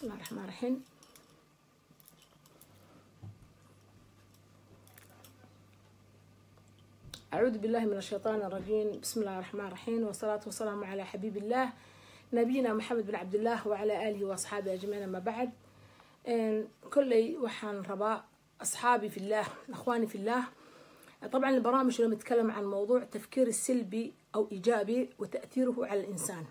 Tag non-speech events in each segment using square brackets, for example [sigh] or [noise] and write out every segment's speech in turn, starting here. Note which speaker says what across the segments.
Speaker 1: بسم الله الرحمن الرحيم. أعوذ بالله من الشيطان الرجيم. بسم الله الرحمن الرحيم. والصلاة والسلام على حبيب الله نبينا محمد بن عبد الله وعلى آله وأصحابه أجمعين أما بعد. كلي وحان رباء أصحابي في الله أخواني في الله. طبعا البرامج لما نتكلم عن موضوع التفكير السلبي أو إيجابي وتأثيره على الإنسان.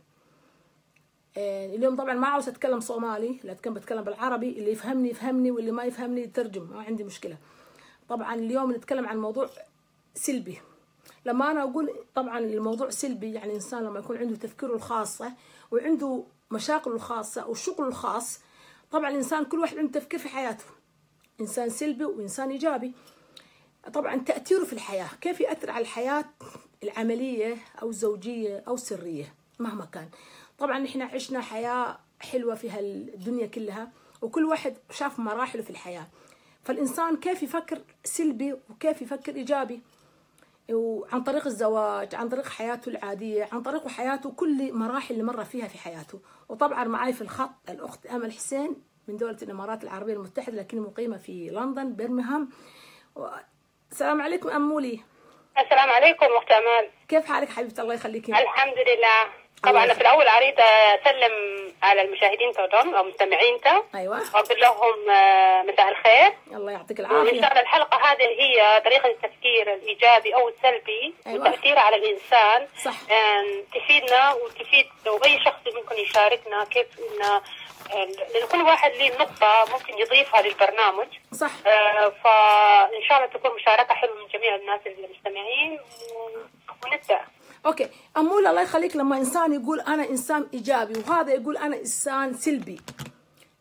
Speaker 1: اليوم طبعا ما عاوز أتكلم صومالي لا كان بتكلم بالعربي اللي يفهمني يفهمني واللي ما يفهمني يترجم ما عندي مشكلة. طبعا اليوم نتكلم عن موضوع سلبي. لما أنا أقول طبعا الموضوع سلبي يعني الانسان لما يكون عنده تفكيره الخاصة وعنده مشاكله الخاصة وشغله الخاص طبعا الإنسان كل واحد عنده تفكير في حياته. إنسان سلبي وإنسان إيجابي. طبعا تأثيره في الحياة كيف يأثر على الحياة العملية أو الزوجية أو السرية مهما كان. طبعا إحنا عشنا حياة حلوة في هالدنيا كلها وكل واحد شاف مراحله في الحياة. فالإنسان كيف يفكر سلبي وكيف يفكر إيجابي؟ وعن طريق الزواج عن طريق حياته العادية عن طريق حياته كل مراحل اللي مر فيها في حياته. وطبعا معي في الخط الأخت أمل حسين من دولة الإمارات العربية المتحدة لكن مقيمة في لندن برمنغهام السلام عليكم أمولي.
Speaker 2: السلام عليكم اخت أمال.
Speaker 1: كيف حالك حبيبتي الله يخليكي
Speaker 2: الحمد لله. طبعا أنا في الأول أريد أسلم على المشاهدين تودهم أو مستمعين تا.
Speaker 1: أيوة.
Speaker 2: وأقول لهم آه، مساء الخير.
Speaker 1: الله يعطيك
Speaker 2: وان شاء الله الحلقة هذه هي طريقة التفكير الإيجابي أو السلبي
Speaker 1: أيوة.
Speaker 2: وتاثيره على الإنسان
Speaker 1: صح.
Speaker 2: تفيدنا وتفيد لو أي شخص ممكن يشاركنا كيف إن آه، لأن كل واحد له نقطة ممكن يضيفها للبرنامج.
Speaker 1: صح.
Speaker 2: آه، فإن شاء الله تكون مشاركة حلوة من جميع الناس المستمعين و- ونبدأ.
Speaker 1: okay. أمول الله يخليك لما إنسان يقول أنا إنسان إيجابي وهذا يقول أنا إنسان سلبي.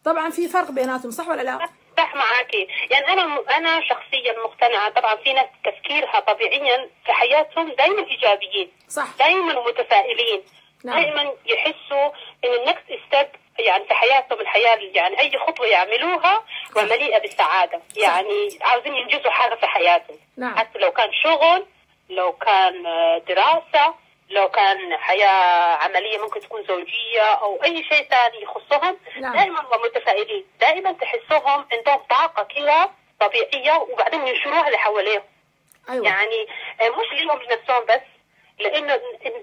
Speaker 1: طبعا في فرق بيناتهم صح ولا لا؟
Speaker 2: صح معاكي يعني أنا أنا شخصيا مقتنعة. طبعا في ناس تفكيرها طبيعيا في حياتهم دائما إيجابيين
Speaker 1: صح.
Speaker 2: دائما متفائلين
Speaker 1: نعم.
Speaker 2: دائما يحسوا إن ال next step يعني في حياتهم الحياة يعني أي خطوة يعملوها مليئة بالسعادة. يعني عاوزين ينجزوا حاجة في حياتهم.
Speaker 1: نعم.
Speaker 2: حتى لو كان شغل لو كان دراسة لو كان حياة عملية ممكن تكون زوجية أو أي شيء ثاني يخصهم
Speaker 1: نعم.
Speaker 2: دائما هم متفائلين. دائما تحسهم عندهم طاقة كده طبيعية وبعدين ينشروها لحواليهم
Speaker 1: أيوه.
Speaker 2: يعني آه، مش ليهم لنفسهم بس لأنه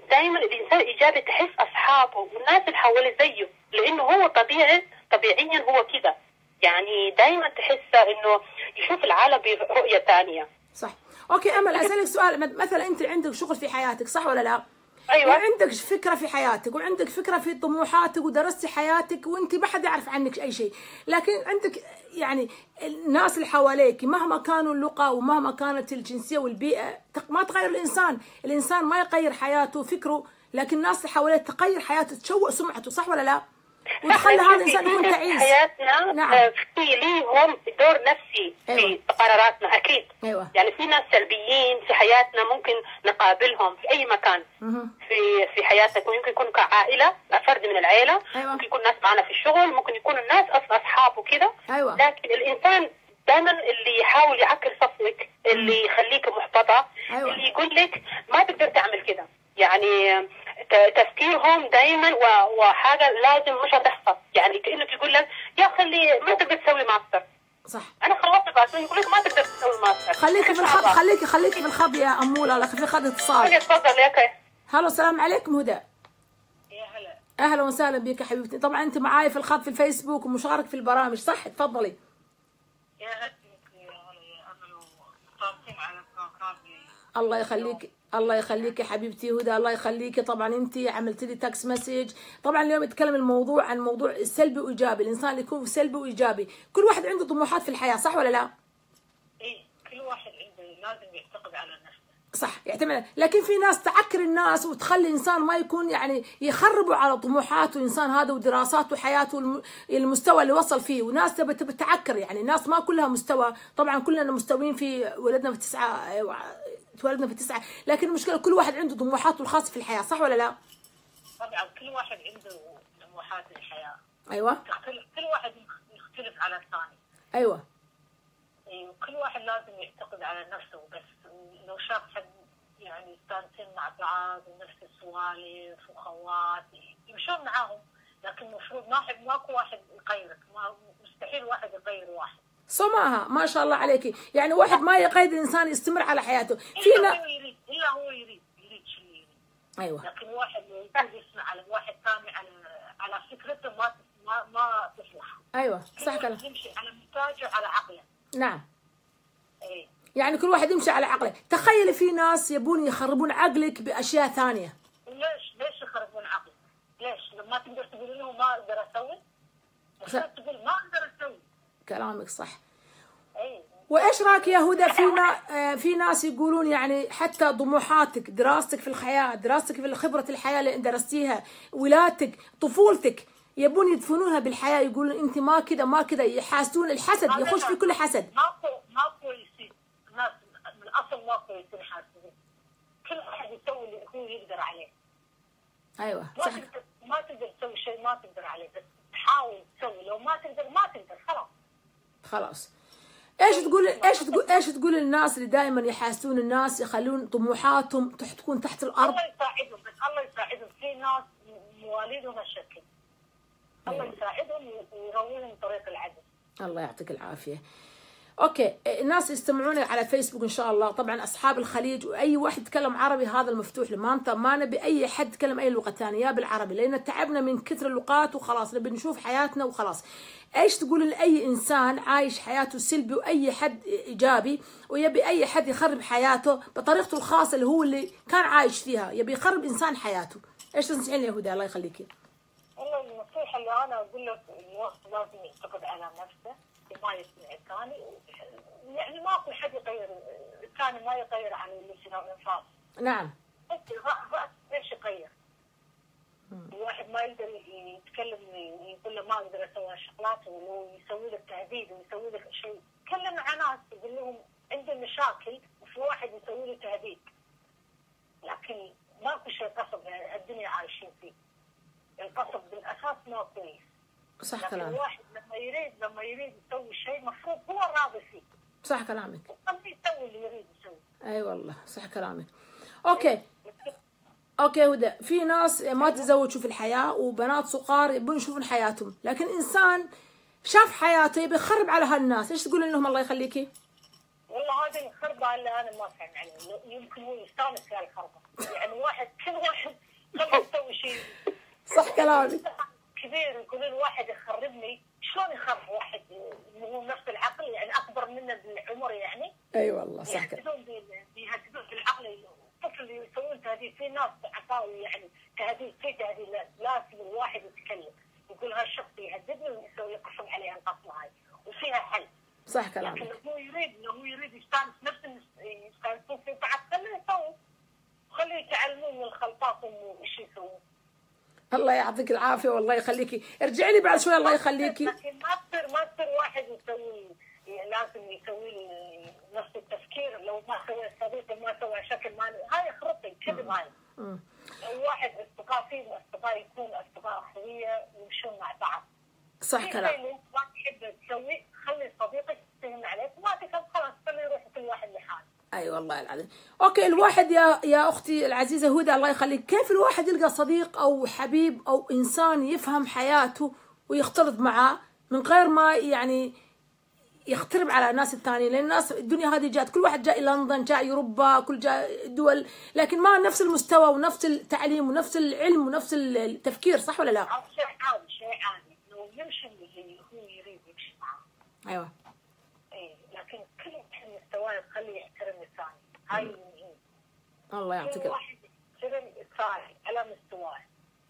Speaker 2: دائما الإنسان إيجابي تحس أصحابه والناس اللي حواليه زيه لأنه هو طبيعي طبيعيا هو كده. يعني دائما تحس إنه يشوف العالم برؤية ثانية.
Speaker 1: صح. أوكي أمل أسألك سؤال. مثلا أنت عندك شغل في حياتك صح ولا لا؟
Speaker 2: أيوه.
Speaker 1: وعندك فكرة في حياتك وعندك فكرة في طموحاتك ودرستي حياتك وأنت ما حد يعرف عنك أي شيء. لكن عندك يعني الناس اللي حواليك مهما كانوا اللغة ومهما كانت الجنسية والبيئة تق- ما تغير الإنسان. الإنسان ما يغير حياته وفكره لكن الناس اللي حواليه تغير حياته تشوه سمعته صح ولا لا؟ وتخلي هذا الانسان يكون
Speaker 2: في
Speaker 1: تعيس
Speaker 2: حياتنا
Speaker 1: نعم.
Speaker 2: في ليهم دور نفسي
Speaker 1: أيوة.
Speaker 2: في قراراتنا أكيد
Speaker 1: أيوه
Speaker 2: يعني في ناس سلبيين في حياتنا ممكن نقابلهم في أي مكان
Speaker 1: مهم.
Speaker 2: في في حياتك ممكن يكون كعائلة فرد من العيلة
Speaker 1: أيوة.
Speaker 2: ممكن يكون ناس معنا في الشغل ممكن يكون الناس أصلا أصحاب وكده
Speaker 1: أيوه
Speaker 2: لكن الإنسان دائما اللي يحاول يعكر صفوك اللي يخليك محبطة
Speaker 1: أيوة.
Speaker 2: اللي يقول لك ما تقدر تعمل كده يعني تفكيرهم دائما و- وحاجة لازم مش هتحصل. يعني كانه يقول لك يا خلي ما تقدر تسوي ماستر.
Speaker 1: صح.
Speaker 2: أنا خلصت بس يقول لك ما تقدر تسوي ماستر.
Speaker 1: خليكي في الخط خليكي خليكي في الخط يا اموله لك في خط اتصال.
Speaker 2: تفضل يا كي
Speaker 1: hello السلام عليكم هدى.
Speaker 2: يا هلا.
Speaker 1: أهلا وسهلا بك يا حبيبتي. طبعا أنت معاي في الخط في الفيسبوك ومشارك في البرامج. صح تفضلي.
Speaker 3: يا هلا يا أمل وطابقين على كوكبي
Speaker 1: الله يخليك. الله يخليك يا حبيبتي هدى الله يخليك طبعا انت عملت لي text message طبعا اليوم يتكلم الموضوع عن موضوع سلبي وإيجابي. الإنسان اللي يكون سلبي وإيجابي. كل واحد عنده طموحات في الحياة صح ولا لا؟
Speaker 3: إيه كل واحد عنده لازم يعتقد على نفسه.
Speaker 1: صح يعتمد. لكن في ناس تعكر الناس وتخلي الإنسان ما يكون يعني يخربوا على طموحاته. الإنسان هذا ودراساته وحياته الم- المستوى اللي وصل فيه. وناس تبي تبي تعكر يعني. الناس ما كلها مستوى. طبعا كلنا مستويين في ولدنا في تسعة تولدنا في تسعة لكن المشكلة كل واحد عنده طموحاته الخاصة في الحياة صح ولا لا؟
Speaker 3: طبعا كل واحد عنده طموحات الحياة.
Speaker 1: أيوه.
Speaker 3: تختلف كل واحد يختلف على الثاني.
Speaker 1: أيوه.
Speaker 3: إيه وكل واحد لازم يعتقد على نفسه بس لو شاف حد يعني يستانسون مع بعض ونفس السوالف وخوات يمشون معاهم. لكن المفروض ما حد ماكو واحد يغيرك
Speaker 1: سو معها ما شاء الله عليك. يعني واحد ما يقيد الانسان يستمر على حياته.
Speaker 3: الا
Speaker 1: فينا
Speaker 3: هو يريد الا هو يريد يريد شيء يريد
Speaker 1: أيوه.
Speaker 3: لكن واحد يسمع على واحد ثاني على على فكرته ما ما ما تصلح أيوه
Speaker 1: صح كلام.
Speaker 3: يمشي على مزاجه على عقله.
Speaker 1: نعم.
Speaker 3: اي
Speaker 1: يعني كل واحد يمشي على عقله. تخيلي في ناس يبون يخربون عقلك بأشياء ثانية.
Speaker 3: ليش ليش يخربون عقلك؟ ليش؟ لما تقدر تقول له ما أقدر أسوي؟ تقول ما أقدر أسوي؟
Speaker 1: كلامك صح.
Speaker 3: اي
Speaker 1: وإيش رأيك يا هدى في نا... آه، في ناس يقولون يعني حتى طموحاتك دراستك في الحياة دراستك في خبرة الحياة اللي درستيها ولادتك طفولتك يبون يدفنونها بالحياة يقولون أنت ما كذا ما كذا يحاسدون الحسد يخش في كل حسد.
Speaker 3: ماكو كويسين. ناس من الاصل ما كويسين حاسبين كل واحد يسوي اللي هو يقدر عليه.
Speaker 1: أيوه
Speaker 3: ما
Speaker 1: صح.
Speaker 3: ما تقدر تسوي شيء ما تقدر عليه بس تحاول تسوي. لو ما تقدر ما تقدر خلاص.
Speaker 1: خلاص. إيش تقول إيش تقول إيش تقول للناس اللي دائما يحاسدون الناس يخلون طموحاتهم تحت تكون تحت الأرض؟
Speaker 3: الله يساعدهم الله يساعدهم. في ناس مواليدهم هالشكل الله يساعدهم ويرويهم طريق العدل.
Speaker 1: الله يعطيك العافية. okay الناس يستمعون على فيسبوك إن شاء الله. طبعا أصحاب الخليج وأي واحد يتكلم عربي هذا المفتوح له ما ما نبي أي حد يتكلم أي لغة ثانية يا بالعربي لأن تعبنا من كثر اللغات وخلاص. نبي نشوف حياتنا وخلاص. إيش تقول لأي إنسان عايش حياته سلبي وأي حد إيجابي ويبي أي حد يخرب حياته بطريقته الخاصة اللي هو اللي كان عايش فيها؟ يبي يخرب إنسان حياته. إيش تنصحين يا هدى الله يخليكي
Speaker 3: والله النصيحة اللي أنا أقول لك الواحد لازم يعتقد على نفسه يسمع الثاني يعني ماكو حد يغير الثاني ما يغير عن اللي في الانفاق
Speaker 1: نعم.
Speaker 3: الرأس رأس ليش يغير؟ الواحد ما يقدر يتكلم يقول له ما أقدر أسوي هالشغلات ولو يسوي لك تهديد ويسوي لك شيء. كلم مع ناس يقول لهم عندي مشاكل وفي واحد يسوي لي تهديد. لكن ماكو شيء غصب يعني الدنيا عايشين فيه. الغصب بالأساس ما كويس
Speaker 1: صح كلامك.
Speaker 3: الواحد لما يريد لما يريد يسوي شيء مفروض هو راضي فيه.
Speaker 1: صح كلامك.
Speaker 3: يسوي اللي يريد يسوي.
Speaker 1: أي والله صح كلامك. okay. okay هدى في ناس ما تزوجوا في الحياة وبنات صغار يبون يشوفون حياتهم. لكن إنسان شاف حياته يبي يخرب على هالناس. إيش تقولين لهم الله يخليكي؟
Speaker 3: والله هذه الخربة اللي أنا ما فاهم عليه يمكن هو يستانس في هالخربة. يعني واحد كل واحد لما يسوي شيء. [laughs]
Speaker 1: صح كلامك. [laughs]
Speaker 3: كبير يقول الواحد يخربني. شلون يخرب واحد هو نفس العقل؟ يعني أكبر منه بالعمر يعني.
Speaker 1: أي والله صح.
Speaker 3: يهددون بيهددون بالعقل. الطفل يسوون تهديد في ناس عطاوي يعني. تهديد في تهديد لا- لازم الواحد يتكلم. يقول هالشخص يهددني ويسوي يقسم عليه القسمة هاي وفيها حل.
Speaker 1: صح
Speaker 3: لكن
Speaker 1: كلامك
Speaker 3: لو هو يريد لو هو يريد يستانس نفس النس- يستانسون في بعض خليه يسوي خليه يتعلمون من خلطاتهم وش يسوون
Speaker 1: الله يعطيك العافية والله يخليكي. ارجعي لي بعد شوي الله يخليكي.
Speaker 3: ما تصير ما تصير واحد يسوي لازم يسوي نفس التفكير. لو ما سوى صديقي ما سوى شكل ما هاي خرطي كذب هاي. واحد أصدقاء فيه اصدقاء يكون أصدقاء أخوية يمشون مع بعض.
Speaker 1: صح كلام.
Speaker 3: ما تحب تسوي خلي صديقك يتهم عليك. ما تفهم خلاص خليه يروح كل واحد لحاله.
Speaker 1: أي والله العظيم. أوكي الواحد يا يا أختي العزيزة هدى الله يخليك. كيف الواحد يلقى صديق أو حبيب أو إنسان يفهم حياته ويختلط معاه من غير ما يعني يخترب على الناس الثانيين؟ لأن الناس الدنيا هذه جات كل واحد جاء لندن جاء أوروبا كل جاء دول لكن ما نفس المستوى ونفس التعليم ونفس العلم ونفس التفكير صح ولا لا؟
Speaker 3: شيء عادي شيء عادي لو يمشي اللي هو يريد يمشي معه.
Speaker 1: أيوه.
Speaker 3: إيه لكن كل واحد مستواه يخليه يحترم الثاني. هاي
Speaker 1: الله يعطيك
Speaker 3: كل
Speaker 1: العافية.
Speaker 3: واحد يحترم الثاني على مستواه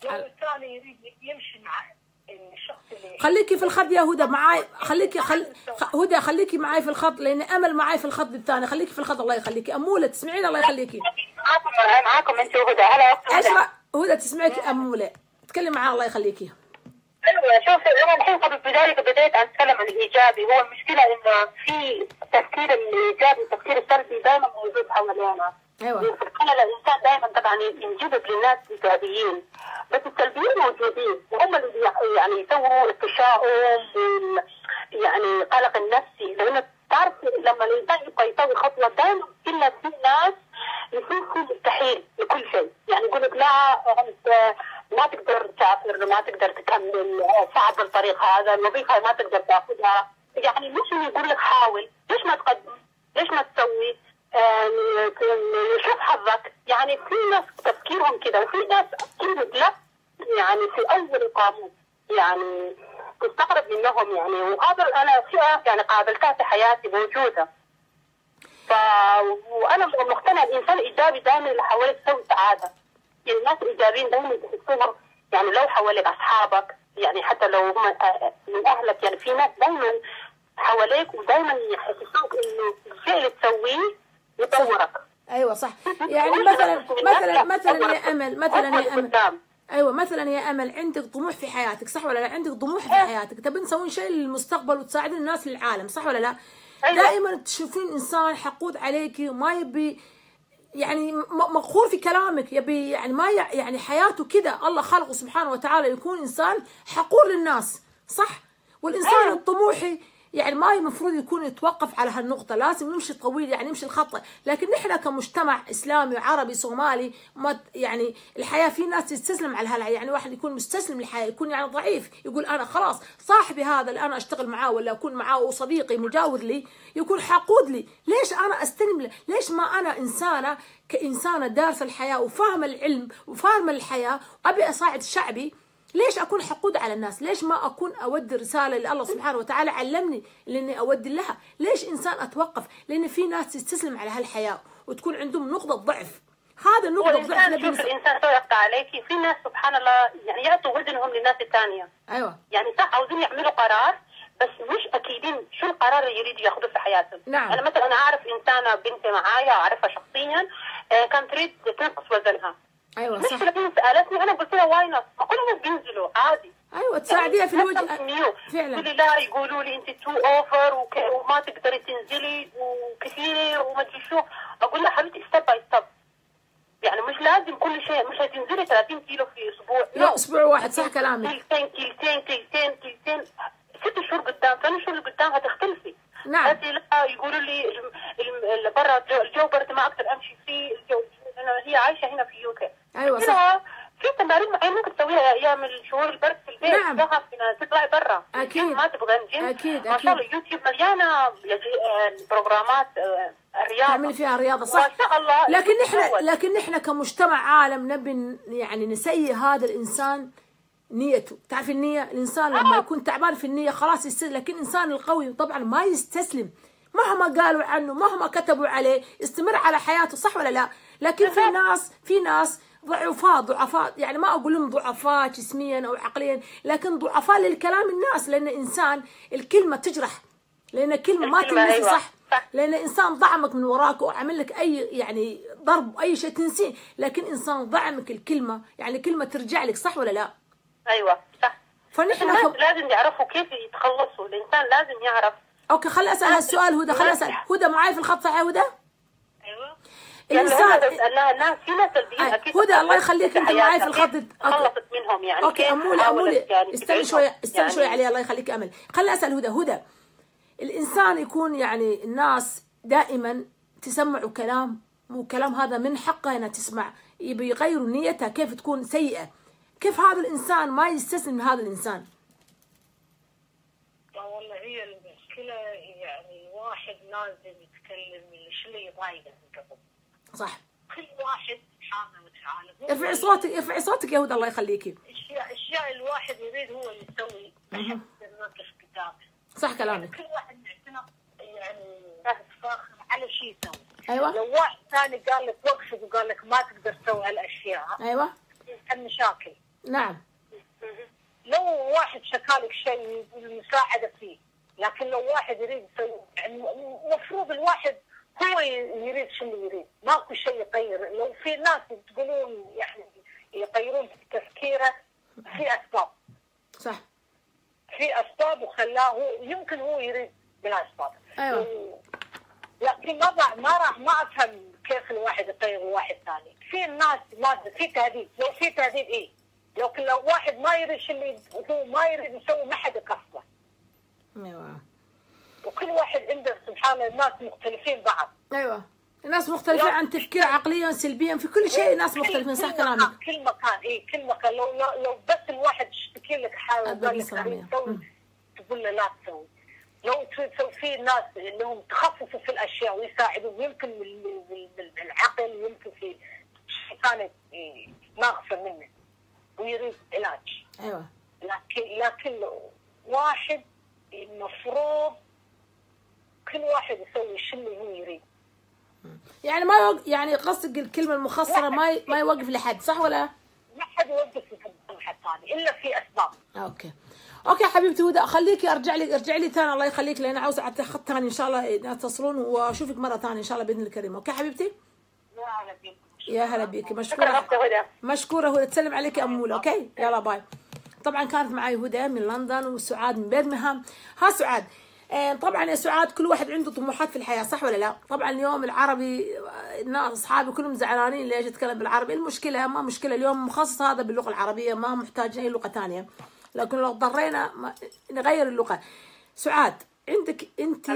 Speaker 3: الثاني يريد يمشي مع الشخص اللي
Speaker 1: خليكي في الخط يا هدى معاي خليكي خل... هدى خليكي معاي في الخط لأن أمل معاي في الخط الثاني. خليكي في الخط الله يخليكي. أمولة تسمعين؟ الله يخليكي.
Speaker 2: معاكم معاكم انت وهدى هلا
Speaker 1: إيش
Speaker 2: هدى.
Speaker 1: تسمعك أمولة. تكلم معاي الله يخليكي.
Speaker 2: أيوه شوفي أنا الحين قبل بداية بديت أتكلم عن الإيجابي. هو المشكلة إنه في التفكير الإيجابي والتفكير السلبي دائما موجود حوالينا. أيوه. الله الإنسان دائما طبعا ينجذب للناس الإيجابيين بس السلبيين موجودين وهم اللي يعني يسووا التشاؤم يعني قلق النفسي لأنه تعرف لما الإنسان يبغى يسوي خطوة دائما إلا في ناس يشوفوا مستحيل لكل شيء. يعني يقول لك لا أنت ما تقدر تسافر ما تقدر تكمل صعب الطريق هذا الوظيفة ما تقدر تأخذها. يعني مش يقول لك حاول ليش ما تقدم؟ ليش ما تسوي؟ آه، شوف حظك يعني في ناس تفكيرهم كده وفي ناس كلمة لا. يعني في أول القاموس. يعني تستغرب منهم يعني. وهذا أنا فئة يعني قابلتها في حياتي موجودة. ف وأنا مقتنعه الانسان الايجابي دائما اللي حواليك يسوي سعادة. يعني الناس الإيجابيين دائما تحسهم يعني لو حواليك أصحابك يعني حتى لو هم آه، من أهلك. يعني في ناس دائما حواليك ودائما يحسسوك إنه الشيء اللي تسويه يطورك.
Speaker 1: أيوه صح. يعني مثلا [laughs] مثلا مثلا يا أمل مثلا يا
Speaker 2: أمل.
Speaker 1: أيوه مثلا يا أمل عندك طموح في حياتك صح ولا لا؟ عندك طموح في حياتك. تبين تسوين شيء للمستقبل وتساعدين الناس للعالم صح ولا لا؟
Speaker 2: أيوة.
Speaker 1: دائما تشوفين إنسان حقود عليكي وما يبي يعني مقهور في كلامك يبي يعني ما يعني حياته كده الله خلقه سبحانه وتعالى يكون إنسان حقور للناس صح؟ والإنسان
Speaker 2: أيوة.
Speaker 1: الطموحي يعني ما المفروض يكون يتوقف على هالنقطة لازم يمشي طويل يعني يمشي الخط. لكن نحن كمجتمع إسلامي عربي صومالي ما يعني الحياة في ناس تستسلم على هالحياة. يعني واحد يكون مستسلم للحياة يكون يعني ضعيف يقول أنا خلاص صاحبي هذا اللي أنا أشتغل معاه ولا أكون معاه وصديقي مجاور لي يكون حقود لي. ليش أنا أستلم له ليش ما أنا إنسانة كإنسانة دارسة الحياة وفاهمة العلم وفاهمة الحياة وأبي أساعد شعبي ليش أكون حقود على الناس؟ ليش ما أكون أودي رسالة اللي الله سبحانه وتعالى علمني لأني أودي لها؟ ليش إنسان أتوقف؟ لأن في ناس تستسلم على هالحياة وتكون عندهم نقطة ضعف. هذا نقطه ضعف
Speaker 2: الانسان شوف
Speaker 1: نس-
Speaker 2: الإنسان سوى في ناس سبحان الله يعني يعطوا وزنهم للناس الثانية.
Speaker 1: أيوه.
Speaker 2: يعني صح عاوزين يعملوا قرار بس مش أكيدين شو القرار اللي يريد يأخذه في حياتهم.
Speaker 1: نعم.
Speaker 2: أنا مثلا أنا أعرف إنسانة بنت معايا اعرفها شخصيا آه، كانت تريد تنقص وزنها.
Speaker 1: أيوه
Speaker 2: مش
Speaker 1: صح.
Speaker 2: لكن سألتني أنا قلت لها why not ما كل الناس بينزلوا عادي.
Speaker 1: أيوه تساعديها في الوجه
Speaker 2: فعلا. تقولي لا يقولوا لي أنت too overweight... وما تقدري تنزلي وكثير وما أدري شو. أقول لها حبيبتي step by step يعني مش لازم كل شيء مش هتنزلي 30 كيلو في أسبوع.
Speaker 1: لا أسبوع واحد صح كلامك.
Speaker 2: كيلتين كيلتين كيلتين كيلتين. ست شهور قدام ثمان شهور قدام هتختلفي.
Speaker 1: نعم.
Speaker 2: هاتي لا يقولوا لي برا الجو, برد ما أقدر أمشي فيه الجو هي عايشة هنا في UK
Speaker 1: أيوة صح.
Speaker 2: في تمارين معينة ممكن تسويها أيام الشهور البرد في البيت
Speaker 1: نعم.
Speaker 2: تطلعي برا
Speaker 1: أكيد.
Speaker 2: ما تبغى الجيم
Speaker 1: أكيد،
Speaker 2: ما شاء الله
Speaker 1: أكيد.
Speaker 2: يوتيوب مليانة يجي- آه، بروجرامات آه، الرياضة
Speaker 1: تعملي فيها رياضه صح
Speaker 2: ما شاء الله
Speaker 1: لكن
Speaker 2: أول.
Speaker 1: لكن نحن كمجتمع عالم نبي يعني نسيء هذا الإنسان نيته تعرف النية الإنسان لما
Speaker 2: آه.
Speaker 1: يكون تعبان في النية خلاص يستسلم لكن الإنسان القوي طبعا ما يستسلم مهما قالوا عنه مهما كتبوا عليه يستمر على حياته صح ولا لا لكن في ناس في ناس ضعفاء ضعفاء يعني ما أقول لهم ضعفاء جسميا أو عقليا لكن ضعفاء للكلام الناس لأن إنسان الكلمة تجرح لأن كلمة ما تلمس
Speaker 2: أيوة.
Speaker 1: صح. لأن إنسان ضعمك من وراك وعمل لك أي يعني ضرب أي شيء تنسيه لكن إنسان ضعمك الكلمة يعني كلمه ترجع لك صح ولا لا؟
Speaker 2: أيوه صح.
Speaker 1: فنحن
Speaker 2: الناس
Speaker 1: خب...
Speaker 2: لازم يعرفوا كيف يتخلصوا الإنسان لازم يعرف.
Speaker 1: okay خلي أسأل هالسؤال هدى خلي أسأل. هدى معاي في الخط صح يا هدى؟
Speaker 2: الانسان لا الناس في ناس سلبيين. أكيد
Speaker 1: هدى الله يخليك أنت معاي في الخط.
Speaker 2: خلصت منهم يعني okay
Speaker 1: امولي امولي
Speaker 2: يعني
Speaker 1: استني. شوية استني
Speaker 2: يعني
Speaker 1: شوية علي الله يخليك أمل خلي أسأل هدى هدى الإنسان يكون يعني الناس دائما تسمعوا كلام وكلام هذا من حقها انها تسمع يبي يغيروا نيتها كيف تكون سيئة كيف هذا الإنسان ما يستسلم لهذا الإنسان
Speaker 3: لا والله هي المشكلة يعني واحد لازم يتكلم إيش اللي يضايقه من قبل
Speaker 1: صح.
Speaker 3: كل واحد سبحانه وتعالى
Speaker 1: ارفعي صوتك ارفعي صوتك يا هدى الله يخليكي.
Speaker 3: اشياء اشياء الواحد يريد هو يسوي.
Speaker 1: صح كلامك.
Speaker 3: كل واحد معتنا يعني على شيء يسوي.
Speaker 1: أيوه.
Speaker 3: لو واحد ثاني قال لك وقف وقال لك ما تقدر تسوي هالأشياء
Speaker 1: أيوه.
Speaker 3: المشاكل
Speaker 1: نعم.
Speaker 3: لو واحد شكالك شيء المساعدة فيه لكن لو واحد يريد يسوي يعني المفروض الواحد هو يريد شو اللي يريد. ماكو شيء يغير. لو في ناس تقولون يعني يغيرون في تفكيره في أسباب.
Speaker 1: صح.
Speaker 3: في أسباب وخلاه هو يمكن هو يريد بلا اسباب. و- لكن ما ما راح ما أفهم كيف الواحد يغير واحد ثاني. في الناس ما في تهديد. لو في تهديد إيه. لكن لو واحد ما يريد شو اللي هو ما يريد يسوي ما حد يقصده.
Speaker 1: أيوه.
Speaker 3: وكل واحد عنده سبحان الله الناس مختلفين بعض.
Speaker 1: أيوه. الناس مختلفين عن تفكير عقليا سلبيا في كل شيء ناس مختلفين صح
Speaker 3: كل
Speaker 1: كلامك؟
Speaker 3: كل مكان اي كل مكان. لو لو, بس الواحد يشتكي لك
Speaker 1: أبدأ
Speaker 3: قال لك تسوي. تقول له لا تسوي. لو تسوي في ناس انهم تخففوا في الأشياء ويساعدون يمكن بال- بال- بال- بالعقل يمكن في شيء كانت إيه، ناقصه منه. ويريد علاج.
Speaker 1: أيوه.
Speaker 3: لكن لكن واحد المفروض كل واحد يسوي شو اللي هو يريد.
Speaker 1: يعني ما يوق... يعني قصدك الكلمة المخصرة ما ي... ما يوقف لحد صح ولا؟
Speaker 3: ما حد يوقف قدام حد ثاني إلا في أسباب.
Speaker 1: Okay. Okay حبيبتي هدى خليكي أرجع لي ارجع لي ثاني الله يخليك لأن عاوزه حتى خط ثاني إن شاء الله تصلون وأشوفك مرة ثانية إن شاء الله بإذن الله الكريم. Okay حبيبتي؟
Speaker 3: يا هلا
Speaker 2: شكرا
Speaker 1: مشكورة.
Speaker 2: مشكورة هدى.
Speaker 1: تسلم عليك يا اموله okay؟ يلا bye. طبعا كانت معي هدى من لندن وسعاد من بيرمنغهام ها سعاد طبعا يا سعاد كل واحد عنده طموحات في الحياة صح ولا لا؟ طبعا اليوم العربي آه، الناس أصحابي كلهم زعلانين ليش أتكلم بالعربي؟ المشكلة ما مشكلة اليوم مخصص هذا باللغة العربية ما محتاج اي لغة ثانية لكن لو اضطرينا نغير اللغة سعاد عندك انت.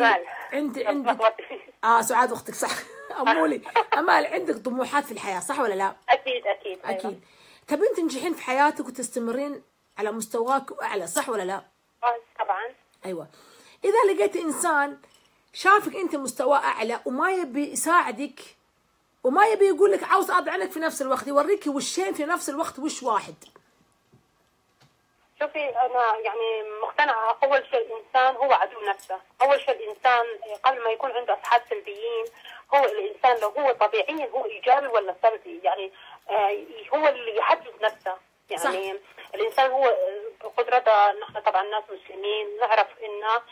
Speaker 1: عند عندك آه سعاد أختك صح [laughs] أمولي أمال عندك طموحات في الحياة صح ولا لا؟
Speaker 2: أكيد أكيد أيوة.
Speaker 1: أكيد تبين تنجحين في حياتك وتستمرين على مستواك وأعلى صح ولا لا
Speaker 2: آه، طبعا
Speaker 1: أيوه إذا لقيت إنسان شافك أنت مستوى أعلى وما يبي يساعدك وما يبي يقول لك عاوز اضعنك في نفس الوقت يوريك وشين في نفس الوقت وش واحد.
Speaker 2: شوفي أنا يعني مقتنعة. أول شيء الإنسان هو عدو نفسه، أول شيء الإنسان قبل ما يكون عنده أصحاب سلبيين هو الإنسان لو هو طبيعيا هو إيجابي ولا سلبي؟ يعني آه، هو اللي يحدد نفسه. يعني صح. الإنسان هو آه، قدرته. نحن طبعا ناس مسلمين نعرف ان ان آه،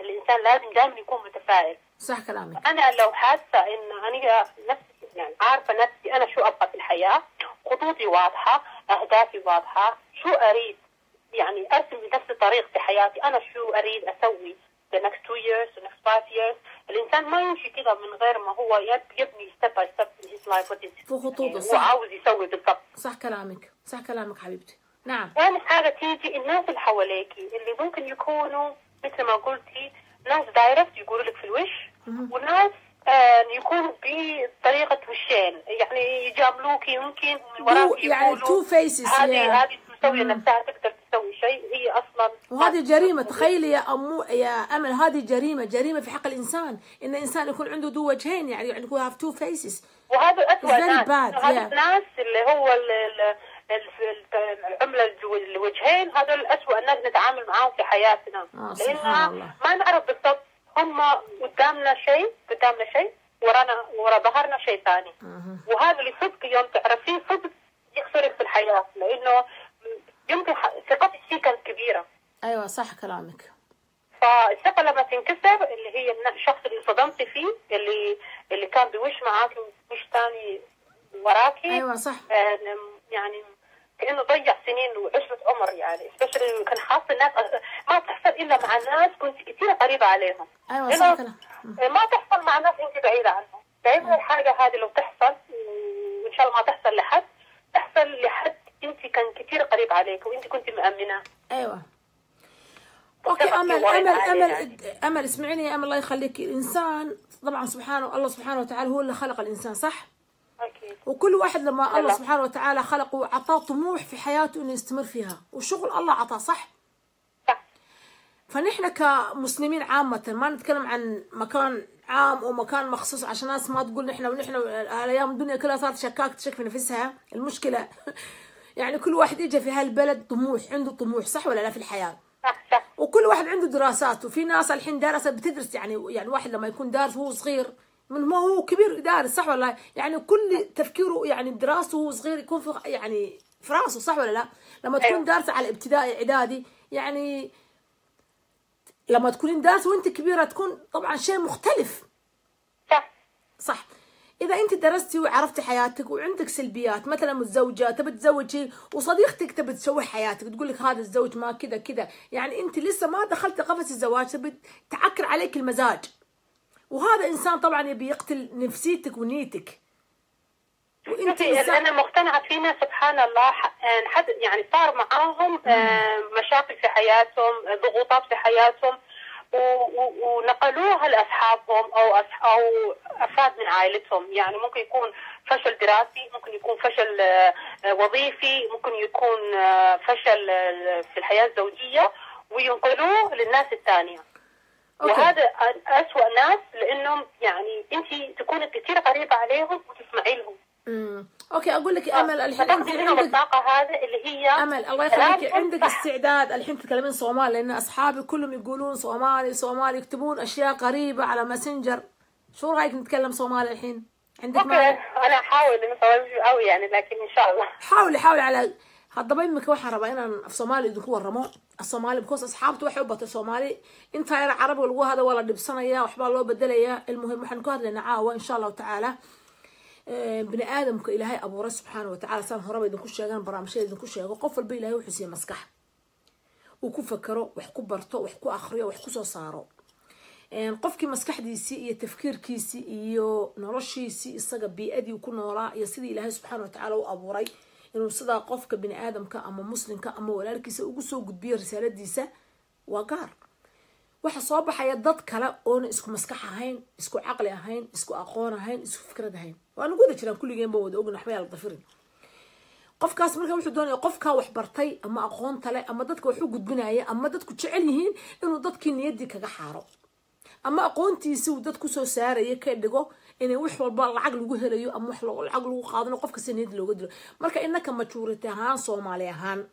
Speaker 2: الإنسان لازم دائما يكون متفائل.
Speaker 1: صح كلامك.
Speaker 2: أنا لو حاسة إن أنا نفسي يعني عارفة نفسي أنا شو أبغى في الحياة خطوطي واضحة أهدافي واضحة شو أريد؟ يعني أرسم لنفسي طريق في حياتي أنا شو أريد أسوي the next two years the next five years الإنسان ما يمشي كذا من غير ما هو يب- يبني step by step in his life
Speaker 1: في خطوطه صح
Speaker 2: عاوز يسوي بالضبط.
Speaker 1: صح كلامك. صح كلامك حبيبتي. نعم.
Speaker 2: ثاني حاجة تيجي الناس اللي حواليكي اللي ممكن يكونوا مثل ما قلتي ناس دايركت يقولوا لك في الوش وناس آه يكونوا بطريقة وشين. يعني يجاملوكي يمكن من وراك
Speaker 1: يعني
Speaker 2: يقولوا
Speaker 1: two faces
Speaker 2: هذه. هذه مسوية نفسها تقدر تسوي شيء. هي أصلا
Speaker 1: وهذه جريمة. تخيلي يا أمو يا أمل هذه جريمة جريمة في حق الإنسان. إن الإنسان يكون عنده ذو وجهين يعني يعني يكون have two faces.
Speaker 2: وهذا
Speaker 1: very
Speaker 2: ناس. هذا. الناس اللي هو ال- ال- ال- العملة الجو- الوجهين هذول الأسوأ الناس نتعامل معاهم في حياتنا.
Speaker 1: آه، الله.
Speaker 2: ما نعرف بالضبط هم قدامنا شيء قدامنا شيء ورانا ورا ظهرنا شيء ثاني. وهذا اللي صدق يوم تعرفيه صدق يكسرك في الحياة. لأنه يمكن ثقتك فيه كانت كبيرة.
Speaker 1: أيوة صح كلامك.
Speaker 2: فالثقة لما تنكسر اللي هي الشخص اللي انصدمتي فيه اللي اللي كان بوش معاكي ووش ثاني وراكي
Speaker 1: أيوة صح.
Speaker 2: آه، يعني كأنه ضيع سنين وعشرة عمر يعني. Especially كان خاص الناس ما تحصل إلا مع ناس كنت كثير قريبة عليهم.
Speaker 1: أيوة صح كلام.
Speaker 2: ما تحصل مع ناس أنت بعيدة عنهم. دائما الحاجة هذه لو تحصل وإن شاء الله ما تحصل لحد تحصل لحد أنت كان كثير قريب عليك وأنت كنت مأمنة.
Speaker 1: أيوة.
Speaker 2: أوكي
Speaker 1: أمل
Speaker 2: أمل
Speaker 1: أمل
Speaker 2: يعني.
Speaker 1: أمل اسمعيني يا أمل الله يخليك. الإنسان طبعا سبحانه الله سبحانه وتعالى هو اللي خلق الإنسان صح؟
Speaker 2: أكيد.
Speaker 1: وكل واحد لما الله
Speaker 2: الله.
Speaker 1: سبحانه وتعالى خلقه وعطاه طموح في حياته إنه يستمر فيها. وشغل الله عطاه صح؟
Speaker 2: صح.
Speaker 1: فنحن كمسلمين عامة ما نتكلم عن مكان عام ومكان مخصوص عشان ناس ما تقول نحن ونحن الأيام الدنيا كلها صارت شكاك تشك في نفسها. المشكلة [laughs] يعني كل واحد يجي في هالبلد طموح عنده طموح صح ولا لا في الحياة؟
Speaker 2: صح صح.
Speaker 1: وكل واحد عنده دراسات وفي ناس الحين دارسة بتدرس يعني يعني واحد لما يكون دارس وهو صغير من ما هو كبير دارس صح ولا لا؟ يعني كل تفكيره يعني دراسته وهو صغير يكون في يعني في راسه صح ولا لا؟ لما تكون
Speaker 2: أيوة.
Speaker 1: دارسة على ابتدائي إعدادي يعني لما تكونين دارسة وأنت كبيرة تكون طبعا شيء مختلف.
Speaker 2: صح.
Speaker 1: صح. إذا أنت درستي وعرفتي حياتك وعندك سلبيات مثلا متزوجة تبي تتزوجي وصديقتك تبي تسوي حياتك تقول لك هذا الزوج ما كذا كذا. يعني أنت لسه ما دخلتي قفص الزواج تبي تعكر عليك المزاج. وهذا إنسان طبعا يبي يقتل نفسيتك ونيتك.
Speaker 2: وإنت
Speaker 1: انسان
Speaker 2: أنا مقتنعة فينا سبحان الله حد يعني صار معاهم آه، مشاكل في حياتهم ضغوطات في حياتهم ونقلوها لأصحابهم أو أو أفراد من عائلتهم. يعني ممكن يكون فشل دراسي ممكن يكون فشل آه، وظيفي ممكن يكون آه، فشل في الحياة الزوجية وينقلوه للناس الثانية.
Speaker 1: أوكي.
Speaker 2: وهذا أسوأ ناس لأنهم يعني أنت تكوني كثير غريبة عليهم وتسمعي لهم
Speaker 1: أمم. أوكي أقول لك أمل الحين انت عندك
Speaker 2: الطاقة هذا اللي هي
Speaker 1: أمل الله يخليك. عندك. استعداد. الحين تتكلمين صومال لأن أصحابي كلهم يقولون صومالي صومالي يكتبون أشياء غريبة على ماسنجر شو رأيك نتكلم صومالي الحين؟ عندك
Speaker 2: أوكي
Speaker 1: مانع
Speaker 2: أنا أحاول قوي يعني لكن إن شاء الله.
Speaker 1: حاولي حاولي على هذا بين مكوا حرب أنا الصومالي دكوا الرماء الصومالي بكوس أصحابته وحبة الصومالي أنت يا عرب والو هذا ولا دبسنا يا وحبا الله بدلا يا المهم حنقعد لنا عاوة إن شاء الله وتعالى ابن آه، آدم إلى هاي أبو رس سبحانه وتعالى. سان هربي دكوا شيئا برامشي دكوا شيئا وقف البي له وحسي مسكح. وكوف كرو وحكو برتو وحكو أخري وحكو صارو آه، قف كي مسكح دي سي إيه تفكير كي سي إيه نرشي سي إيه، الصقة بيأدي وكل نورا. يسيدي إلهي سبحانه وتعالى وأبو ري. إنه صدى قفك بن آدم كأما مسلم كأما ولا ركيس أقصو قدبي رسالة ديسة وقار وح صباح يضط كلا أون إسكو مسكح هين إسكو عقل هين إسكو أقوان هين إسكو فكرة هين وأنا قلت كلام كل جنب وده أقول نحمي على الضفرين قفك أسمعك مش الدنيا قفك وحبرتي أما أقوان تلا أما ضطك وحو قد بن آية أما ضطك تشعلهين إنه ضطك إن يدك جحارة أما أقوان تيسو ضطك سو سعر يكيدقو إن وح والبا العقل وجهله يو أم وح العقل وقاضنا قف كسنيد لوجدله مالك إنك مشورة هان صوم عليه هان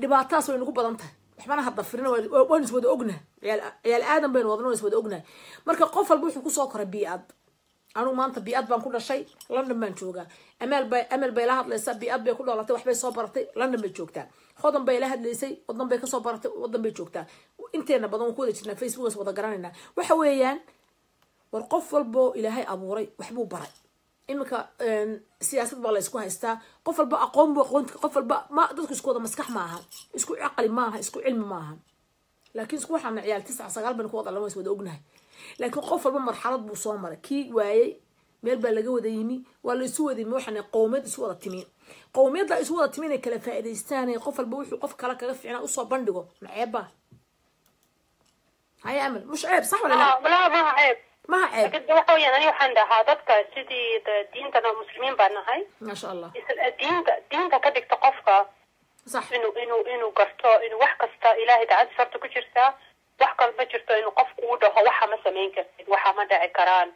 Speaker 1: دباتاس وينكو بضمته إحنا هتضفرنا ونسوى أجنة يا يا الآدم بين وضنا ونسوى أجنة مالك قف البوح وكو سكر بيأد أنا ما أنت بيأد بان كل شيء لنا ما نشوفه أمل بي أمل بيلاهد ليس بيأد بي كل الله توح بي صبرت لنا ما نشوفته خذن بيلاهد ليس وضن بيك صبرت وضن بيشوفته وإنت أنا بضم كودك لنا فيسبوك وضن قرانينا وحويان والقف والبو إلى هاي أبوري وحبو براي إمك سياسة والله إسكو هاي استا قف البق قوم بقون قف البق ما دوسك إسكو هذا مسكح معها إسكو عقل معها إسكو علم معها لكن إسكو حنا عيال تسعة صغار بنكو هذا الله ما يسوي دوقنها لكن قف البق مرحلة بوصامرة كي واي ميل بلجو ديني ولا يسوي دي موحنا قومات يسوي هذا التمين قوميات لا يسوي هذا التمين كلا فائدة استانة قفل البق وحي قف كلا كلا في عنا قصة بندقه عيبه هاي أمل مش عيب صح ولا لا؟
Speaker 2: لا بلا ما عيب
Speaker 1: ما عيب
Speaker 2: لكن waxa weeyaan aniga waxaan dhahaa dadka sidii diintana muslimiin baan nahay
Speaker 1: ما شاء الله
Speaker 2: diinta ka dhigta qofka
Speaker 1: صح
Speaker 2: inuu inuu inuu garto inuu wax kasta ilaahay dacad farta ku jirtaa wax kale ma jirto inuu qofku u dhaho waxa ma samayn kartid waxa ma dhici karaan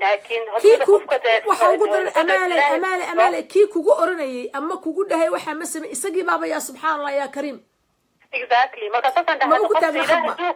Speaker 2: laakiin
Speaker 1: kii
Speaker 2: haddii
Speaker 1: ku
Speaker 2: qofka dee
Speaker 1: waxa ugu daran
Speaker 2: qudrat
Speaker 1: amaale kii kugu oranayay ama kugu dhahay waxaa ma samey isagii baaba yaa subxaan allah yaa kariim Ma ugu taagna
Speaker 2: ilaahay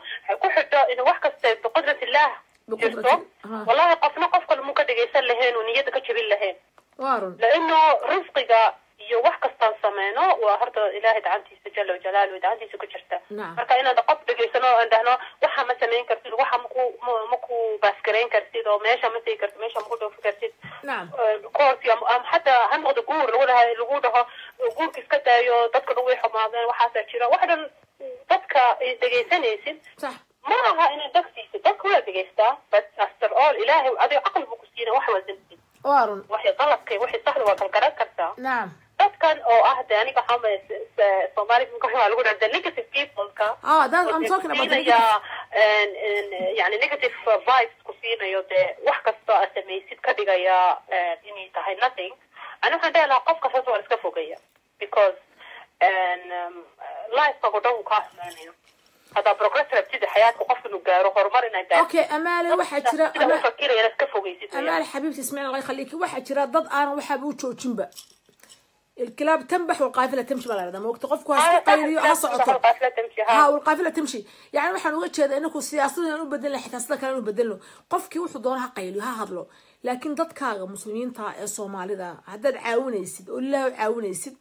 Speaker 1: khadba.
Speaker 2: hadduu ku xidho inuu wax kasta biqudrat illaah
Speaker 1: بقدرة
Speaker 2: jirto
Speaker 1: ها.
Speaker 2: wallahi qofna qof kale muu ka dhegaysan lahayn oo niyadda ka jebin lahayn
Speaker 1: waarun
Speaker 2: لأنه رزقiga iyo wax kastaan sameyno waa horta ilaahay gacantiisa jala jalaalu gacantiisa ku jirta
Speaker 1: Naam.
Speaker 2: marka inaad qof dhegaysano aan dhahno waxa ma samayn kartid waxa maku ma- maku baaskarayn kartid oo meesha ma tegi kartid meesha maku dhoofi kartid
Speaker 1: nacam
Speaker 2: koorsi ama ama xataa ha noqdo guur lagu dhahay lagu dhaho guurka iska daayo dadka dhan way xumaadeen waxaasaa jira wax dhan dadka ay dhegaysanaysid
Speaker 1: sax
Speaker 2: ma aha inaad dagsiisid dadka waa dhegaystaa but after all ilaahay adiga caqli buu ku siina wax waa dembi
Speaker 1: waarun
Speaker 2: waxay qalabkay waxay saxda waa kalgaran kartaa
Speaker 1: nacam
Speaker 2: dadkan oo ah de aniga waxaa umaleya soomaaliga marka waxaa lagu dhaha the negative peopleka
Speaker 1: ah that i'm talking about the
Speaker 2: siinaya
Speaker 1: negative-
Speaker 2: yani negative vibes ku siinayo dee wax kastoo aad samaysid ka dhigaya inay tahay nothing ani waxaan dhihi lahaa qofka saas waa iska fogaya because lifekago dhan uu kaa xumaanayo هذا progress ربتدي حياتك وقف إنه
Speaker 1: جاره هرمر إنه ده.
Speaker 2: أوكي
Speaker 1: أمال
Speaker 2: واحد ترى أمال فكر يا
Speaker 1: نسكف أمال حبيبتي اسمعي الله يخليك. واحد ترى ضد أنا وحبيبي وشوشن الكلاب تنبح والقافلة تمشي بلا هذا وقت قفكو هاسكو آه، قيريو ها صعوتو والقافلة تمشي ها. والقافلة تمشي. يعني waxaan uga jeedaa inuu siyaasadda inuu bedelo xitaa kale inuu bedelo qofkii wuxuu ها ha لكن ضد hadlo laakiin dadkaaga muslimiinta ذا. Soomaalida عاوني سيد ولا عاوني سيد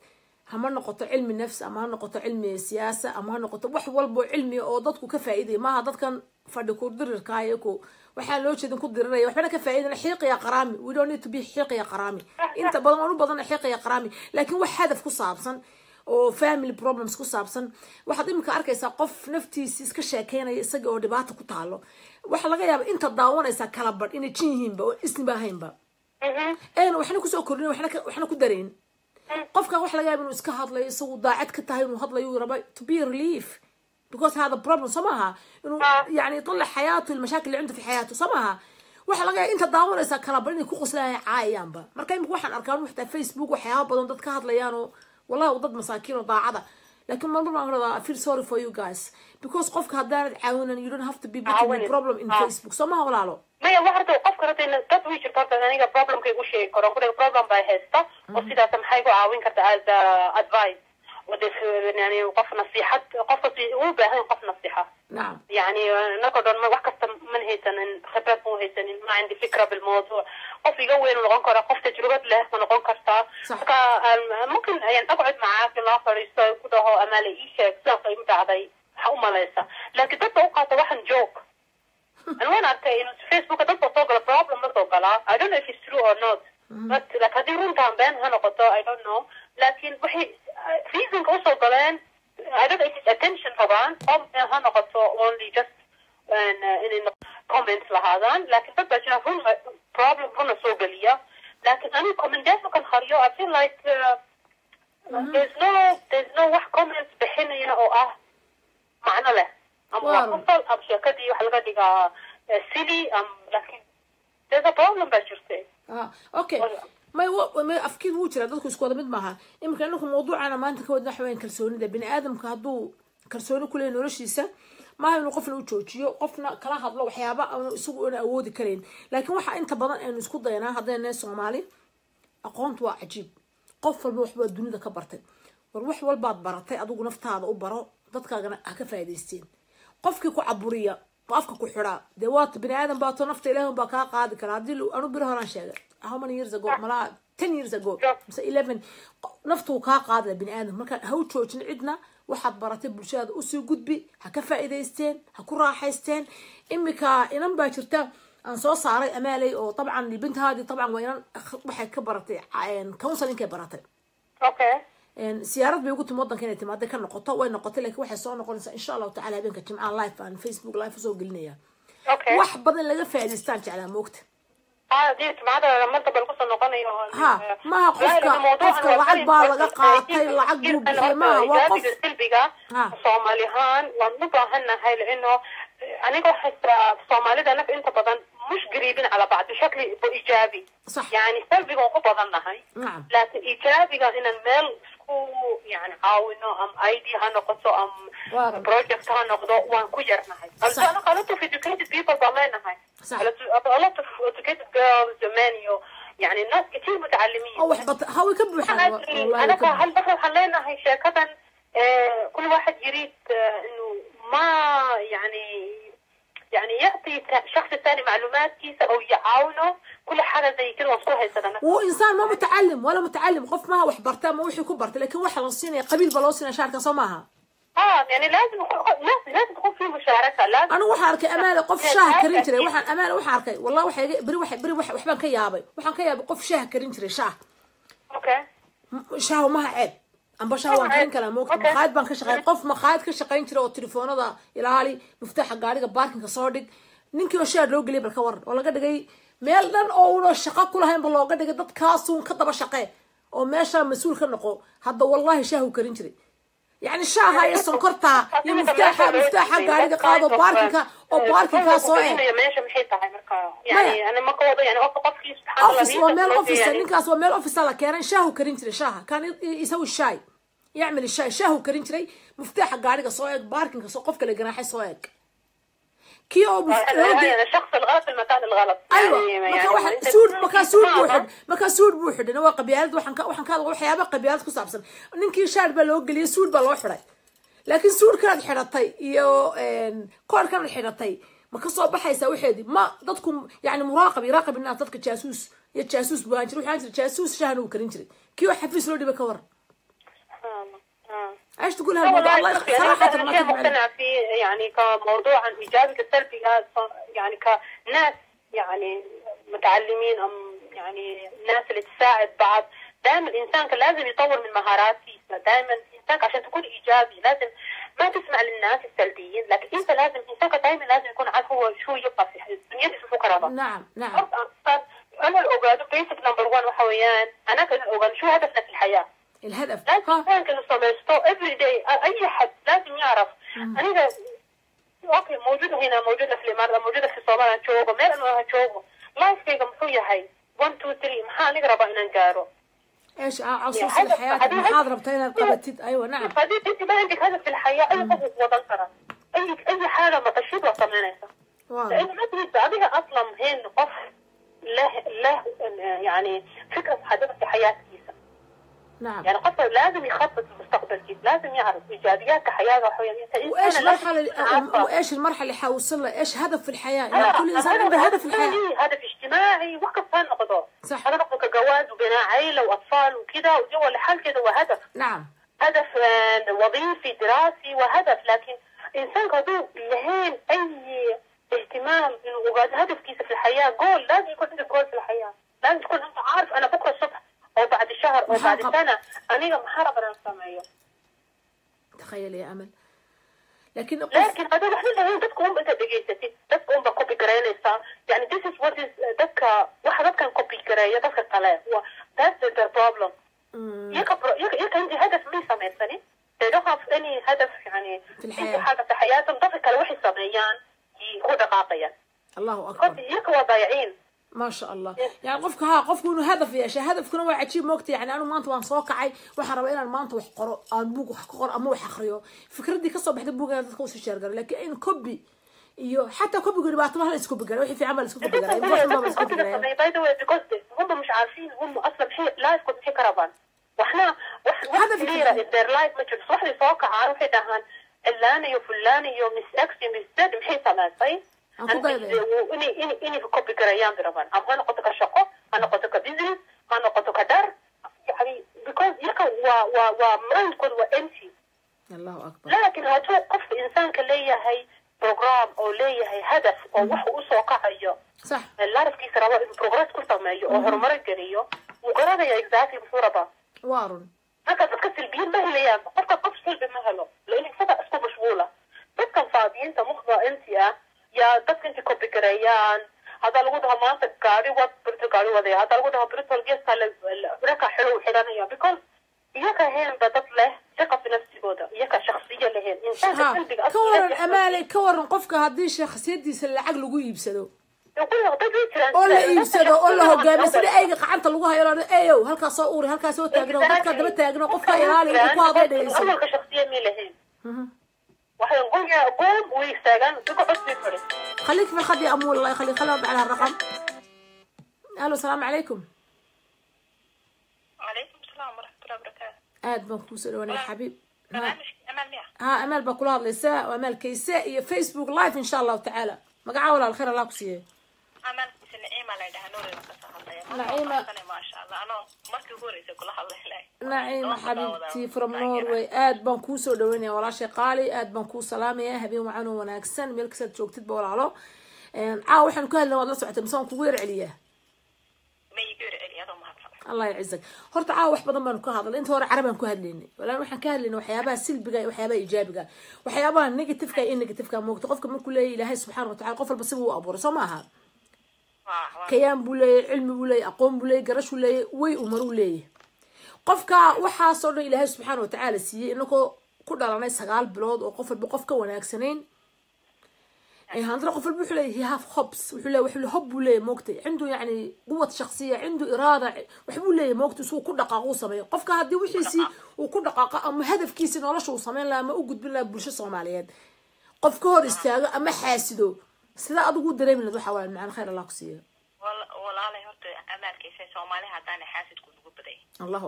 Speaker 1: هما نقطة علم نفس أما نقطة علم سياسة أما نقطة وحول بو علم أو ضدكو كفائدة ما هذا كان فدكو درر كايكو وحال لو شدن كو درر وحنا كفائدة الحيق يا قرامي وي دونت تو بي حيق يا قرامي أنت بضمن بضمن حيق يا قرامي لكن وح هدف كو صابصن أو فاميلي بروبلمز كو صابصن وحد يمكا أركيسا قف نفتي سيسكا شاكينا يسقى أو دباتو كو تالو وح لغايا أنت داونيسا كالبر إني تشين هيمبا إسنبا هيمبا أنا وحنا كو سوكرين وحنا كو درين قفك واحد لا يبي نسكه هذا لي سو ضاعتك إنه هذا لي ربا تبي ريليف بقول هذا بروبلم سماها. إنه يعني يطلع حياته المشاكل اللي عنده في حياته سماها. واحد لا أنت تداول إذا كلا بني كوكس لها عايان با. مركين بواحد أركان وحدة فيسبوك وحياة بدون ضد كهاد ليانو والله وضد مساكين وضاعة. Marmar baan radaa i feel sorry for you guys because qofka haddaanad caawinan you don't have to be putting a
Speaker 2: Caawinin.
Speaker 1: problem in
Speaker 2: Ah.
Speaker 1: facebook soo maha walaalo
Speaker 2: maya wax horta qofka horta ina- dad way jirta horta aniga problemkay u sheegi karo kule problem baa haysta oo sidaas maxay ku caawin karta as advice yani qof nasiixad qofka si- uu baahan qof nasiixa
Speaker 1: nacam
Speaker 2: يعني نقدر ما wax kasta man haysanin khibrad ma haysanin ma عندي فكرة بالموضوع qof iga weyn noqon kara qof tajrubad leh ma noqon kartaa
Speaker 1: صح.
Speaker 2: marka um, mumkin ayaan aqcud معاك loo fadhiisto ku dhaho amaale ii sheeg sidaas ay u dhacday waxa u malaysa laakiin dadba u qaata waxan joog أنا وين arkay facebook dad ba soo gala problem ma soo galaa I don't know if it's true or not haddii runtaan been ha noqoto I don't know laakiin waxay reasonka usoo galeen I don't know it's attention rabaan oo ha noqoto only just uh, inay no- comments lahaadaan laakiin dad baa jira run problem runa soo geliya laakiin aniga commendationkan khariyo I feel like uh, there's no there's no wax comments bixinaya oo ah macno leh ama waa
Speaker 1: Waaw.
Speaker 2: qosol ama sheekadii waxa laga dhigaa eh, silly ama laakiin there's a problem baa jirtay
Speaker 1: ah آه، أوكي. ما يو... ما افكين مو جرا دادكو اسكو مد ماها يمكن انكم موضوع أنا ما أنت كود نحوين كرسوني. ده بني آدم كهدو كرسوني كل نولشيسا ما هي نوقف الوجوجيو قفنا كلا هذلو وحيابا أو اسكو أنا اودي كرين. لكن واحد أنت بدن انو اسكو دينا هذا الناس صومالي اقونت عجيب. قف الروح والدنيا كبرتك والروح والباد برتك ادوق نفتها ادوق برو دادكا كفايديستين قفكي كو عبورية. قافك كحرا دوات بني آدم باتو نفط اليهم باكا قاد كرا ديلو أنا بره ران شيغ هاو ماني يرز اجو مالا 10 يرز اجو مس 11 نفطو كا قاد بني آدم مركا هو توجن عندنا وحد براتب بلشاد اسو غدبي ها كفايديستين ها كراحيستين امكا انن باجرتا ان سو صاري امالي أو طبعا البنت هذه طبعا وين وحي كبرت عين
Speaker 2: كونسلنج
Speaker 1: كبرت أوكي سيارات بيجو تموضن كنا تما ده كان نقطة وين نقطة لك واحد صار نقول إن شاء الله تعالى بينك تجمع لايف عن فيسبوك لايف وزو
Speaker 2: قلنا
Speaker 1: يا واحد بدل لقى في أنستانج
Speaker 2: على موقت. آه، لما تقبل قصة نقطة
Speaker 1: ها ما قصة قصة لعج بار لقى قاطي لعج بوبي ما وقف. صوم
Speaker 2: عليهان
Speaker 1: ونبغى
Speaker 2: هن هاي لأنه آه، أنا قلت صوم عليه أنا في بدن مش قريبين على بعض بشكل إيجابي.
Speaker 1: صح.
Speaker 2: يعني سلبي وقبضنا هاي.
Speaker 1: نعم.
Speaker 2: لكن إيجابي قال إن المال isku yani caawino am id ha noqoto am project ha noqdo waan ku yarnahay lot of educated people baan leenahay lot of educated girls men iyo يعني الناس كتير متعلمين أدري
Speaker 1: wallahi
Speaker 2: أنا
Speaker 1: way ka buuxaan.
Speaker 2: هل بكره خلينا هي آه، كل واحد يريد آه، إنه ما يعني يعني يعطي الشخص الثاني معلومات كيسه أو يعاونه. كل حاجة زي كده وصوها
Speaker 1: وإنسان ما متعلم ولا متعلم. قف ما وحبرته ما وحي كبرت. لكن واحد فلسطيني قبيل فلسطيني شارك صماها
Speaker 2: آه يعني لازم لازم لازم تكون في مشاركة. لازم
Speaker 1: أنا وحركه امانه قف شاه كرنتري امانه امالي وحركه والله وحي
Speaker 2: بري
Speaker 1: وحي بري وحي وحبان كيابي وحان كيابي قف شاه
Speaker 2: كرنتري
Speaker 1: شاه أوكي. شاه وما عيب. أنا بشاور عن كلام ممكن مخاد بنك شغال قف مخاد كشقين ترى التليفون هذا إلى هالي مفتاح قارئ باركنج صادق نينك وشير لو قلي بالكور. ولا قد جاي ميلن أو الشقة كلهم بالله قد جاي ضد كاسون كتب الشقة أو ماشى مسؤول خنقو هذا والله شاهو كرينجري يعني شاه هاي السكرتة مفتاح مفتاح قارئ قاضو. باركنج أو
Speaker 2: باركنج صوئي ماشى محيطها يعني أنا ما قاضي يعني وقف
Speaker 1: أوفيس وميل أوفيس
Speaker 2: نينك
Speaker 1: أسوأ ميل أوفيس على كيران. شاهو كرينجري شاه كان يسوي الشاي. يعمل الشاه شاهو كرينتري مفتاح قاعد صويك باركنج سوقف كل جناح صويك. كيو مفتاح
Speaker 2: يعني الشخص الغلط في المكان الغلط.
Speaker 1: أيوة.
Speaker 2: يعني
Speaker 1: مكان يعني
Speaker 2: واحد
Speaker 1: يعني
Speaker 2: سور
Speaker 1: مكان
Speaker 2: سور
Speaker 1: بوحد مكان سور بوحد. نوا قبيال وحن كا وحن كذا وحياة قبيال كوسابس نين كي شارب لو قلي سور بلو حري. لكن سور كان حرطي يو ان كور كان حرطي ما كسو بحي يسوي حيدي ما ضدكم يعني مراقب يراقب الناس ضدك جاسوس يا جاسوس بوانجر وحاجر جاسوس شانو كرينجري كيو
Speaker 2: حفيس لودي بكور؟
Speaker 1: إيش تقول هالموضوع؟
Speaker 2: والله
Speaker 1: الله
Speaker 2: أنا
Speaker 1: صراحة
Speaker 2: أنا
Speaker 1: ما.
Speaker 2: مقتنع فيه يعني كموضوع عن إيجابي كسلبي هذا يعني كناس يعني متعلمين أم يعني الناس اللي تساعد بعض. دائما الإنسان كان لازم يطور من مهاراته دائما الإنسان عشان تكون إيجابي لازم ما تسمع للناس السلبيين لكن أنت لازم الإنسان دائما لازم يكون عارف هو شو يبغى في الدنيا يشوفوك رضا
Speaker 1: نعم نعم.
Speaker 2: أنا الأوغاد بيسك نمبر 1 وحويان أنا كالأوغاد شو هدفنا في الحياة؟
Speaker 1: الهدف.
Speaker 2: لازم كان افري داي أي حد لازم يعرف. أنا أوكي موجودة هنا موجودة في الإمارات موجودة في الصومال جوجو مير انه جوجو لايف كيغا محو يحي 1 2 3 maxaa aniga rabaa inaan gaaro
Speaker 1: إيش؟ عصوص
Speaker 2: هدف- هذه
Speaker 1: محاض ربطة هنا قبتت أيوه نعم.
Speaker 2: فدي أنت ما عندك هدف في الحياة. أي قصه وضل ترى. اي أي حاجة ما صمينيسا
Speaker 1: واضح.
Speaker 2: لأنه ما تريد بعدها أصلا هين قف له له يعني فكرة هدف في حياته
Speaker 1: نعم.
Speaker 2: يعني قف لازم يخطط للمستقبل كيف؟ لازم يعرف ايجابيات حياته وحياته
Speaker 1: وإيش المرحلة اللي وايش المرحلة اللي حوصل لها؟ إيش هدف في الحياة؟ يعني كل إنسان عنده هدف في الحياة.
Speaker 2: هدف اجتماعي وقف ثاني نقطه
Speaker 1: صح.
Speaker 2: هذا نقطه كجواز وبناء عائله وأطفال وكذا وجو لحال كذا وهدف
Speaker 1: نعم.
Speaker 2: هدف آه، وظيفي دراسي وهدف. لكن إنسان كدو لهين أي اهتمام وبعد هدف كيس في الحياة؟ جول لازم يكون عندك جول في الحياة. لازم تكون أنت عارف أنا بكرة الصبح وبعد شهر
Speaker 1: وبعد
Speaker 2: محرق. سنة. أنا يوم حرب
Speaker 1: تخيل يا أمل. لكن أقص...
Speaker 2: لكن هذا إحنا اللي تقوم انت دقيقه ستي تقوم بكوبي كراي لسا. يعني ذيس از وات از دكا واحد كان كوبي كراي دكا قلا هو ذاتس ذا بروبلم
Speaker 1: يك
Speaker 2: يك يك عندي هدف من يسميه ثاني تلقى في اني هدف يعني
Speaker 1: في الحياة.
Speaker 2: في حاجة في حياتهم دكا الوحي سميان هو دقاقيا.
Speaker 1: الله
Speaker 2: أكبر. يك ضايعين
Speaker 1: ما شاء الله. إيه. يعني قفك ها قفك إنه هدف يا شيء هدف كنا واحد شيء موقتي. يعني أنا ما أنت وأنا صواك عاي وحرب أنا ما أنت وحقر أبوك وحقر أمو وحقريه فكرة دي قصة بحد أبوك أنا تقول سوشيال لكن إن كبي يو إيوه، حتى كبي يقول بعطوا هلا سكوب جر وحي في عمل سكوب جر يعني ما
Speaker 2: شاء الله سكوب جر هم مش عارفين هم أصلا شيء لا سكوب شيء كرفان.
Speaker 1: وإحنا
Speaker 2: واحد كبيرة الدير لايف ما تشوفش واحد صواك عارف يدهن اللاني يو فلاني يو مس إكس يو مس زد محي
Speaker 1: هي طيب؟
Speaker 2: اني اني اني في كوبي كريان درفان اما أنا قلت كشقة أنا قلت كبزنس أنا قلت كدر يعني because يكا و و ومرن كل وامشي
Speaker 1: الله اكبر
Speaker 2: لكن هاتو قف انسان كان ليهي بروجرام أو ليهي هدف أو وحو usoo kacayo
Speaker 1: صح
Speaker 2: larafkiisa rabo inuu progress ku sameeyo oo horumar geliyo wuu garanaya exactly muxuu rabaa
Speaker 1: waarun
Speaker 2: marka dadka silbiyiin ma helayaan qofka qof silbi ma helo lain isaga isku mashquula dadkan faadiyiinta mukhda inti ah gareeyaan haddaa lagu dhaho maanta gaari wad birto gaari wadaya haddaa lagu dhaho britol geeska raka xilo u xidhanaya because iyaga heenba dad leh shaqa fi nafsigooda iyaga shaksiya leheen insaanka
Speaker 1: ha
Speaker 2: qalbiga
Speaker 1: ka waran amaale ka waran qofka haddii shakhsiyadiisa lacag lagu iibsado oo la iibsado oo la hogaamiyo sida ayga gacanta lagu hayo eyow halkaas soo uuri halkaas soo taagno dadka daba taagno qofka ilaali uu ku hadlay dhegeysan
Speaker 2: وحين قول يا
Speaker 1: خليك في الخط يا أمو الله يخليك خلوا على الرقم. ألو السلام عليكم.
Speaker 4: وعليكم السلام ورحمة الله وبركاته. أهد مخصوصة يا حبيب؟ ها. أمل ها أمل
Speaker 1: بقولها لساء وأمل كيساء. فيسبوك لايف إن شاء الله تعالى. ما قاعد الخير الله كسيه أمل نعيمة حبيبتي شاء نور وي أد بنكوس ودوينة ولا شيء قالي أد بنكوس سلام يا هبي معنا ونكسن ملك
Speaker 4: ست شوك تتبع ولا علو آه
Speaker 1: وحن كل اللي وضع سبعة مسون كوير عليا الله يعزك هرت عا وح بضمن كل هذا لأن تور عربي كل هاللي ولا وحن كل اللي وحيابها سلب جاي وحيابها إيجابي جاي وحيابها نيجي تفكى إيه نيجي تفكى موقف تقفك من كل إلهي
Speaker 4: سبحانه وتعالى
Speaker 1: قفل بسيبه وأبوره سماها كيان بولي علم بولي أقوم بولي قرش بولي وي أمر بولي قفك وحاصر إلهي سبحانه وتعالى سي إنكو كل لاناي سغال بلود أو قفل بقفك وناك سنين أي هاندرا قفل بولي هي هاف خبس وحولي وحولي هب بولي موكتي عنده يعني قوة شخصية عنده إرادة وحب بولي موكتي سو كل دقاقو سمي قفك هادي وحي سي وكل دقاقة أما هدف كيسي نولاش وصمين لا ما أوجد بالله بلشي صوم عليها قفكور استاغ أما حاسدو سلا أدو دريم اللي حوالي معنا خير الله كسيه
Speaker 4: wal- walaalay horta amaalkiisa soomaali haddaana xaasidku ugu baday
Speaker 1: الله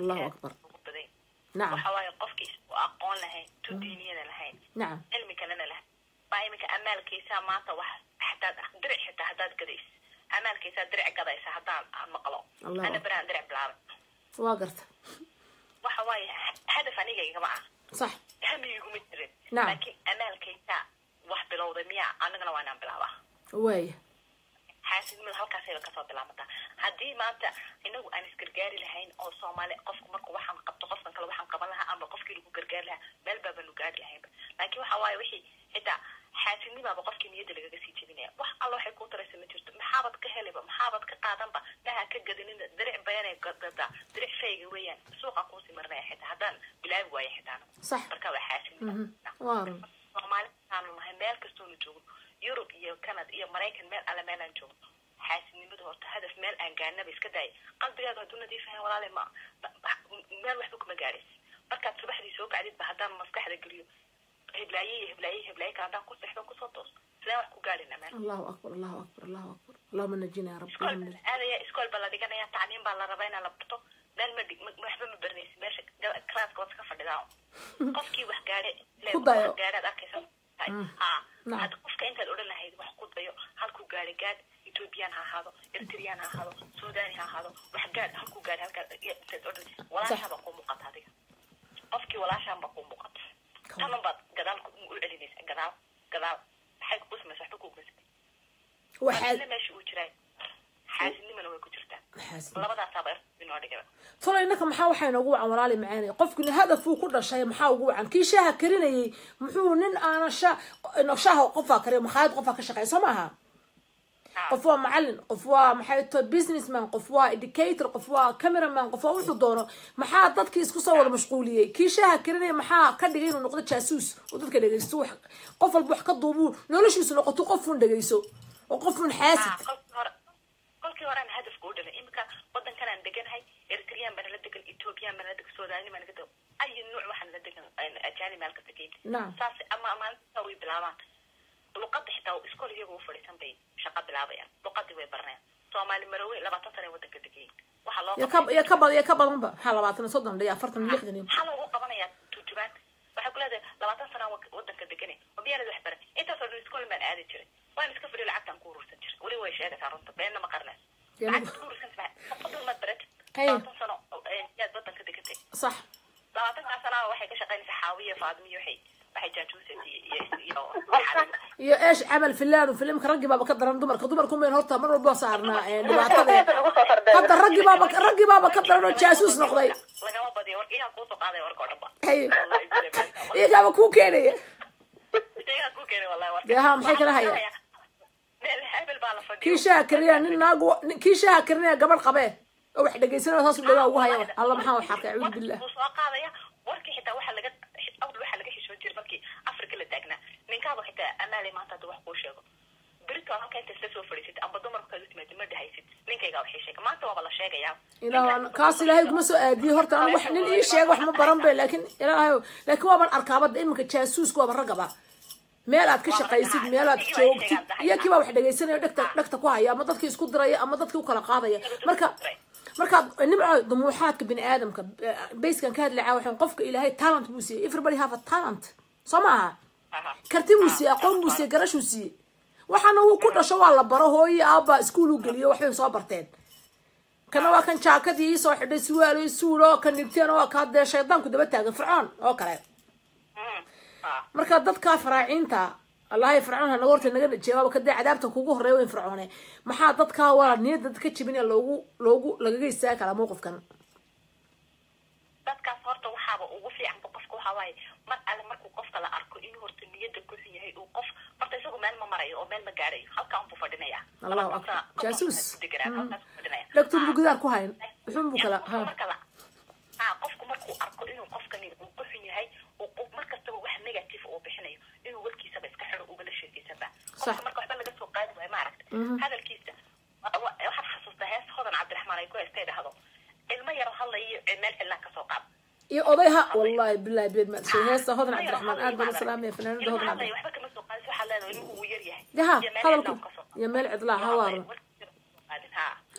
Speaker 1: الله
Speaker 4: aad
Speaker 1: أكبر
Speaker 4: ugu baday
Speaker 1: نعم
Speaker 4: waxa waaye qofkiis u aqoon lahayn tu diiniyada lahayn
Speaker 1: نعم
Speaker 4: cilmi kalena lahayn baa iminka amaalkiisa maanta wax hadaad diric xitaa haddaad gadays amaalkiisa diric gadaysa haddaan aan maqlo
Speaker 1: Allah.
Speaker 4: ana beraan diric bilaabay
Speaker 1: واقرت
Speaker 4: waxa waaye hadaf aniga igama ah
Speaker 1: صح
Speaker 4: hamiguma jirin
Speaker 1: Naam.
Speaker 4: laakiin amaalkaysa wax bilowday miya anigana waa inaan bilaabaa
Speaker 1: وايه
Speaker 4: xaasidnimada halkaasayba kasoo bilaamataa haddii maanta inagu aan isgargaari lahayn oo soomaali qofku marku waxaan qabto qofkan kale waxaan qaban lahaa ama qofkii lagu gargaari lahaa meel baabanu gaari lahaynba laakiin waxa waaye wixii xitaa xaasidnimaaba qofkii niyadda lagaga sii jebinaya wax alla waxay kuu taraysa ma jirto maxaabad ka helayba maxaabad ka qaadanba maha ka gadinina diric bayanay gadadaa diric fayga weeyaan suuqaan kuusii marinaya xitaa haddaan bilaabi waayo xitaa
Speaker 1: صح
Speaker 4: marka waa xaasidnima soomaali aanu nahay meel kastoonu joogno yurub iyo canada iyo maraykan meel alle meelaan joogno xaasidnimada horta hadaf meel aan gaarnaba iska daaya qalbigaaga hadduu nadiif ahayn walaale ma meel waxba kuma gaadhays markaad subaxdii soo kacdid ba haddaan maskaxda geliyo heblaaye iyo heblaaye heblaaye kale haddaan ku seexdo kusoo toos sideen wax ku gaadhina meel
Speaker 1: allahu akbar allahu akbar allahu akbar allahuma najina ya rabbi
Speaker 4: aadaya iskool baa la dhiganaya tacliim baa la rabaa inaa la barto meel ma dhig waxba ma baranaysid meesha classka waad iska fadhidaa qofkii wax gaadhe le- wax gaadhaad arkaysa tahay
Speaker 1: Mm.
Speaker 4: ha
Speaker 1: Nacam.
Speaker 4: hadda qofka intaad odhan lahayd wax ku dayo halkuu gaadhe gaadh ethoobiyan ha ahaado eritreyaan ha ahaado suudani ha ahaado wax gaadh halkuu gaadhe halkaa intaad odhan walaashaa baa kuu muuqata adiga qofkii walaashaan baa kuu muuqata
Speaker 1: Come on.
Speaker 4: tanan baad gadaal ku- u celinaysa gadaal gadaal maxay kugu samaysa waxba kugu samaysa
Speaker 1: waxaad
Speaker 4: Adina meesha uu jiraa
Speaker 1: حاسني منو كتير تاني. حاسني. الله بدأ صابر من وراك. طلع إنك قف كل هذا فوق كل شيء محاوق عن. كل شيء هكرني محاول إن أنا شا إنه شاه قفا كريم. محاد قفا كشقي سمعها. آه. قفوا معلن. قفوا محيط بيزنس مان قفوا إديكيتر قفوا كاميرا مان قفوا وش الدورة محاط ضد كيس قصوى المشغولية كي شاها كرني محاط كده غير نقطة شاسوس. وضد كده يسوح قفل بوح قد ضبور نقول شو يسوي نقطة قفون ده يسوي وقفون حاسد. آه،
Speaker 4: kolkii horaan hadafka u dhalay iminka wadankanaan deganahay eritreyaan baan la degan ethoobiyan baan la degan suudani baan la degan ayi nuuc waxaan la degan ajaani meel kasta
Speaker 1: Naam.
Speaker 4: saas ama maalinta way bilaabaan luqadda xitaa iskool iyaga u fadhiisan bay shaqa bilaabayaan luqadii way baranayaan soomaali marowe labaatan sane wadanka degayin waxaa loo
Speaker 1: ya ka badan ya ka badanba maxaa labaatan soddon iyo afartan lixdan
Speaker 4: maxaa loogu qabanayaa turjubaan waxay ku leedahay labaatan sanaa wadanka degane oo miyaanad wax baran intaasoo dhan iskool baan aadi jiray waan iska fadhiyo lacagtaan ku urursan jiray weli way sheegaysaa runta beenna ma qarnayso
Speaker 1: أيوه. [laughs] يا إيش عمل فلان وفيلمك رقي بابا كدر دمر
Speaker 4: دمر كم من هرتا مر ربع صارنا [laughs] يعني [laughs] كدر رقي
Speaker 1: بابا
Speaker 4: رقي بابا
Speaker 1: كدر انه جاسوس
Speaker 4: نقضي. أي. إيه، يا بابا
Speaker 1: كوكيني. يا بابا كوكيني والله
Speaker 4: يا هام حكي لها يا
Speaker 1: kii shaaha karinaya nin naagu nin- kii shaaha karinaya gabadh qabee oo wax dhegeysanaya saas u dhagaa ugu haya alla maxaa wax xarkay acuudu billah
Speaker 4: wuu soo qaadaya warkii xitaa waxaa laga awal waxaa laga xishoon jiray markii afrika la taagnaa ninkaaba xitaa amaale maanta hadda wax kuu sheego berito halka inta isla soo fadhiisatid amba dumarka kaga timaadi ma dhahaysid ninkaygaa waxay sheega maanta waaba la sheegayaa
Speaker 1: ilaahu kaas ilaahay kuma soo aadiyey horta anigu wax nin ii sheeg wax ma baran be laakiin ilaahay laakiin waaban arkaabada iminka jaasuusku waaba ragaba ميلاد كشقيسيد ميلاد تشوقتي يا كيما واحد دغيسن دغتا دغتا كو هيا ما ددكي اسكو دراي اما ددكي وكلا قاديا مركا مركا نمعو طموحاتك بن آدم بيس كان كاد لعاو حين قفك إلى هي تالنت موسي افربلي هاف ا تالنت سما كرتي موسي اقوم موسي غرشوسي وحنا هو كو دشه وا لا بره هوي ابا اسكول غليو وحين سو كانوا كان جاكدي سو خدي سوالو سولو كنبتي كاد ديشيطان كدبا تاغ فرعون أو marka dadka faraaciinta allahay fircoon naga horta naga jawaaba kadee cadaabta kugu horeeya weyn fircoone maxaa dadkaa waa niyadda dadka jibin ee loogu loogu lagaga istaagi karaa mowqifkan
Speaker 4: dadkaas horta waxaaba ugu fiicanba qofka waxaa waaye mar alle markuu qofka la arko inuu horta niyadda ku xun yahay uu qof horta isagu meel ma marayo oo meel ma gaarayo halkaa unbuu fadhinaya
Speaker 1: Allahu akbar. Jaasuus. Mm.
Speaker 4: Ah.
Speaker 1: buu gudaar ku hayn wuxuun buu kala ha
Speaker 4: ah qofku markuu arko inuu qofkani uu ku xun yahay
Speaker 1: أضيها والله بالله بيد
Speaker 4: ما شو
Speaker 1: هسه
Speaker 4: هذا عبد الرحمن آدم السلام يا فنان هذا عبد الرحمن ده هذا الكل يا مال عدلا هوار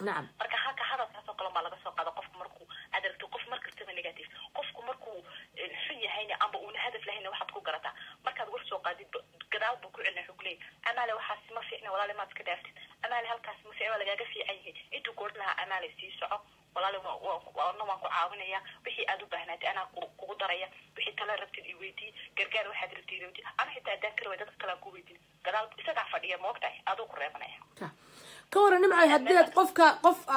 Speaker 4: نعم. بركة هاك هذا سوق لما لقى سوق هذا قف لهنا أم بقول هدف لهنا واحد كو جرتها مركز ورشة قاديب جراو بقول إنه حقولي أما لو حاس ما في إحنا ولا لما تكدفت أما لو هالكاس ما في ولا جاك في أيه إنتو قلت لها أما لسي شعب. ولا لما وأنا ما كعاونة يا. بحي أدو بهنات أنا كو دريا بحي تلا ربت الويدي جرجال واحد ربت الويدي أنا حتى أذكر ودات كلا كويدي جراو إذا عفوا يا موقع أدو قريبنا يا كورا نمعي هديت
Speaker 1: قف قف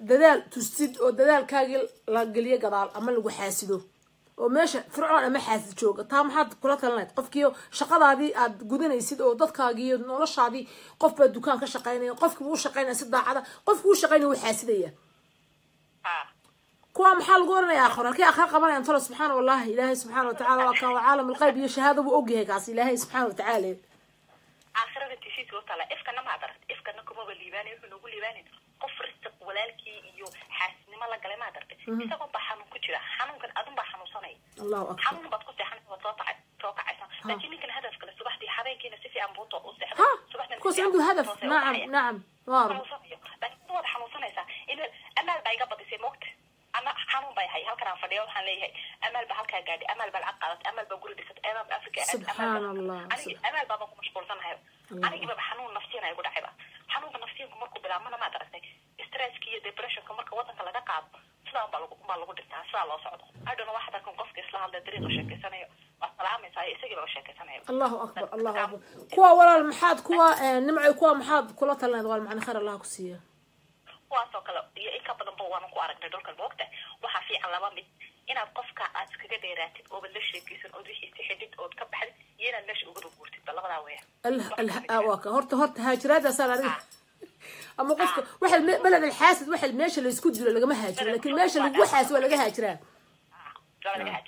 Speaker 1: دلال تستيد أو دلال كاجل لقليه قدال أما لو oo meesha fircoon ama xaasid jooga taa maxaad kula talinayd qofkii shaqadaadii aad gudanaysid oo dadkaagii iyo noloshaadii qof baa dukaan ka shaqaynaya qofkii wuu shaqaynaya si daacada qofkii wuu shaqaynaya wuu xaasidaya kuwa maxaa lagu oranaya aakhir halkii aakhir qabanayaan tolo subxaana wallahi ilaahay subxaana watacaala waa kan waa caalam alqayb iyo shahaada buu ogyahay kaas ilaahay subxaana watacaala
Speaker 4: aakhirada tisiis u tala ifkana ma adaragt ifka qofkana kumaba liibaanay wuxuu noogu liibaanin qof risiq walaalkii iyo xaasidnimo la galay maa dartay isagoo baa xanuun ku jira xanuunkan adun baa
Speaker 1: الله أكبر.
Speaker 4: حرام بتقول ده حنا بتوقع توقع عسى آه. لكن يمكن هدف كل الصبح دي حبايبي كنا سيفي عم بوطو قصة
Speaker 1: ها؟
Speaker 4: صبحنا
Speaker 1: كوس عنده هدف. نعم نعم. واضح.
Speaker 4: لكن واضح حنا وصلنا إلى أمل بيجا بدي سموت أما حرام بيجا هاي. هالكلام فديه وحنا ليه أمل بهالك قاعد؟ أمل بالعقارات أمل بقول دي ست أمل بأفريقيا
Speaker 1: سبحان الله.
Speaker 4: أمل بابا مش بورصان هاي. أنا جب بحنون نفسي أنا يقول عيب
Speaker 1: الله أكبر الله أكبر. كوا ولا المحاد كوا آه، نمعي كوا محاد كلا تلا دوال معنا. خير الله كسيه
Speaker 4: واسوكل يك بدن بوان قارك ندور كل وقت وحفي على ما مت إن القف كأس كجديرات وبلش يكيسن أدريش استحديت أو تكبحل ينا ليش أقول بورت بلغ الله ويا. الله
Speaker 1: الله أوكا آه، هرت هرت هاجر هذا سلام. آه. أما قف واحد بلد الحاسد واحد ماشي اللي يسكت جل لقى هاجر. لكن ماشي اللي وحاس ولا
Speaker 4: جهاجر جل لقى هاجر.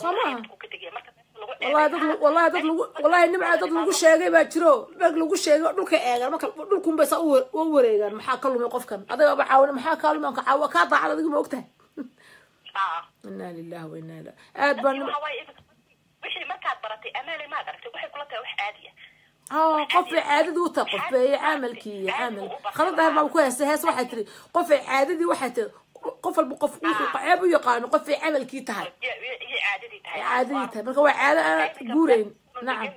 Speaker 1: Soomaha.
Speaker 4: dadku ka tegaya marka meesha lagu
Speaker 1: والله
Speaker 4: eedeeyo,
Speaker 1: dad والله dad lagu والله nimca dad lagu sheegay baa jiro dad lagu sheegay dhulka eegan marka dhulkun bay saa u wareegaan maxaa ka lumay qofkan adiga ba caawin maxaa ka lumay ka caawa ka daacad adiga ma ogtahay
Speaker 4: Ah.
Speaker 1: inna lillahi wa inna ilaihi aad baan
Speaker 4: Laakiin waxa waaye iminka wixii markaad baratay amaale maad aragtay waxay kula tahay wax caadi ah
Speaker 1: آه قف عاددي وتا قف بي عاملكي عامل خلط هذا ما كويس هيس waxay tiri qof caadadii waxay قفل بقف قفل
Speaker 4: قعب يقان قف آه. في
Speaker 1: عمل كي تهاي. عادي تهاي. عادي آه. تهاي.
Speaker 4: بس هو عادة جورين نعم.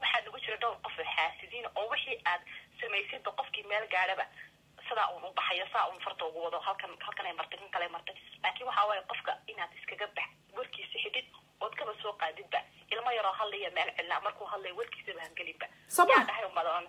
Speaker 4: واحد لو شرط قف الحاسدين أو وحي عاد سميسي بقف كمال قاربة صدا أو بحية صا أو مفرط أو جوضة هالك هالك أنا مرتين كلام مرتين لكن هو حاول قفقة إنها تسكجب بقول كيس حديد وتكبر سوق عديد بقى. Ilmo yaroo hadlaya meel cilaa markuu hadlaya warkiisaba hangelinba
Speaker 1: Sabah.
Speaker 4: yaa dhahay umadan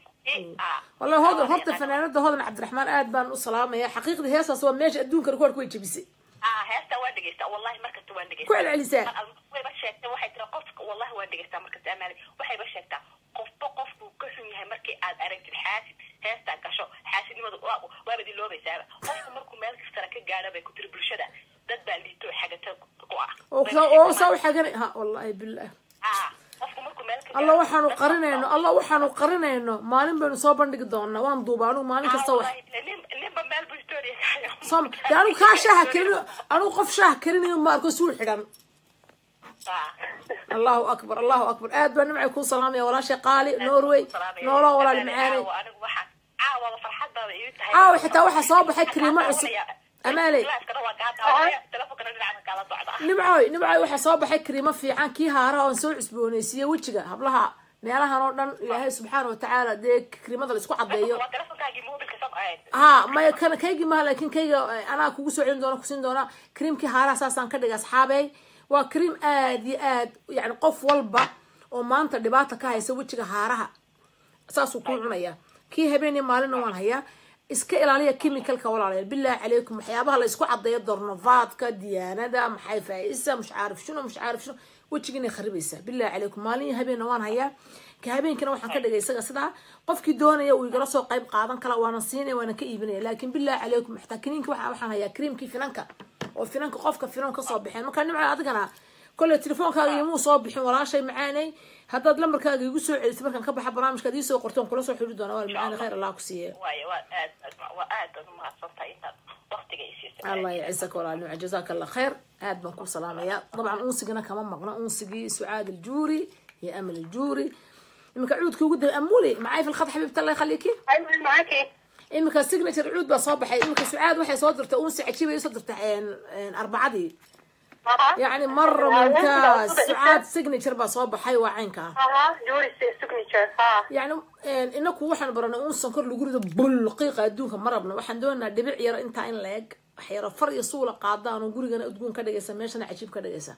Speaker 1: والله هذا هرت فنانada هذا عبد الرحمن baan u salaamaya xaqiiqdii heesaas waa meesha adduunka rekoorka way jabisay
Speaker 4: ah heesta waan dhegeystaa wallahi markasta waan
Speaker 1: ku
Speaker 4: dhegeystaa
Speaker 1: celcelisaan
Speaker 4: wayba sheegtay waxay tiri qofka wallahi waan dhegeystaa markasta amaale waxayba sheegtaa qofba qofkuu ka xun yahay markii aad aragtid xaasid heestaa gasho xaasidnimadu waa- waaba diloobaysaaba qofku markuu meel kastana ka gaadho bay ku tiri bulshada dad baa liito xagata ku ah
Speaker 1: الله وحنا قرنا إنه الله وحنا
Speaker 4: قرنا إنه ما نبي نصاب
Speaker 1: عندك
Speaker 4: دهنا
Speaker 1: وان
Speaker 4: دوبان
Speaker 1: وما نبي نسوي صم [laughs] يعني كاشة هكيرو أنا قفشة هكيرني وما أقصول حكم
Speaker 4: الله
Speaker 1: أكبر الله
Speaker 4: أكبر. أحد بنا معي يكون سلام يا وراشة
Speaker 1: قالي نوروي نورا ولا المعاني آه والله فرحت بيوت آه وحتى وحصاب حكري معصب
Speaker 4: Ah.
Speaker 1: amaaley waxaa soo baxay kariimo fiican kii haaraha oon soo cusboonaysiiye wejiga hablaha meelahan oo dhan ilaahay subxaana watacaala dee kariimada la isku cadeeyo
Speaker 4: Waa telefonkaagii mobilka sab ahayd.
Speaker 1: ها ما كان كيجي ما لكن كيجي أنا كوجو سو عين دونا كوسين دونا كريم كي هارا أساسا كدغ اصحابي waa كريم aad iyo aad yani qof walba oo maanta dhibaata ka haysa wejiga haaraha saasuu ku cunaya kii habeenii maalina waan hayaa iska ilaaliya chemicalka walaalayaal bilaahi calaykum waxyaabaha la isku cadeeyo dornovaadka diyaanada maxay faaisa mush caarif shuno mush caarif shuno wejigiinay kharibaysaa bilaahi calaykum maalin iyo habeenna waan hayaa ka habeenkina waxaan ka dhigay isaga sidaa qofkii doonaya uu igala soo qayb qaadan kala waana siinaya waana ka iibinaya laakiin bilaahi calaykum xataa kiniinka waxa waxaan hayaa kriimkii finanka oo finanka qofka finan kasoo baxeen marka nimca adigana kole telefoonkaaga imuu soo bixin walaashay macaanay هذا ضل مركا يجوسوا يسمعك أنا كبح برامج كذي يسوق قرطون
Speaker 4: كل صور حلو دونا والمعاني خير الله كسيه وايد وايد ما صرت
Speaker 1: الله يعزك والله نوع جزاك الله خير هاد منكم سلام يا طبعا أنسقنا كمان مقنا أنسقي سعاد الجوري يا أمل الجوري إمك عود كي وجد أمولي معاي في الخط حبيبتي الله يخليكي
Speaker 2: أمل معاكي
Speaker 1: إمك السجنة العود بصابح إمك سعاد وحي صدرت أنسق عشيبة يصدرت عين أربعة دي يعني مرة ممتاز. سعاد سيجنتشر بس هو بحي وعينك
Speaker 2: ها جوري سيجنتشر ها.
Speaker 1: يعني إيه، إنك وحن برنا انسان كل جرد بلقيقة أدوك مرة بنا. وحن دونا دبيع يرى إنت عين لاك حيرى فر يصول قعدان وجوري أنا أدوك كذا يسا أنا عجيب كذا يسا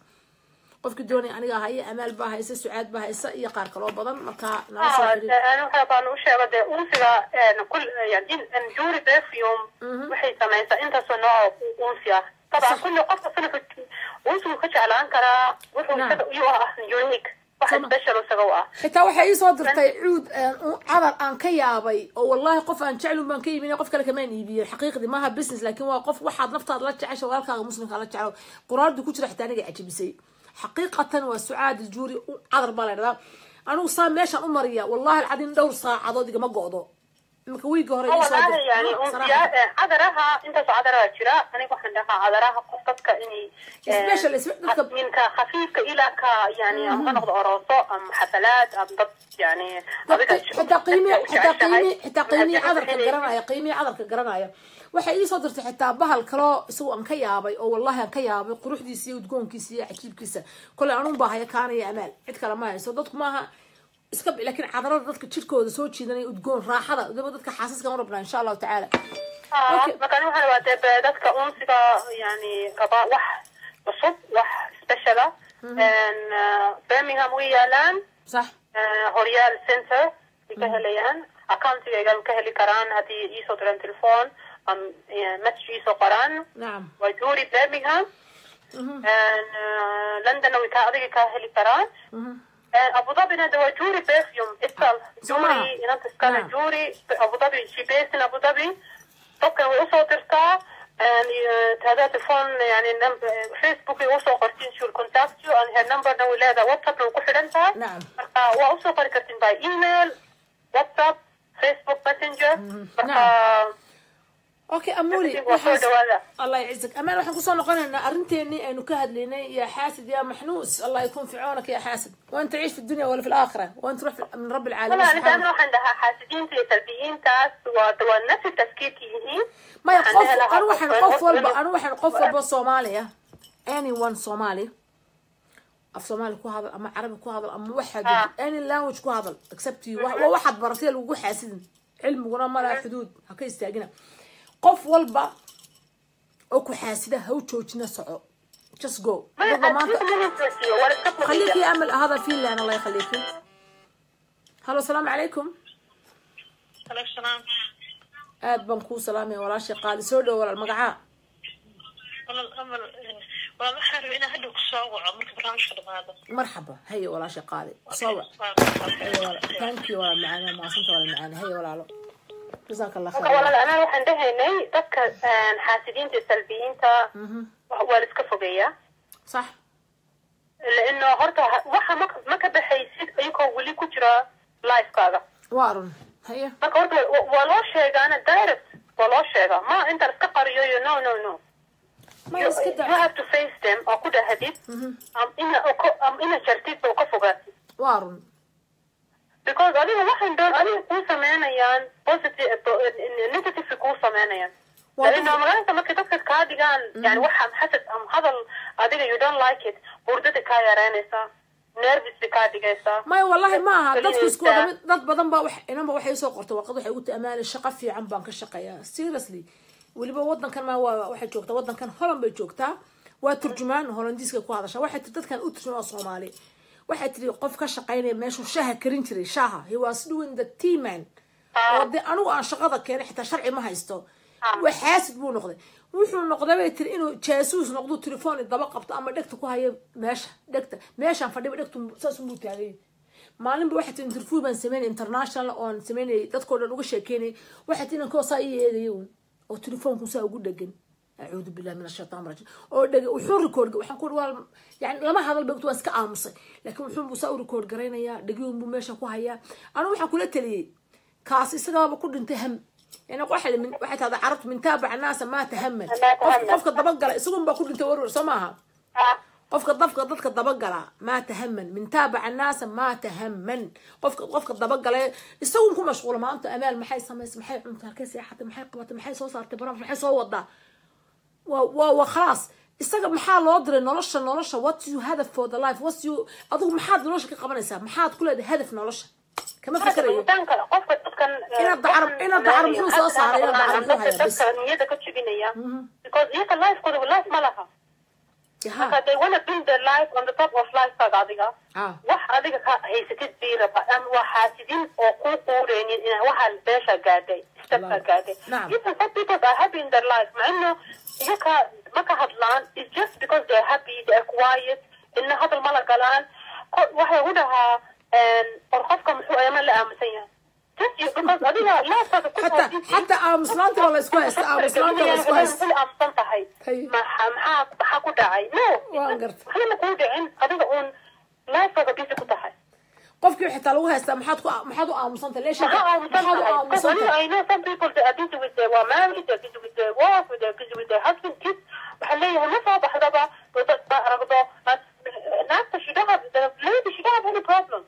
Speaker 1: قف كدوني أنا هاي أمال بها يسا سعاد بها يسا يا قارقر وبضن مكا آه
Speaker 2: أنا وحن طبعا وش هذا انسى إيه، كل يعني إن جوري بس يوم وحي سمعت إنت سنوع انسى طبعا كل قصة سنة وصول خش على أنكرا وصول
Speaker 1: نعم. كذا يوها يونيك. حتى وحي يصدر تعود عرض عن كي أبي. والله قف أن تعلم من كي من يقف كذا كمان. يبي الحقيقة ما ها بيزنس لكن واقف واحد نفطر لا تعيش ولا كذا مسلم خلاص تعال قرار دكوت رح تاني قاعد بيسي حقيقة وسعاد الجوري عرض بالرضا أنا وصام ليش أمر يا والله العظيم دور صاع عضادي ما قعدوا. Wiiga hore
Speaker 2: يعني cadaraha intaasoo cadaraha jira aniga waxaan dhahaa cadaraha qof dadka inay
Speaker 1: Special, is- dadka-
Speaker 2: minka khafiifka ilaa ka yani ha noqdo orooso ama xafalaad ama dad yani
Speaker 1: xitaa qiimi
Speaker 2: dadka u
Speaker 1: xitaa
Speaker 2: jeceshahay.
Speaker 1: qiimi xitaa qiimii
Speaker 2: Hadii
Speaker 1: cadarka garanaya qiimii cadarka garanaya waxay ii soo dirtay xitaa bahal kaloo isagu aan ka yaabay oo wallahi aan ka yaabay quruxdiisa iyo udgoonkiisa iyo cajiibkiisa kolay anun baa haya kaanaya amaal cid kale ma hayso dadku maaha iska laakiin cadarada dadka jirkooda soo jiidanaya udgoon raaxada daba dadka xaasaska u rabnaa insha allahu tacaala
Speaker 2: Ah, markaan waxaan rabaa dee dadka unsiga yani raba wax cusub wax special ah And, ah, birmingham way yaalaan
Speaker 1: sax
Speaker 2: Ah, horyaal center ay ka helayaan accountigayga ka heli karaan haddii iisoo diraan telephone am message iisoo qoraan waa juuri birmingham ah, londonna way ka adiga ka heli karaan آه، أبو ظبي هذا هو جوري بيخيوم
Speaker 1: اسال
Speaker 2: آه، جوري انت
Speaker 1: اسال
Speaker 2: نعم. جوري أبو ظبي شي بيس ان ابو ظبي. توك وصو ترتا. يعني آه، هذا تفون يعني فيسبوك وصو قرتين شو الكونتاكت شو ان يعني هير
Speaker 1: نمبر
Speaker 2: نو لا هذا واتساب لو كل انت نعم. وصو قرتين باي
Speaker 1: إيميل واتساب
Speaker 2: فيسبوك ماسنجر. نعم.
Speaker 1: أوكي
Speaker 2: أمولي
Speaker 1: الله يعزك أمان راح نقصون قلنا أرنتين إنه كهد لنا يا حاسد يا محنوس الله يكون في عونك يا حاسد وأنت تعيش في الدنيا ولا في الآخرة وأنت تروح من رب العالمين
Speaker 2: لا أنا أروح عندها حاسدين في سلبيين تاس وتونس التفكير
Speaker 1: ما يقف أروح نقف ولب أروح نقف ولب
Speaker 2: الصومالية
Speaker 1: أني وان صومالي أف صومالي كو هذا أما عربي كو هذا أما واحد أني لاوج كو هذا أكسبتي واحد برتيل وجو حاسدين علم ورا ما لا حدود هكذا استأجنا
Speaker 2: قف
Speaker 1: والبا أو
Speaker 2: كحاسده هو توجنا سعو جس جو
Speaker 1: خليك يا امل هذا في اللي أنا الله يخليك هلا السلام عليكم
Speaker 3: السلام اد بنكو سلامي ولا شي قال سو دو
Speaker 1: ولا المقعه مرحبا هيا ولا شي قال سو ثانك يو ولا معنا ما سنت ولا معنا هيا ولا allah
Speaker 2: marka
Speaker 1: khayr
Speaker 2: walaal anaa waxaan dhahaynay dadka xaasidiinta salbiyiinta wa- waa la iska fogeeyaa
Speaker 1: صح
Speaker 2: laino horta waxa ma ka baxaysid iyagoo weli ku jira lifekaaga
Speaker 1: waa run haya
Speaker 2: marka horta wa- waa loo sheegaana direct waa loo sheegaa ma inta la iska qariyo iyo no no no you,
Speaker 1: iska
Speaker 2: you have to face them oo ku dhahadid am ina oo ka- am ina jartid oo adiga waxaan doon adiga kuu sameynayaan positive negative kuu sameynayaan
Speaker 1: Waa
Speaker 2: laino
Speaker 1: dadka-
Speaker 2: magaalada markay dadka kaa dhigaan yani waxaan xasad ama hadal adiga you don't like it hurdada kaa yareynaysaa nervous
Speaker 1: wallahi maaha dadku isku wada
Speaker 2: gelinaysaa.
Speaker 1: mid dad badan baa wax inanba waxay soo qortay warqad waxay ugu ta'amaanay shaqo fiican baan ka shaqeeyaa seriously weliba wadankan ma waxay joogtaa wadankan holland bay joogtaa waa turjumaan holandiiska ku hadasha waxay dadkan u turjumaan waa soomaali waxay tiri qof ka shaqaynaya meeshuu shaha karin jiray shaha he was doing the tea man oo dee anigu aan shaqada keenay xitaa sharci ma haysto waa xaasid buu noqday wuxuu noqday bay tiri inuu jaasuus noqdo telefoon daba qabto ama dhegta ku hayo meesha dhegta meeshaan fadhiba dhegtu saas unbuu taagay maalinba waxay tii interview baan sameynay international oon sameynayay dadkoo dhan uga sheekeynay waxay tii ninkoo saa ii eegaya oo telefoonku saa ugu dhegan أعوذ بالله من الشيطان الرجيم. وحور ركور وحن كور وال يعني لما هذا البقت واسك أمس لكن وحن بساو ركور قرينا يا دقيهم بمشى كوهيا أنا وحن تلي كاس استجاب بكل انتهم يعني واحد
Speaker 2: من واحد
Speaker 1: هذا عرفت من تابع الناس ما تهمل أفك الضبقة
Speaker 2: سوهم
Speaker 1: بكل انتورور سماها. قفك الضفقة ضفقة الضبقة ما تهمن. من تابع الناس ما تهمن. قفك قفك الضبقة يسوون كل مشغول ما أنت أمال. محيص ما يسمح محيص أنت هكذا يا حتى محيص قبض محيص صار تبرم محيص هو وخلاص استغرب محاد لودر نلاشة نلاشة what you هدف for the life what you أظن محاد نلاشة كقبل إنسان محاد كل هذا هدف
Speaker 2: نلاشة كما فكر
Speaker 1: يو إنا الدعر إنا الدعر مفروض صار إنا الدعر مفروض هاي
Speaker 2: بس نية دكتور بينيا because يك الله يسكت والله
Speaker 1: ما
Speaker 2: marka they wanna build their life on the top of lifekaaga adiga
Speaker 1: ah
Speaker 2: wax adiga ka haysatid bii raba ama waa xaasidin oo kuu quureynin ina waxa beesha gaadhay stepka gaadhay even some people are happy in their life مع انه iyaka ma ka hadlaan it's just because they're happy they're quiet ina hadal ma la galaan waxay u dhahaa or qofka muxuu ayama la aamusan yahay
Speaker 1: حتى حتى
Speaker 2: ام سلانت ولا سكويست
Speaker 1: آم سلانت ولا سكويست كل أم سلانت هاي. ما حم
Speaker 2: حاط حكو
Speaker 1: دعي نو.
Speaker 2: خلينا نقول
Speaker 1: دعين
Speaker 2: هذا هون لا صار بيسك تحي قف كيو حتى لو هسه ما حاطكو ما حاطو آم سلانت ليش ما حاطو آم سلانت ما حاطو آم سلانت اي نو سم بيبل ذا ابيز ويز ذا ومان ذا ابيز ويز ذا واف ذا ابيز ويز ذا هاسبن كيس بحلي هو نفع بحضبه بحضبه ناس شو دغب ليه شو دغب
Speaker 1: هني بروبلم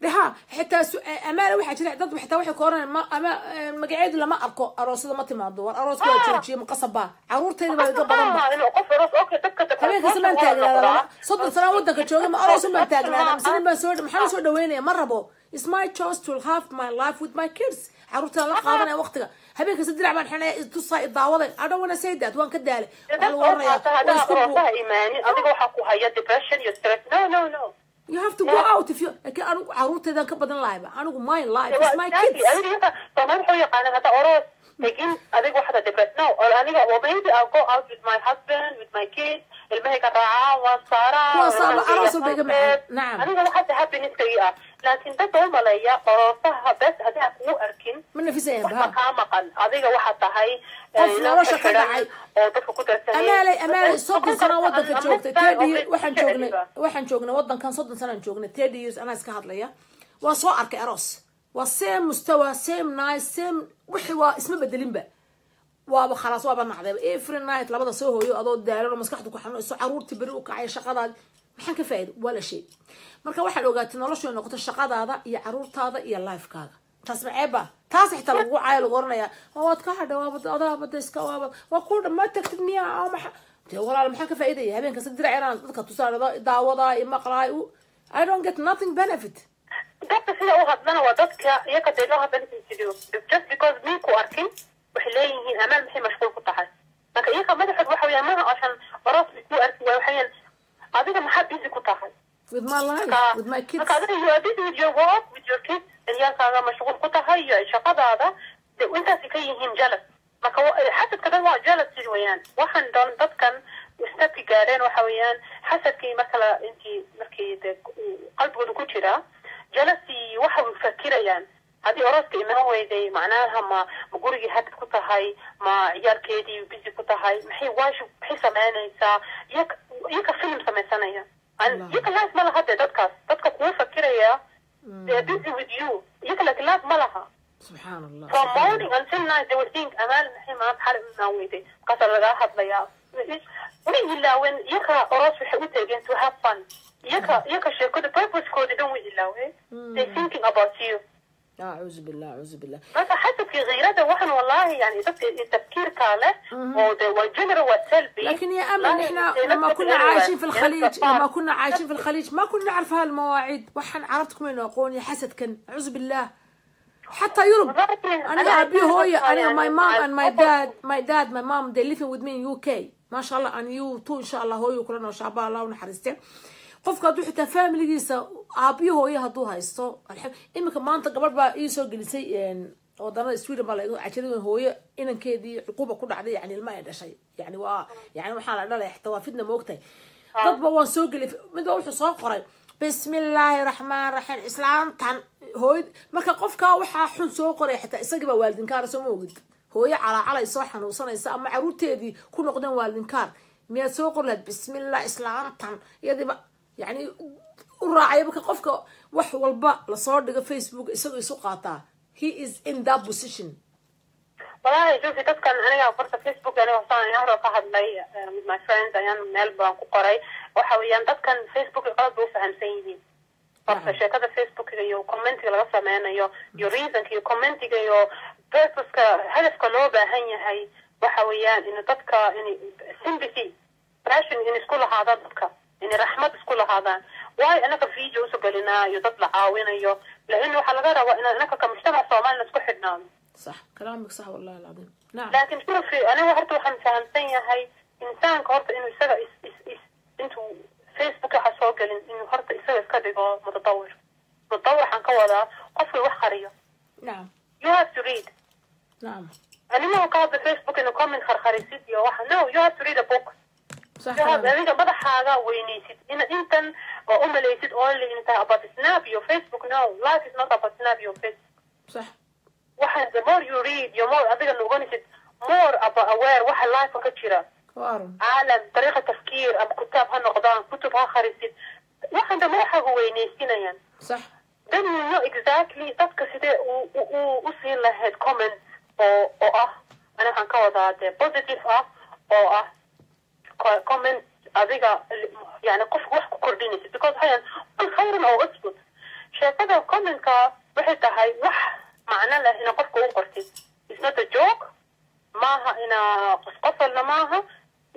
Speaker 1: لها حتى أمال واحد جري عدد وحتى واحد كورن ما أما مقعد ولا ما أركو أروس ما تما دور أروس كل
Speaker 2: شيء
Speaker 1: شيء مقصبة عرور تاني ما يقبل ما أنا
Speaker 2: أقف أروس أوكي تك تك هم يقسم
Speaker 1: من تاجنا
Speaker 2: لا لا
Speaker 1: صدق
Speaker 2: صار
Speaker 1: ودك تشوف ما أروس من تاجنا أنا مثلا ما سويت محل سويت وين يا مرة بو. It's my choice to have my life with my kids. عرور تلا قابنا وقتها. Habeenka si dirac baan xinaya tusaa idaawaday i don't wanna say that waan ka daalay waxaa lagu oranayaa waa isku
Speaker 2: imaanin adiga waxaa ku haya depression iyo stress no no no
Speaker 1: you have to go out if you laakiin anigu caruurteedaan ka badan lahayba anigu my life is my kids
Speaker 2: inta soomaali wuxuu yaqaanaa hadda aroos tegin adiga waxaad depressed no well maybe I'll go out with my husband with my kids ilmahayga raacaa waan saaraa
Speaker 1: Waa saaba,
Speaker 2: waan
Speaker 1: aroos
Speaker 2: geeyaa
Speaker 1: walba iga لكن
Speaker 2: ده
Speaker 1: ده ملايا
Speaker 2: قرافها
Speaker 1: بس
Speaker 2: هذا مو أركن. من
Speaker 1: في سين بها
Speaker 2: مقام
Speaker 1: مقال هذا
Speaker 2: واحد
Speaker 1: تهاي
Speaker 2: قفل
Speaker 1: آه،
Speaker 2: وش
Speaker 1: كده
Speaker 2: عي آه،
Speaker 1: أمالي
Speaker 2: أمالي
Speaker 1: صد
Speaker 2: سنة
Speaker 1: وضن كتشوك تادي وحن شوقنا وحن شوقنا وضن كان صد سنة شوقنا تادي يوز أنا أسكهر ليا؟ وصوأر كأراس وسيم مستوى سيم نايس سيم وحوا اسمه بدلين بقى وابا خلاص وابا معذب إيه فرن نايت لا بدأ سوه يو أضوت دارا ومسكحتك وحنو عرور تبرو كعيش شقضان محن كفايد ولا شيء. Marka waxaad ogaatay noloshu ay noqoto shaqadaada iyo caruurtaada iyo lifekaaga taas maceeba taas xitaa lagu caayo lagu oranayaa "Oo waad ka hadha waaba adaaba iska waaba waa ku ma tagtid miya maxa dee walaal maxaan ka faa'iidaya habeenka si dirac inaan dadka tusaanado daawadaa iyo maqlaay I don't get nothing benefit
Speaker 2: dadka sida u hadlana waa dadka iyaga dee loo hadlan jirio just because minku arkin waxay leeyihiin amaan maxay mashquul ku tahay marka iyaga madaxood waxa weeyaan maha oshan oros ku arki waay waxayan adiga maxaa busy ku tahay
Speaker 1: with my life
Speaker 2: marka
Speaker 1: with my kids
Speaker 2: with your kids ciyaalkaaga mashquul ku tahay iyo shaqadaada de intaasi ka yihiin jealous marka xasadka waa jealousy weeyaan waxaan doon dadkan stepki gaadheen waxa weeyaan xasadkii marka la intii markii de qalbigooda ku jira jealousy waxa fakirayaan haddii orooska imaan weyday macnaha ma ma gurigii habid ku tahay ma ciyaalkeedii busy ku tahay maxay waashi maxay samaynaysaa iyaga iyaga film samaysanaya Ma laha dee dadkaas dadka kuwa fakiraya they are busy with you laakiin life ma laha
Speaker 1: subxaan allah
Speaker 2: from morning until night they will think maanta xalay u imaan weyday markaasaa lagaa hadlayaa way ilaaween iyaga oros waxay u tegeen to have fun iyaga iyaga sheekada purposekoodi dhan way ilaaween they thinking about you
Speaker 1: لا
Speaker 2: أعوذ بالله أعوذ بالله. بس حتى في غيرته وحن والله؟ يعني التفكير كله والجمر والسلبي.
Speaker 1: لكن يا أمل يعني إحنا لما كنا عايشين في يعني الخليج لما كنا عايشين في الخليج ما كنا نعرف هالمواعيد. وحن عرفتكم من أقول حسد كان أعوذ بالله. حتى يورب أنا أبي هوي أنا ماي مام أند ماي داد ماي داد ماي مام دي ليفين وذ مي يو كي ما شاء الله ان يو تو إن شاء الله هوي وكلنا وشعب الله ونحرزتين قف قد وحتى فاملي أبي هو يهدو هايستو الحين إما كمان تقبل بقى يسوي جلسي إن ودانا السويد ما لقوا عشانه هو ي إن كذي عقوبة كل عادي يعني الماء ده شيء يعني وا يعني محل على لا يحتوى فينا موقتي طب هو سوق اللي من دول صقر بسم الله الرحمن الرحيم إسلام تن هو ما كقف كا وح حن صقر حتى استجب والدين كار سموه هو ي على على صحن وصنا يس أما عروتي دي كل قدام والدين كار مية صقر بسم الله إسلام تن يدي يعني u raacaya marka qofka wax walba la soo dhigo facebook isagoo isu qaataa he is in that position.
Speaker 2: Walahi joogti dadkan aniga horta facebook aniga hosaan hore ka hadlay eh, with my friends ayaan meel baan ku qoray. Waxa weeyaan dadkan facebook qalad bay u fahamsan yihiin. Horta sheekada facebook iyo commentiga laga sameynayo iyo reasonka iyo commentiga iyo purposeka hadafka loo baahan yahay. Waxa weeyaan in dadka in sympathy passion in isku lahaadaan dadka in raxmad isku lahaadaan gelinaa iyo dad la caawinayo lain waxaa laga rabaa inaan anaka ka mujtamac soomaalina isku xidhnaano
Speaker 1: صح كلامك صح والله العظيم نعم
Speaker 2: horta waxaan fahamsan yahay insaanka horta inuu isaga is is is intuu facebook waxa soo gelin inuu horta isaga iska dhigo mutadawir mutadawir waxaan ka wadaa qofkii wax qariyo
Speaker 1: نعم
Speaker 2: you have to read
Speaker 1: نعم
Speaker 2: animahu ka hadda facebook inuu comment kharkharisid iyo waxa no you have to read a book
Speaker 1: كلامك
Speaker 2: adiga madaxaaga weynaysid in intan oo umalaysid only in tahay about snap iyo facebook no life is not about snap iyo facebook
Speaker 1: صح
Speaker 2: waxa the more you read your more adiga noqonaysid more about aware waxa life ka jira
Speaker 1: وارم
Speaker 2: عالم طريقة تفكير أم كتاب هالنقدان كتب هالخريسين waxaan dambe waxaa ku weynaysinayaan
Speaker 1: صح
Speaker 2: then you know exactly dadka sidee u u u u siin lahayd comment oo oo ah ani waxaan ka wadaa dee positive ah oo ah comment adiga yani qofka wax ku kordhinaysid because waxayaan qul khayran oo usbut sheekada commentka waxay tahay wax macno leh ina qofka u qortid it's not a joke maaha ina qosqosolna maaha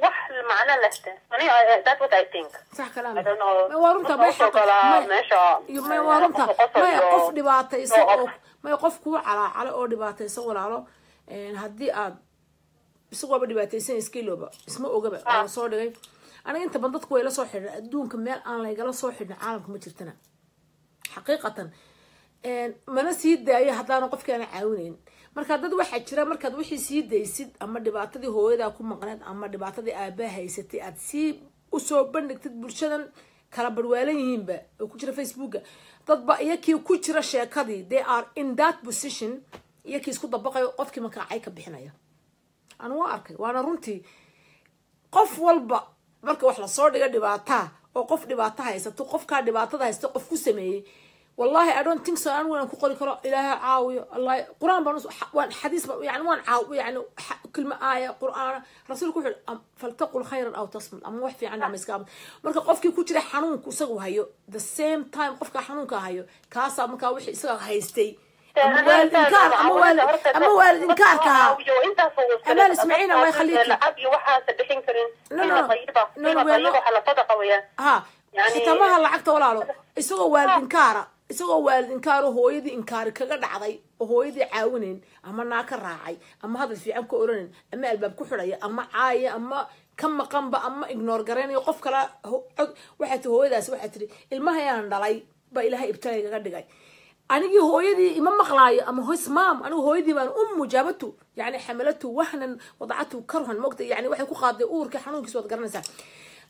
Speaker 2: wax macno leh de ani I- that's what I think
Speaker 1: صح
Speaker 2: I
Speaker 1: كلامك
Speaker 2: don't know.
Speaker 1: ما ما
Speaker 2: Wuxuu galaa
Speaker 1: ما
Speaker 2: meesha
Speaker 1: ما
Speaker 2: qosol
Speaker 1: ما qof dhibaataysan
Speaker 2: no
Speaker 1: oo
Speaker 2: off.
Speaker 1: ma qof kuu calaacalo oo dhibaataysan walaalo een haddii aad سوبر باتسين سكيلو سموغه صوري آه. أنا إنت بندق ويلا صوحي دون كمال أنا يلا صوحي عالم كمتلتنا حقيقة إيه، أنا سيد أي حتى أنا قف كان عاونين. مركات واحد شرا مركات وحي سيد اي سيد اما دباتا دي هويدا كوما غنات اما دباتا دي ابا هي ستي ادسي وسوبر نكتب برشادن كالابروالين ينبا وكتر فيسبوك. تطبع يكي كتر شاكادي they are in that position. يكي سكوت طبقة. قف كما كان عايكا بحنايا. أنا واركي وأنا رنتي قف والبا مرك وحنا صورة دباتا وقف دباتا هاي ستو قف كار دباتا هاي ستو قف كسمي والله I don't think so. أنا وأنا كقولي كرا إله عاوي الله قرآن بنص حديث يعني وان عاو يعني كلمة آية قرآن رسول كل فلتقل خيرا أو تصمت أم وح في عندنا مسكاب مرك قف كي كتير حنون كسر وهايو the same time قف كحنون كهايو كاسا مكاوي سر هايستي أموال إنكار أموال الله
Speaker 2: يخليك أبي واحد
Speaker 1: سبحين كرين
Speaker 2: لا
Speaker 1: لا.
Speaker 2: طيبة.
Speaker 1: على صدقة ويا ها يعني ختمها الله عقته ولا لا يسوى والد إنكاره يسوى والد إنكاره هو يدي إنكار كذا عضي وهو يدي عاونين. أما ناك الراعي أما هذا في عمك أورين أما الباب كحرية أما عاية أما كم قام أما إغنور قرين. يوقف كلا هو واحد هو إذا سوى حتري المهيان دلعي بإلهي إبتلي قد قاي أنا جي هوي دي إمام مخلاية أما هو اسمام أنا هوي دي من أم جابته يعني حملته وحنا وضعته كرها الموقت يعني واحد كو خاضي أور كحنون كسوة قرن سا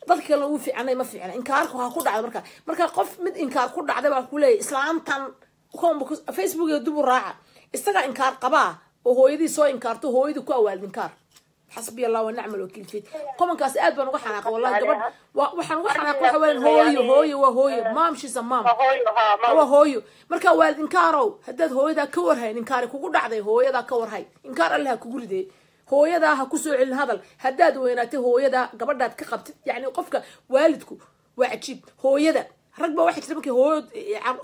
Speaker 1: ضلك يلا وفي أنا ما في يعني إنكار كو هاكود على مركا مركا قف مد إنكار كود على دبا كولي إسلام تن كوم بكس فيسبوك يدوب راعة استقى إنكار قبا وهوي دي سو إنكار تو هوي دي كو أول
Speaker 2: إنكار حسبي الله
Speaker 1: ونعم الوكيل. فيك قومك اسال بنو حناقه والله جبل وحن وحناقه وين هويو هويو وهويو. ما امشي زمام هويو ها مركا والد إنكارو. هدد هويدا كورهين إنكاري كوغو دحداي هويدا كورهي إنكار الله كوغلدي هويدا ها كوسو علن هادل هدد ويناتي هويدا غبدات كقبت يعني قفكه والدكو. واعجيب هويدا رغبا واحد تربك هويد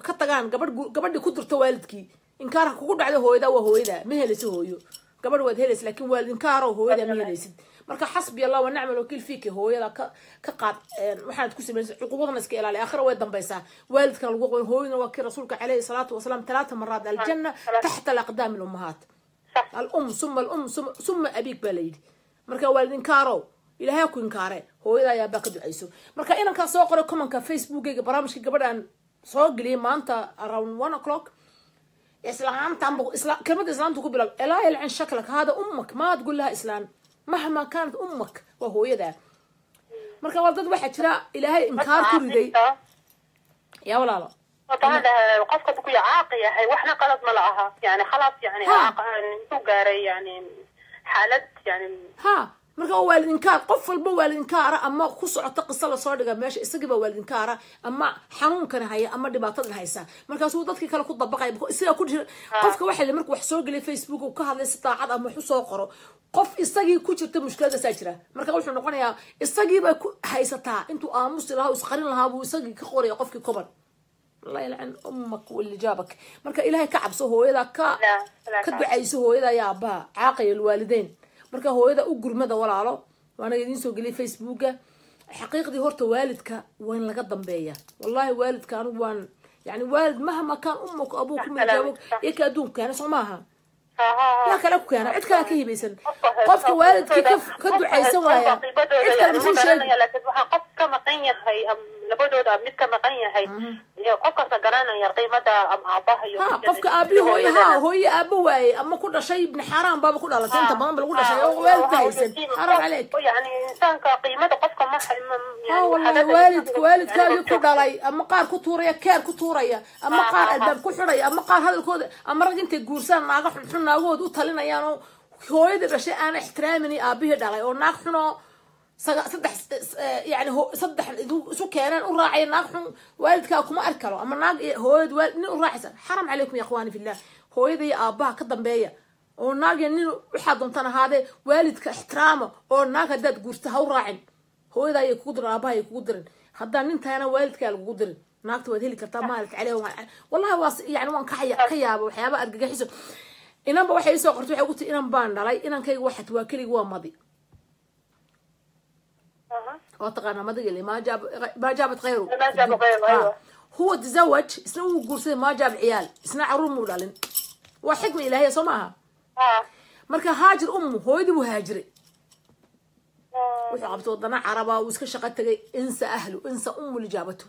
Speaker 1: كتغان غبد غبدي كدرت والدكي. إنكار كوغو دحداي هويدا وهويدا مهلس هويو. قبل وذهلس لكن والنكاره هو ده مين يسد. مرك حسبي الله ونعم الوكيل فيك هو يلا ك كقاط آه، واحد كسب عقوبنا سكيل على آخره ويدم بيسا. والد كان الوقوع هو نوكي رسولك عليه الصلاة والسلام ثلاثة مرات الجنة تحت الأقدام الأمهات. الأم ثم الأم ثم أبيك بليد. مرك والد نكاره إلى هيك نكاره هو إذا يا بقد عيسو. مرك أنا كسوق لكم كفيسبوك جبرامش قبل سوق لي ما around one o'clock. إسلام تنبغ اسلام كلمة إسلام تقول بلا لا يلعن شكلك. هذا أمك ما تقول لها إسلام. مهما كانت أمك وهو يذا مركا ولدت
Speaker 2: واحد ترى إلى هاي انكار كردي يا ولا لا. وطبعا القصة تقول
Speaker 1: عاقية
Speaker 2: هي وإحنا قلت ملعها يعني
Speaker 1: خلاص يعني عاقة يعني, يعني حالة يعني ها. مرك هو والدنكار قف البو والدنكار أما خص عتق الصلاة صارقة ماشي استجبه والدنكار أما حنون كان هي أما دباطن هيسا مرك صوتك كله خد بقاي بخ سير كده قف كواحد اللي مرك وحصوق لي فيسبوك وكهذا ستة عدد أما حصوق قرو قف استجيب كتير مشكلة ساجرة مرك أقول شو نقول يا استجيب هيسا انتو أنتوا آموس لها وسخرين لها وسجي كخور يا قف كوبر الله يلعن أمك واللي جابك مرك إلهي كعب
Speaker 2: سهو إذا
Speaker 1: كا
Speaker 2: كتب
Speaker 1: عيسو إذا يا با عاقي الوالدين marka hooyada u gurmada walaalo waana idiin soo geliyay facebooka xaqiiqdii horta waalidka waa in laga dambeeya wallahi waalidka anigu waan yani waalid mahma kaan umuk abuuk
Speaker 2: صح
Speaker 1: mijaabuk
Speaker 2: كلامك، صح.
Speaker 1: iyo ka adduunka keena soo maaha yaa kale ku keena cid kale ka hibaysan qofka waalidkii ka ka ducaysan waaya cid kale muxuu sheegi
Speaker 2: laakiin waxaa qof ka maqan yahay am labadooda mid ka maqan yahay iyo qof kasta garanaya qiimada ama aabaha iyo
Speaker 1: ha qofka aabihi hooye ha hooye aaba waaye ama ku dhashay ibni xaaraan baaba ku dhalatay inta badan ba lagu dhashay oo waalidka haysan xaram caleyk
Speaker 2: yani insaanka qiimada qofka ma
Speaker 1: ha wallahi waalidka waalidkaagii ku dhalay ama qaar ku tuuraya keer ku tuuraya ama qaar albaab ku xidhaya ama qaar hadalkooda ama rag intay guursaan naaga xunxun naagahooda u talinayaan oo hooyadii dhashay aana ixtiraamin aabihii dhalay oo naag xunoo saga waalid nin u raacaysa xaram calaykum ya ikhwaani fillah hooyada iyo aabaha ka dambeeya oo naag iyo nin waxaa doontaan ahaadee waalidka ixtiraama oo naag haddaad guurta ha u raacin hooyada ayay kugu dirin aabaha ayay kugu dirin haddaan nin tahana waalidkaa lagugu dirin naagta waad heli kartaa maalit caleh wallahi waa yani waan ka ka yaaba waxyaaba argagaxiso inanba waxay isoo qortay waxay ugu tii inan baan dhalay inankayga waxat waa keligi waa madi واتوقع انه ما أدري ما جاب ما جابت غيره. ما جاب غيره أيوه. هو تزوج سوى قرصين ما جاب عيال سنا عروم ولالن وحكم الهي سماها آه مركا هاجر أمه هو يدي مهاجري وعبت وضنا عربا وسكا شقتك إنسى أهله إنسى أمه اللي جابته.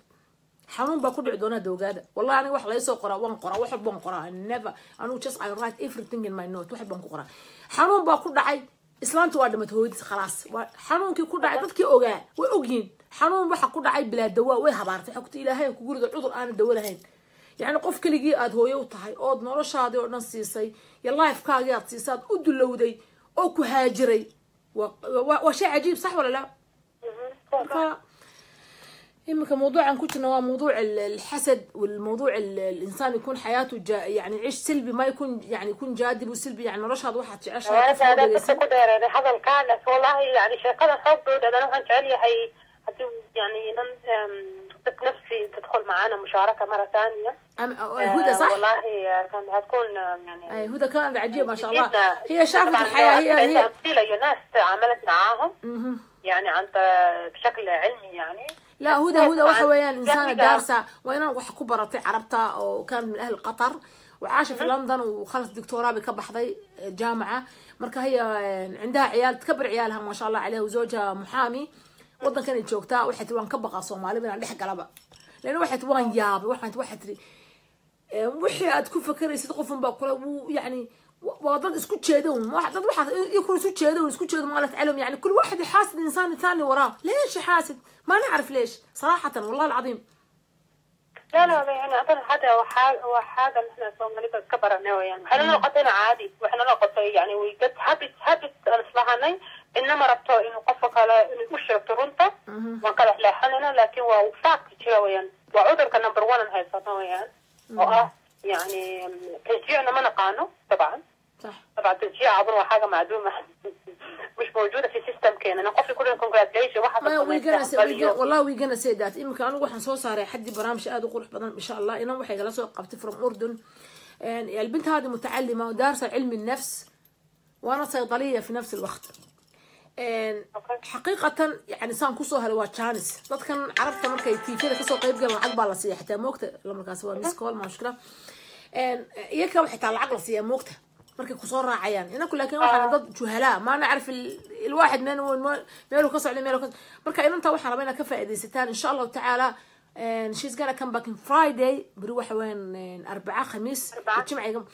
Speaker 1: حنون باكو دعدونا دوغادا والله أنا واحد ليس قرا وان قرا وحب وان قرا نيفر أنا تشس اي رايت ايفريثينج ان ماي نوت وحب وان قرا حنون باكو دعي إسلام توارد ما خلاص. حنون كي كل عيد كي أوجع وأوجين حنون بح كل عيد بلا دواء وها بعرف حكت إلى هين كقول ده عذر أنا الدواء لهين. يعني قف كل جي أدوية وطحي أذن رش هذا ورنا سيسي. يلا يفكا جات سيسات أدل لو دي. أوكو هاجري. و... و... وشيء عجيب صح ولا لا؟ ف... iminka موضوعا كنا هو موضوع الحسد والموضوع الإنسان يكون حياته جا يعني يعيش سلبي ما يكون يعني يكون جادب وسلبي يعني nolosha had waxaad jeceshahay qof
Speaker 2: هذا بس ku dheereeday hadalkaagas wallahi yani sheekada xoogooda adana waxaan jecel yahay hadii yani nan dad nafsi تدخل معانا مشاركة مرة ثانية.
Speaker 1: هدى صح؟
Speaker 2: والله كانت هتكون يعني
Speaker 1: أي هدى كانت عجيبة ما شاء الله. هي شافت الحياة هي هي
Speaker 2: أمثلة ناس تعاملت معاهم. يعني عن بشكل علمي يعني.
Speaker 1: لا هدى هدى وحويان انسان دارسه وأنا وح كبرت عربته وكان من أهل قطر وعاش في لندن وخلص دكتوراه بكبحضي جامعة. مركا هي عندها عيال تكبر عيالها ما شاء الله عليها وزوجها محامي. وضن كانت جوكتا وحت وان كبقى صومالي من لحق قلبها لأن وحت وان ياب وحت وحت وحي اد كفكري ستقفن باكل يعني dad isku jeeda un dad waxaa يكون jeeda un isku jeeda maalat علم. يعني كل واحد يحاسد إنسان ثاني وراه. ليش يحاسد ما نعرف ليش. صراحة والله العظيم.
Speaker 2: لا لا يعني أظن هذا هو حاجة هو حاجة نحن سومالي كبر يعني إحنا نقطينا عادي وإحنا نقطي يعني ويجد هابت هابت أصلها إنما ربطه إنه قفك على أشرب ترونتا وانقلح لحننا لكن هو فاكت شويا وعذر كان نمبر 1 هاي صنويا وآه يعني تشجيعنا ما نقانه طبعا.
Speaker 1: صح.
Speaker 2: طبعا تسجيع عبره حاجة معدومة. [laughs] مش موجودة في سيستم كان. أنا قفل كل الكونجراتيشن واحد
Speaker 1: والله وي جانا سي ذات يمكن أنا وحن سو صار حد برامج اد وقرح بدن إن شاء الله. أنا وحي قلت سو قبت فروم أردن. يعني البنت هذه متعلمة ودارسة علم النفس. وأنا صيدلية في نفس الوقت. حقيقة يعني سان كوسو هلوا تشانس دات كان عرفت مركا يتي فينا كسو قيب قلنا عقب على سياحة موقتة لما كان سوا مسكول ما مشكلة. يكا وحتى العقل سياحة موقتة. مركي كصورة عيان. أنا كل لكن إيه، واحد ضد شو ما نعرف ال الواحد من وين ما له كسر عليه ما له قصة مركي أنا توه حنا بينا كفاية ستان. إن شاء الله تعالى إن she's gonna كم back in بروح وين؟ أربعة خميس. تجمع يوم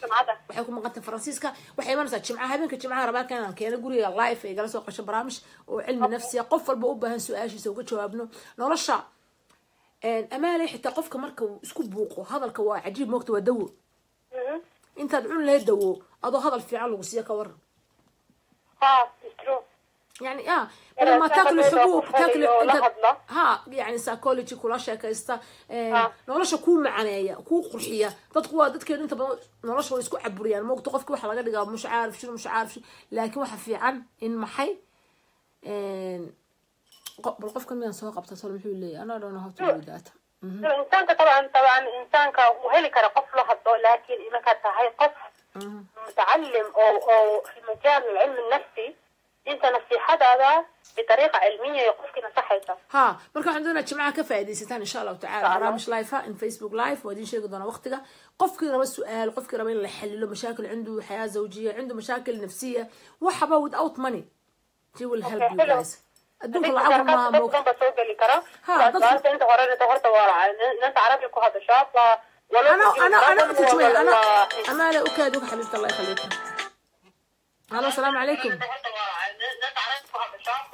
Speaker 1: وحيكون مغطى فرنسيسكا وحيمان صار تجمعها هبينك تجمعها ربع كان. كان يقول يا لايف قال سوق شو برامج وعلم النفس. يا قف البؤب هالسؤال شو سوقت شو ابنه. نرشا and أمالي حتى قف كمركو سكوب بوقه. هذا الكواع عجيب مكتوب ودو أنت تدعون له الدواء هذا هذا الفعل وسيا كور آه، يعني آه يعني لما تأكل حبوب تأكل ها يعني سايكولوجي آه، آه. يعني كل شيء كيستا نولش اكون معنيه اكون قرحية. تدقوا دتك أنت نولش هو اسكو عبر يعني مو واحد لاغا دغا مش عارف شنو مش عارف شنو. لكن واحد في عن إن محي ان بالقفك من يعني سو قبطة سو مخي لي أنا
Speaker 2: لو نهو تو داتا الإنسان طبعا طبعا إنسان كهلي كره قفله حد لكن انك تهي قف متعلم أو أو في مجال العلم النفسي أنت نفسي حدا بطريقة علمية يقفك نصحيته
Speaker 1: ها بركو عندنا جمعة كفا إن
Speaker 2: شاء
Speaker 1: الله تعالى برامج لايف إن فيسبوك لايف ودين شيء قدنا وقتك. قفك السؤال سؤال قفك ربا يحل له مشاكل عنده حياة زوجية عنده مشاكل نفسية. وحبا ود اوت
Speaker 2: ماني
Speaker 1: تي ويل هيلب يو
Speaker 2: جايز
Speaker 1: أدوك
Speaker 2: العون ما موك ها بس
Speaker 1: طيب،
Speaker 2: أنت
Speaker 1: غرانه
Speaker 2: تغرت ورا ناس عربي كو هذا شاطر أنا أنا أنا أنا walo-
Speaker 1: أنا لا أكادك حبيبتي الله يخليك. ألو السلام عليكم.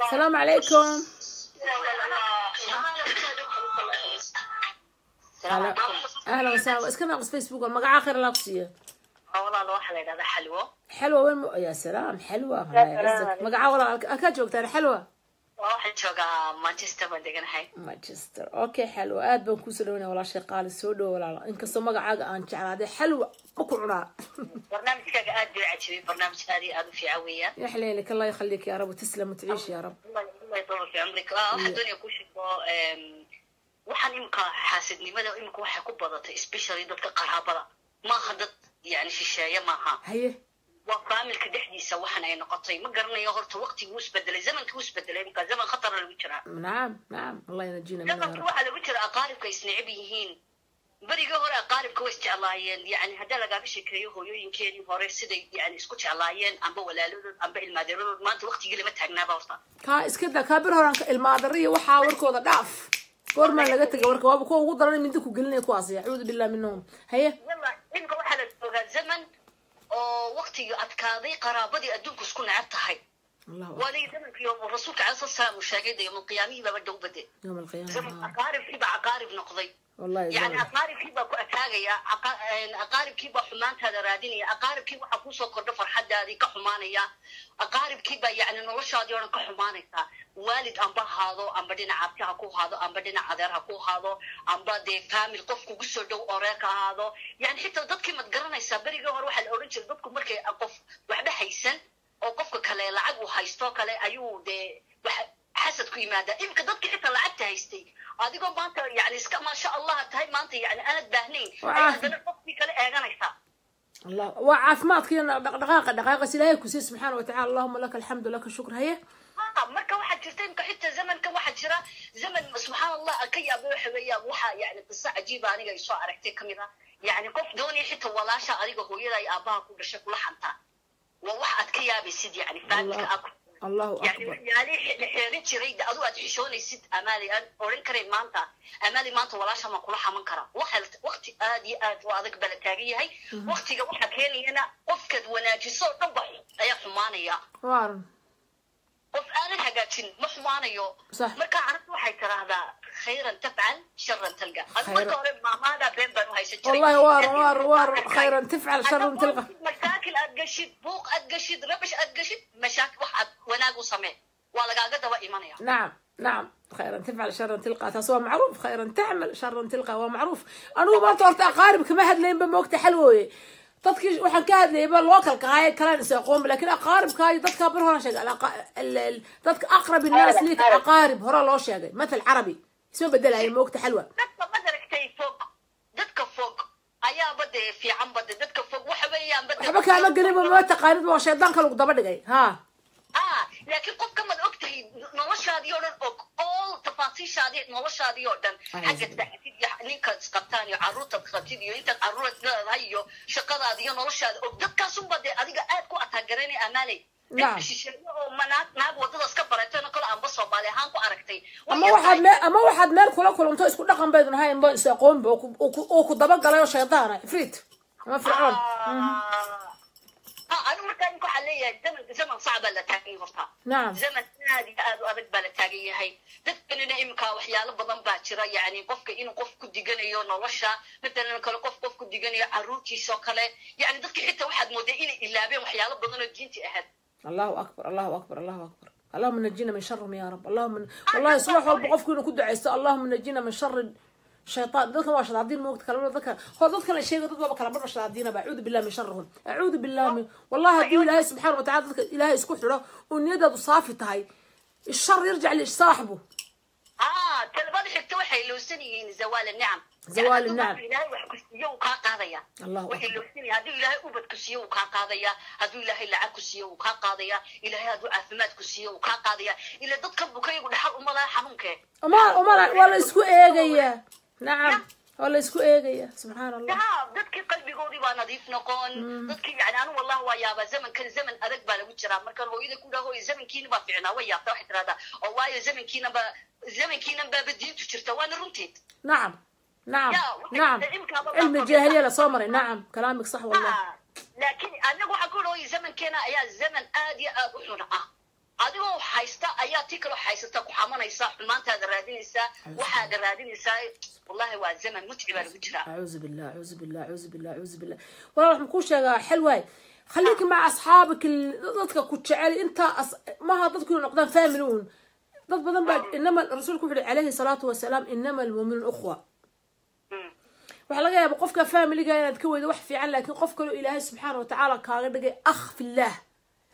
Speaker 1: السلام عليكم. هلا. أهلا وسهلا. إسكن ناقص فيسبوك. المقع آخر لا قصيه
Speaker 5: walaalo waxaa la yidhahdaa xalwo
Speaker 1: حلوة. وين. يا سلام. حلوة الله يعزك مقع ولا اكا حلوة.
Speaker 5: Waxaan joogaa manchester baan deganahay
Speaker 1: مانشستر أوكي aad baan soo dhaweynaa walaashay qaali soo dhow walaalo inkastoo magacaaga aan jeclaaday xalwa ma ku cunaa
Speaker 5: barnaamijkaaga aad buu cajibay barnaamij aad iyo aad u fiican weeyaan
Speaker 1: يا حليلك الله يخليك يا رب وتسلم وتعيش يا رب
Speaker 5: الله يطول في عمرك ah waxaan doonaya ku sheego waxaan imika xaasidnimada imika waxay ku badatay especially dadka qaraabada maaha dad yani shisheeye maaha
Speaker 1: هيه
Speaker 5: وقامل كدحدي سوحنا يا نقطي. ما قرنا يا هرت وقتي موس بدل زمن كوس بدل يبقى زمن خطر الوتر.
Speaker 1: نعم نعم. الله ينجينا من زمن
Speaker 5: كوح
Speaker 1: على
Speaker 5: الوتر أقارب كويس نعبي هين بري جوهر أقارب كويس تعلاين يعني هذا لقى بش كريه هو يوين كيري هوري سدي يعني سكوت تعلاين أم بولا لود أم بيل ما دير
Speaker 1: ما أنت وقتي قلي ما تهجنا بورطة كا إسكت ذا كابر هران المادري وحاور كودا. داف. قول ما لقيت جوهر كوابك هو قدرني من دكوا قلني
Speaker 5: كواسي. عود بالله منهم هيا. يلا إنكم واحد زمن وقتي أتكاذي قرابتي أدون كسكون
Speaker 1: عبتها
Speaker 5: هاي. ولي زمن يوم الرسول عليه الصلاة والسلام يوم القيامة يبقى بدو بدي يوم القيامة زمن
Speaker 1: آه.
Speaker 5: أقارب
Speaker 1: يبقى
Speaker 5: أقارب نقضي. yani
Speaker 1: aqaaribkiibaa
Speaker 5: ku
Speaker 1: ataagaya
Speaker 5: aqaaribkiibaa xumaantaada raadinaya aqaaribkii waxaa ku soo kordha farxadaadii ka xumaanaya aqaaribkiibaa yani noloshaadii o ka xumaanaysa. Waalid amba haado amba dhinac abti ha ku haado amba dhinac adeer ha ku haado amba dee famil qof kugu soo dhow oo reer ka haado. Yani xitaa dadkii mad garanaysaa berigii hore waxaa la odhan jiray dadku markay qof waxba haysan oo qofka kale lacag uu haysto kale ayuu dee حسد كي مادة يمكن ضدك إنت لعبت هايستي هذا يقول مانتا يعني إسكا ما شاء الله تهي مانتا يعني
Speaker 1: أنا
Speaker 5: تبهنين
Speaker 1: أنا
Speaker 5: فوقتي كلا إيه، أنا إيه
Speaker 1: الله وعافمات كينا دقائق دقائق سلاهي سبحانه وتعالى اللهم لك الحمد ولك الشكر. هي
Speaker 5: آه، مرك كان واحد جرتين كحتى زمن كواحد واحد جرا. زمن سبحان الله أكيا بروح ويا وحا يعني قصة عجيبة. أنا قاعد أشوف عرفتي كاميرا. يعني كف دوني حتى ولا شا أريقه هو يلا يا شيء وبشكل حنطة. ووحا أتكيا بسيد يعني فاهم
Speaker 1: الله الله
Speaker 5: يعني aan odhan karayn maanta amaali maanta walaasha ma kula xaman kara waxa waqti aad iyo aad u adag bala taagan yahay waqtiga waxaa keenayana qofkaad wanaajiso oo dhan ba ayaa xumaanaya
Speaker 1: وارن
Speaker 5: qof aanan hagaajin ma xumaanayo marka carabta waxay tiraahdaa khayran tafcal sharan
Speaker 1: خيرا.
Speaker 5: marka hore maamaada been baan u haysan jiray
Speaker 1: والله وار
Speaker 5: Laakiin
Speaker 1: وار وار
Speaker 5: waxaan
Speaker 1: خيرا
Speaker 5: tahay-
Speaker 1: تفعل شر تلقى
Speaker 5: mashaakil aad gashid buuq aad gashid rabish aad gashid mashaakil wax aad wanaag u samee waa lagaaga daba imanaya
Speaker 1: نعم نعم خيرا تفعل شرا تلقى تسوى معروف خيرا تعمل شرا تلقى هو معروف أنا ما طورت أقارب كما هاد لين بموقت حلوة تذكر وحن كهذا يبقى الوكل كهاي كلام سيقوم لكن أقارب كهاي تذكر هنا شيء الأق ال ال تذكر أقرب الناس ليك أقارب هرا لوش يعني مثل عربي. اسمه بدل يعني موقت
Speaker 5: حلوة. نكمل مدرك تي فوق. دتك فوق. أيا بدي في عم بدي دتك فوق.
Speaker 1: وحبي أيام بدي حبك أنا قريب ما تقارب وش يعني دانك الوقت
Speaker 5: ضبط جاي ها. آه لكن قف كم الوقت هي نوش هذا يورن أوك. أو noloshaadii oo dhan xagga
Speaker 1: zid.
Speaker 5: saxatid iyo ninkaad isqabtaan iyo carruurtaad qabtid iyo intaad carruuraad leedahay iyo shaqadaada iyo noloshaada og dadkaasunba dee adiga aad ku ataagaranay amaaley
Speaker 1: Naam.
Speaker 5: shisheeye oo ma naag naag wadadaas ka baratayna kale amba soomaali ahaan ku aragtay
Speaker 1: ama waxaad meel ama waxaad meel kula kulanto isku dhaqan baydun hayn ba is aqoonba oo ku- dabagalay oo shaydaana ama fircoon
Speaker 5: مركان كو حليا زمن زمن صعب لا تاغي horta
Speaker 1: نعم
Speaker 5: زمن adag baa la taagan yahay dadkanina imika waxyaalo badan baa jira yani qofka inuu qof ku diganayo nolosha matalan kale qof qof ku diganayo caruurtiisa oo kale yani dadka xitaa waxaad moodaa inay ilaabeen waxyaalo badan oo diinti ahayd
Speaker 1: الله اكبر الله اكبر الله اكبر اللهم نجينا من شرهم يا رب اللهم والله صباح والله قفك انه كدو عيسى اللهم نجينا من شر شيطان دوت ما شاء الله وقت كلام دوت هو دوت كان الشيء دوت ما كلام شاء الله أعوذ بالله من شرهم أعوذ بالله من والله هدي إلى سبحانه وتعالى دوت إلى هاي سكوت له ونيدا صافي تاي. الشر يرجع لصاحبه
Speaker 5: آه تلفون حكتو وحي لوسني
Speaker 1: زوال النعم.
Speaker 5: زوال يعني النعم. هذه الهي وحكسيه وقا قاضية.
Speaker 1: الله
Speaker 5: وحي هذه إلهي وبد كسيه وقا قاضية. هذه إلهي لعا كسيه وقا قاضية. إلهي هذو عثمات كسيه وقا قاضية. إلا الهي ضد كبكي ونحر امالا حمونك امال امال
Speaker 1: والله اسكو إيه قيه نعم. نعم. والله اسكو إيغيا. سبحان الله.
Speaker 5: نعم. دتك قلبي غودي با نظيف نقون دتك يعني أنا والله ويا با زمن كان زمن ادق با لو جرا مركا هويده كو دهو زمن كين با فعنا ويا تا واحد رادا أو واي زمن كين با زمن كين
Speaker 1: با بدين
Speaker 5: تشرت. وأنا رنتيت.
Speaker 1: نعم.
Speaker 5: نعم. نعم.
Speaker 1: علم الجاهلية لصومري نعم. كلامك صح والله.
Speaker 5: آه. لكن أنا أقول هو زمن كان يا زمن آدي أقول أبو حنا adigoo haysta ayaa ti kaloo haysata ku xamanaysaa xumaantaada raadinaysaa waxaada raadinaysaa wallahi waa zaman mutci baa lagu jiraa
Speaker 1: أعوذ بالله أعوذ بالله أعوذ بالله أعوذ بالله والله رح نكون شيء حلوة خليك مع أصحابك ضدك كنت شعالي أنت أص... ما ضدك نقدان فاملون ضد بدن بعد إنما الرسول كفر عليه الصلاة والسلام إنما المؤمنون أخوة waxaa laga yaaba qofka faamiliga inaad ka weydo wax fiican laakiin qof kaloo ilaahay subxaana watacaala kaaga dhigay akh fillaah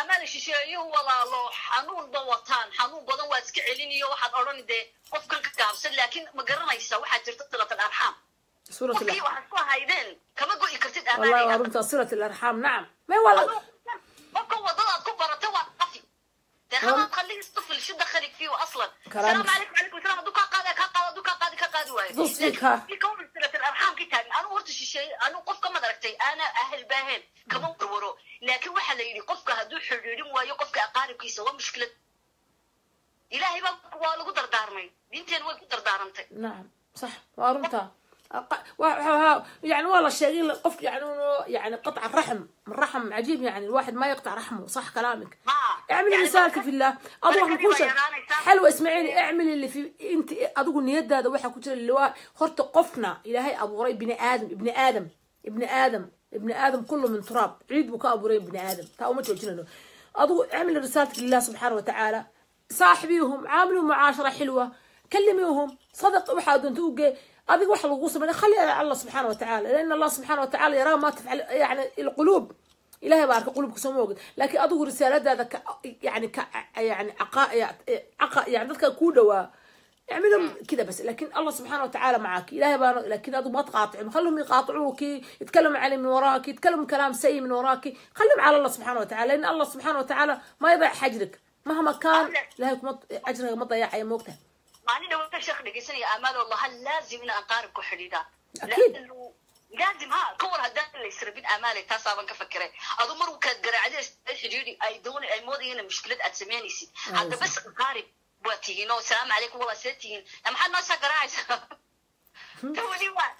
Speaker 5: amaal shisheeyuhu walaalo xanuunba wataan xanuun badan waa iska celiniyo waxaad odhan dee qofkan ka gaabsan laakiin ma garanaysa waxaa jirta silatan arxaam
Speaker 1: suurat
Speaker 5: qofkii waxaad ku haydeen kama go'i kartid
Speaker 1: wallahi waa
Speaker 5: amaaliga
Speaker 1: runtaa silat alarxaam nacam la
Speaker 5: qofka wadadaad ku barata salaamu calaykum calaykum salaam hadduu kaa qaada kaa qaado hadduu kaa qaadi ka qaadi waayo
Speaker 1: تصفيك ها
Speaker 5: Kii ka waran silatan arxaam ki taagan anu horta shisheeye anu qofka ma aragtay ana ahel baaheen kama warwaro laakiin waxaa la yidhi qofka hadduu xidhiidhin waayo qofka aqaaribkiisa waa mushkilad ilaahay baa waa lagu dardaarmay diinteen way ku dardaarantay
Speaker 1: نعم waa runtaa wa- wa- يعني والله الشيء قف يعني يعني قطع الرحم الرحم عجيب يعني الواحد ما يقطع رحمه صح كلامك؟
Speaker 5: ما.
Speaker 1: اعملي
Speaker 5: يعني
Speaker 1: رسالتك في الله اضوح مكوشة. حلوة اسمعيني اعملي اللي في أنت اضوح نيد هذا اللي هو horta qofna ilaahay abuuray bini aadam ibni aadam ibni aadam ibni aadam kullu min turaab ciid buu ka abuuray bini aadam taa uma joojinano adigu اعملي رسالتك لله سبحانه وتعالى. صاحبيهم عاملوا معاشرة حلوة كلميهم صدق waxaa doonta wax lagu sameeyo khali ala Allah subhanahu wa ta'ala لأن الله سبحانه وتعالى يرى ما تفعل يعني القلوب. إلهي بارك قلوبك سموك لكن أدو رسالة هذا ك يعني ك يعني عقا عقا يعني ذلك كودوا. اعملوا كذا بس. لكن الله سبحانه وتعالى معك. إلهي بارك. لكن أدو ما تقاطعهم. خلهم يقاطعوك يتكلموا عليه من وراك يتكلموا كلام سيء من وراك. خلهم على الله سبحانه وتعالى. لأن الله سبحانه وتعالى ما يضيع حجرك. مهما كان لا يكون أجرك ما تضيع أي موقته
Speaker 5: أنا لو أنت شيخ لقيسني يا أمال والله هل لازم أقارب كحديدة؟
Speaker 1: أكيد.
Speaker 5: لأنه لازم ها كور هذا اللي يسربين أمالي تاسع من كفكرة هذا مرة وكاد قرا عليه إيش جوني أي دون أي مودي هنا مشكلة أتسميني سي أيوة هذا بس أقارب واتيين أو السلام عليكم والله سيتين لما حد ناس قرا عليه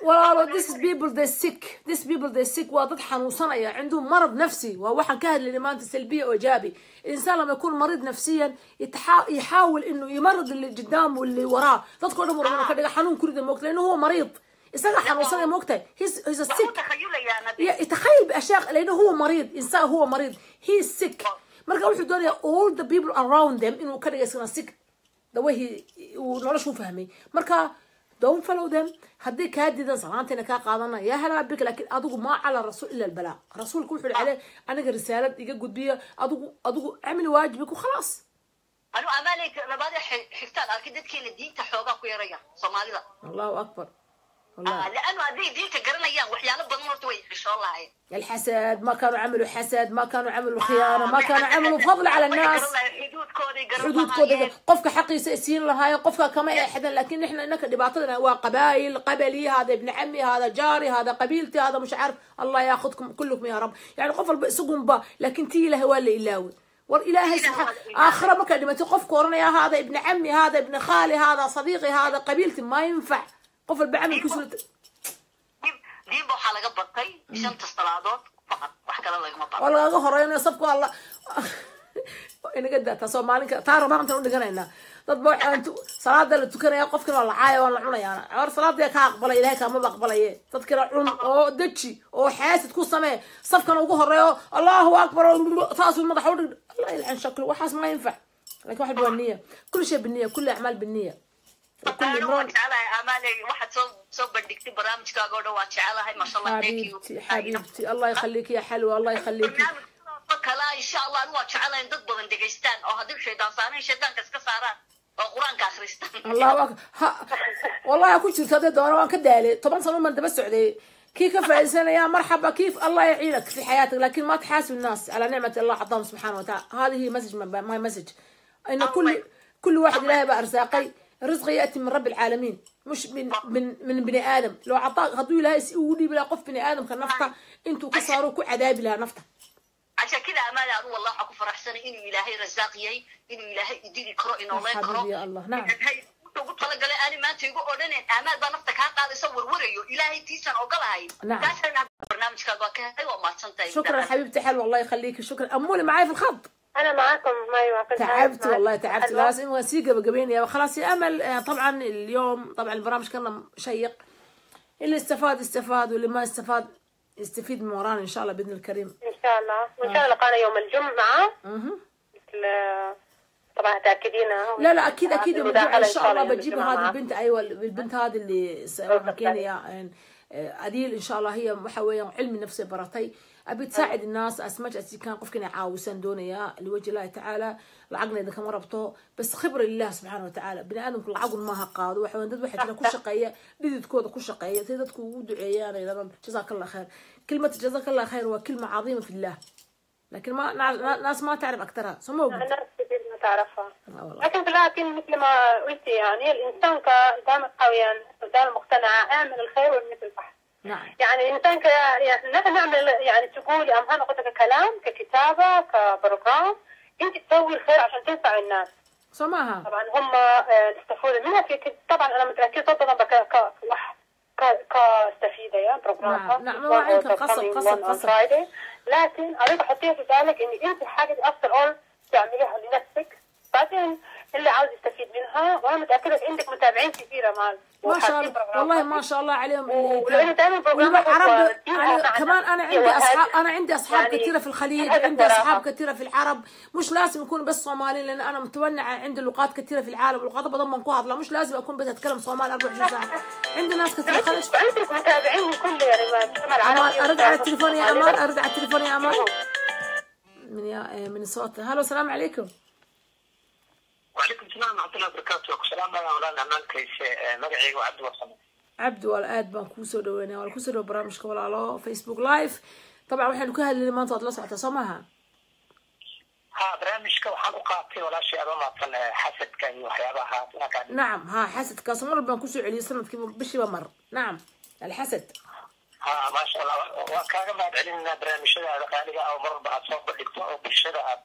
Speaker 1: walaalo this is people they sick. This people they sick. Waa dad xanuunsanaya عندهم مرض نفسي وواحد كاهل اللي ما انت سلبيه وايجابي الانسان لما يكون مريض نفسيا يتحا... يحاول انه يمرض اللي قدامه واللي وراه تذكر أمر من كذا حنون كل ذا موقت لأنه هو مريض يسمع حنوصل هيز هيز
Speaker 5: Waa ku
Speaker 1: sick يتخيل باشياء لأنه هو مريض انسان هو مريض هي sick. Marka wuxuu doonaya all the people around them inuu ka dhigaysana sick. The way he uu noloshu fahmay. Marka دوم فلو دم هدي كادي ده صغانت انا قادنا يا هلا بك لكن ادوغ ما على الرسول إلا البلاء. رسول كل حول
Speaker 5: عليه. أنا رسالة ايقا قد بيا ادوغ ادوغ أعمل واجبك وخلاص
Speaker 1: أنا أمالك
Speaker 5: لبادي
Speaker 1: حفتان
Speaker 5: أكيد كي لدين تحوضاك ويا ريا صمالي الله أكبر. يا
Speaker 1: الحسد ما كانوا عملوا حسد ما كانوا عملوا خيانة ما كانوا عملوا فضل على الناس. حدود كودي قفك حقي سين لهاي قفك كما احد لكن إحنا انك دباطنا وقبائل قبلي هذا ابن عمي هذا جاري هذا قبيلتي هذا مش عارف. الله ياخذكم كلكم يا رب. يعني قفل سقم با لكن تي له ولا الاوي والإلهي سبحانه آخر مكلمة قف
Speaker 5: كورنا يا هذا ابن عمي هذا ابن خالي هذا صديقي هذا
Speaker 1: قبيلتي
Speaker 5: ما
Speaker 1: ينفع. قفل بعمل كسر ديم ديم بوحا لقى بطي شن تستلادوت فقط. وحكى لك مطعم. والله هذا هو رينا صفقوا الله إنا قد تصور مالك. تارو ما عندنا نقرا هنا. ضد بوح أنت صلاة اللي تكرنا يا قفكنا والله عاية والله عنا يانا عار صلاة يا كا قبلة إلهي كا مبا قبلة يه تذكر عن أو دتشي أو حاسة تكون سماء صفقنا وجوه الرياء الله هو
Speaker 5: أكبر تاس
Speaker 1: المضحور
Speaker 5: الله يلعن شكله وحاس ما ينفع. لكن واحد بالنية. كل شيء بالنية كل أعمال بالنية.
Speaker 1: حبيبتي الله يخليك يا حلوة الله يخليك. الله والله أكون شرطة طبعا صنوم أنت بس كيف يا مرحبا كيف؟ الله يعينك في حياتك لكن ما تحاسب الناس على نعمة الله عظام سبحانه وتعالى. هذه هي مسج ماي مسج إن كل كل واحد له بأرزاقي رزق يأتي من رب العالمين مش من من من بني آدم. لو عطاك هدو لها يسؤولي بلا قف بني آدم كان نفطة. انتو كسروا كو عذاب لها نفطة.
Speaker 5: عشان كذا أمانة أنا والله أكو فرحسنة إنه إلهي رزاق يهي إنه إلهي يديني كرو إنه الله
Speaker 1: حبيبي
Speaker 5: كرو
Speaker 1: يا الله نعم.
Speaker 5: ugu talagalay ani maanta igu odhaneen amaal baa nafta kaa qaadaysa warwarayo ilaahay tiisan ogolahay
Speaker 1: نعم.
Speaker 5: mahadsantahay
Speaker 1: شكرا حبيبتي حلوة الله يخليك. شكرا. أمولي معاي في الخط.
Speaker 2: أنا معاكم كنت
Speaker 1: تعبت والله تعبت. لازم وسيقة بقبين يا خلاص. يا أمل آه، طبعا اليوم طبعا البرامج كان شيق. اللي استفاد استفاد واللي ما استفاد يستفيد من ورانا إن شاء الله بإذن الكريم.
Speaker 2: إن شاء الله. وإن شاء الله لقانا يوم
Speaker 1: الجمعة.
Speaker 2: مثل طبعا تأكدين.
Speaker 1: لا لا أكيد أكيد إن شاء الله بجيب هذه. البنت. أيوه البنت هذه اللي كان يا أديل إن شاء الله. هي محويه علم النفس برتي أبي تساعد الناس اسمج اسي كان قف كان عاوسان دونيا لوجه الله تعالى. لعقنا إذا كان ربطه بس خبر الله سبحانه وتعالى. بني آدم كل عقل ما weyn dad waxa jira ku shaqeeya dhididkooda ku shaqeeya si dadku ugu duceeyaan ay rabaan jazakallah khair كلمة جزاك الله خير وكلمة عظيمة في الله. لكن ما ناس ما تعرف أكثرها. سمو
Speaker 2: الناس كثير ما تعرفها. لكن لكن مثل ما قلتي يعني الإنسان ك- دائما قويا دائما مقتنعه أعمل الخير في البحر
Speaker 1: نعم.
Speaker 2: يعني الانسان ك... يعني نحن نعمل يعني تقولي أنا قلت لك كلام ككتابة كبروجرام أنت تسوي الخير عشان تنفع الناس.
Speaker 1: سماها
Speaker 2: طبعا هم آه، يستفادوا منها في طبعا أنا متأكدة طبعا ك ك كاستفيدة يا بروجرام
Speaker 1: نعم،. نعم، مواعيد
Speaker 2: or
Speaker 1: قصد- قصد- قصد.
Speaker 2: لكن أريد أحطيها في بالك إن أنت حاجة افتر أول تعمليها لنفسك. بعدين اللي عاوز يستفيد منها وأنا متأكدة عندك متابعين كثيرة مال
Speaker 1: ما شاء الله. والله ما شاء الله عليهم
Speaker 2: ولأنه دائما معنى.
Speaker 1: كمان أنا عندي
Speaker 2: فيها
Speaker 1: اصحاب. أنا عندي أصحاب
Speaker 2: يعني
Speaker 1: كثيرة في الخليج عندي
Speaker 2: أصحاب.
Speaker 1: كثيرة في العرب. مش لازم يكون بس صومالي لأن أنا متونعة عندي لغات كثيرة في العالم. لغات بدل ما نكون هذلا مش لازم أكون بس أتكلم صومالي 24 ساعه عندي ناس كثير في الخليج.
Speaker 2: عندك متابعين من كل يعني أمان
Speaker 1: أرد على التليفون يا
Speaker 2: أمان.
Speaker 1: أرد على التليفون يا أمان من يا من الصوت هلو السلام عليكم.
Speaker 6: وعليكم السلام ورحمة الله وبركاته، السلام يا ولاد أمان كيس مرعي وعبد
Speaker 1: وصمد. عبد والآد بانكوسو دوينا والكوسو دو برامج كوالا فيسبوك لايف. طبعا وإحنا كلها اللي ما انطت لصحة صمها. نعم
Speaker 6: ها حسد
Speaker 1: كاسم مر بنكوسو علي سنة كيف بشي بمر. نعم الحسد
Speaker 6: ها ما شاء الله. وكان ما بعلمنا برامج شرعة أو مر بعد صوب الدكتور أو بالشرعة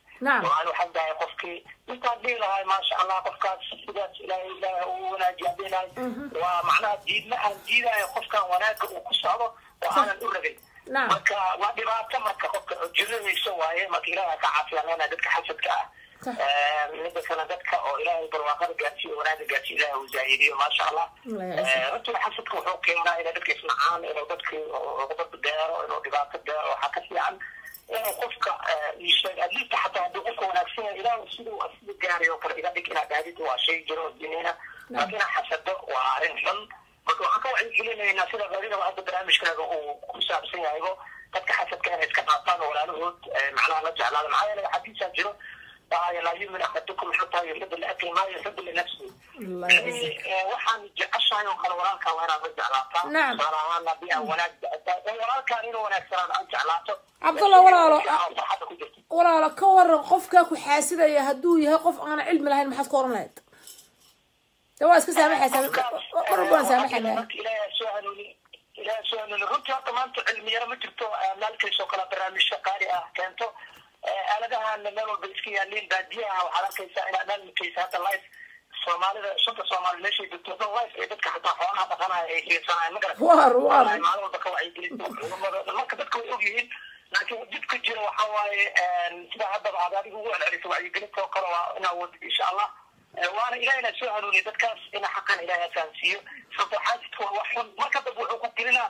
Speaker 1: نعم
Speaker 6: waxaan u xasdahay qofkii intaan dhihi lahay maasha allah qofkaas sidaas ilaahay ilaahay uu wanaajiya hadii lahay waa macnaha diidma aan diidayo qofkan wanaagga uu ku socdo oo aanan u rabin
Speaker 1: نعم
Speaker 6: marka waa dhibaato marka qofka jiradaysa waaye marka ilaaha ka caafiyaanana dadka xasadka ah
Speaker 1: صح
Speaker 6: mida kale dadka oo ilaahay barwaaqada gaarsiiyo wanaaga gaarsiiyo ilaaha uu zaahidiyo maasha allah
Speaker 1: الله
Speaker 6: runtii xasadka wuxuu keenaa inay dadka isnacaan inuu dadki cudad gaaro inuu dhibaato gaaro waxaa ka fiican inuu qofka isheeg adliista xataa hadduu qofka wanaagsan yahay ilaahu siduu sida gaarayo kale iga dhig inaad aadid waa shay jiro diniina laakiin inaad xasado waa arrin xun marka waxaan ka wacyigelinaynaa sida baadidaba hadda barnaamijkaaga uu ku saabsan yahaybo dadka xasadka inay iska dhaafaan oo walaalahood macnaha la jeclaada maxaa yeelay xadiisaa jiro waxaa laa yumin axadukum xataa yuxibu liakli maa yuxibu linafsihi
Speaker 1: الله
Speaker 6: يعني
Speaker 1: يعزك
Speaker 6: waxaan jeceshahay oo kale walaalkaa waa inaad la jeclaataa
Speaker 1: Nacam.
Speaker 6: tusaale ahaan haddii aan wanaag jeceshahay walaalkaan inuu wanaagsanaan aan jeclaato
Speaker 1: Cabdallah, walaalo,
Speaker 6: Aan farxadda ku jirto
Speaker 1: walaalo ka waran qofkaa ku xaasidaya hadduu yahay qof aana cilmi lahayn maxaad ka oran lahayd de waa iska saamaxaysaa mar walba waan saamaxaynaa
Speaker 6: marka ilaahay soo hanuuni ilaahay soo hanuuni runtii hadda maanta cilmi yaro ma jirto maalkaysoo kale barnaamijyo qaali ah keento aaladahan meel walba iska yaaliin baadiyaha waxaad arkaysaa inaad maalmikaysa hadda life. Soomaalida shanta soomaali meeshay joogto dhan life ee dadka xataa xoolaha dhaqanaya ay fiirsanayaan ma garata
Speaker 1: waar waar.
Speaker 6: Maalin walba ka wacyigelinta culumadooda marka dadka way ogyihiin laakiin ku jira waxa waaye sida haddaba aad adiga ugu celcelisa wacyigelinta oo kale waa inaa wadid insha allah waana ilahina soo hanuuniya dadkaas ina xaqan ilahay fahansiiyo sababto xaasidku waa wax xun. Marka dambe wuxuu ku gelinaa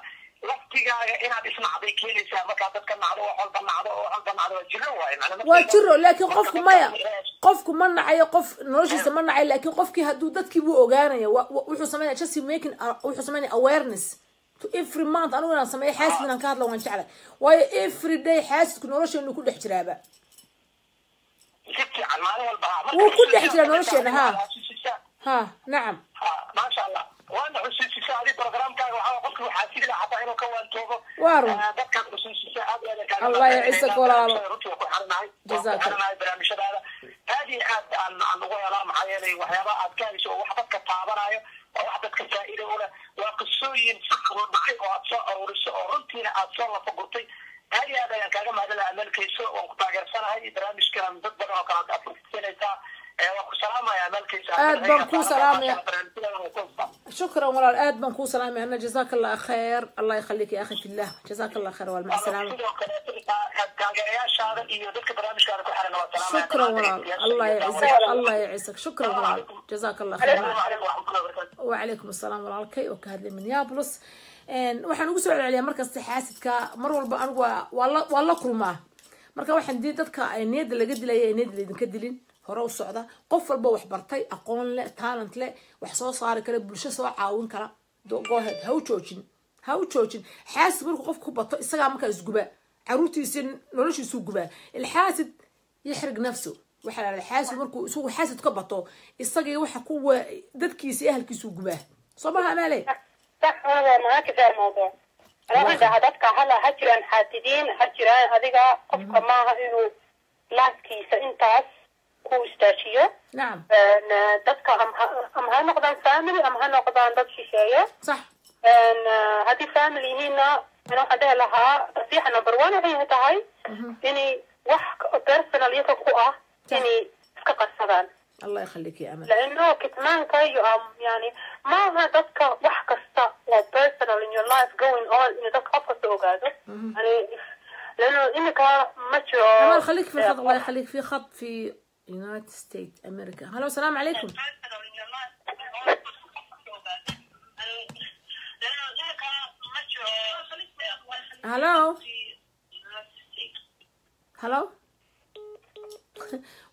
Speaker 6: laftigaaga inaad isnacday keenaysaa markaa dadka nacdo wax walba nacdo oo walba nacdo waa jiro waaye
Speaker 1: waa jiro laakiin qofku maya qofku ma nacayo qof noloshiisa ma nacayo laakiin qofkii hadduu dadkii buu ogaanaya wuxuu sameynaya just making wuxuu sameynaya awareness to every month anigu inaan sameeyo xaasid inaan ka hadla waan jeclay waayo every day xaasidku nolosheenu ku dhex jiraaba Wuu ku dhex jira nolosheena, ha. ha nacam
Speaker 6: maasha allah waana xusuusisa adi programkaaga waxaa qofki waxaa sidi lahaa xataa inuu ka waantoogo
Speaker 1: Waa run.
Speaker 6: Eh, dadkaad xusuusisa aad iyo aad kaaga
Speaker 1: Allah
Speaker 6: mahadcelinayna.
Speaker 1: yacisek walaalo.
Speaker 6: Barnaamijyada runtii waa ku xiranahay waa ku
Speaker 1: Jazaak.
Speaker 6: xiranahay barnaamijyadaada aad iyo aad aan aan ugu helaa maxaa yeelay waxyaaba aad ka hayso oo wax dadka taabanayo oo wax dadka faa'iido u leh waa qisooyin sax oo dhacay oo aad soo aruuriso oo runtiina aad soo lafagurtay aad iyo aad ayaan kaaga mahadcelaya amalkayso waan ku taageersanahay barnaamijkan dad badan oo kale aad fursanaysaa waan ku salaamaya amalkaysa
Speaker 1: شكرا مرة أد بنكون سلامي أنا جزاك الله خير. الله يخليك يا أخي في الله. جزاك الله خير والمع السلامة. شكرا مرة الله يعزك الله يعزك. شكرا مرة جزاك الله خير. وعليكم السلام ورحمة الله وبركاته. من يابلس. وحن نقول سؤال عليها مركز تحاسد كا مرة والله والله كرمه. مركز واحد جديد كا نيد اللي قد لي نيد اللي قد لي. هرو الصعدة قفل بوح برتاي أقول لا تالنت لا وحصوص صار كله بلش سوا عاون كلا دو قاهد هاو تشوتشين هاو تشوتشين حاس برو قف كبط استجع مكز جبا عروتي سن نورش يسوق جبا الحاسد يحرق نفسه وحال الحاس مركو سوق حاسد كبطه استجع وح قوة دت كيس أهل كيسوق جبا صباح مالي
Speaker 2: صح هذا ما كذا الموضوع رغد هدفك هلا هجران حاسدين هجران هذيك قف ما هذيو لاس كيس انتاس معها إنه لاسكيسة إنتاس كو استاشيو
Speaker 1: nacam
Speaker 2: إن دتك أم أم هنقدان فاميلي أم هنقدان دت شيء.
Speaker 1: صح.
Speaker 2: إن هذه فاميلي هنا أنا حدا لها نصيحة نمبر 1 هي تاعي إني وح بيرسونال أه إني كقصدان
Speaker 1: الله يخليك يا أمل.
Speaker 2: لأنه كتمانك are يعني ما kasta waa personal in your life going on in dadka qof kasta ogaado يعني لأنه إنك ما
Speaker 1: أمل خليك في خط الله يخليك في خط في يونايتد ستيت أمريكا هلا السلام عليكم هلو هلو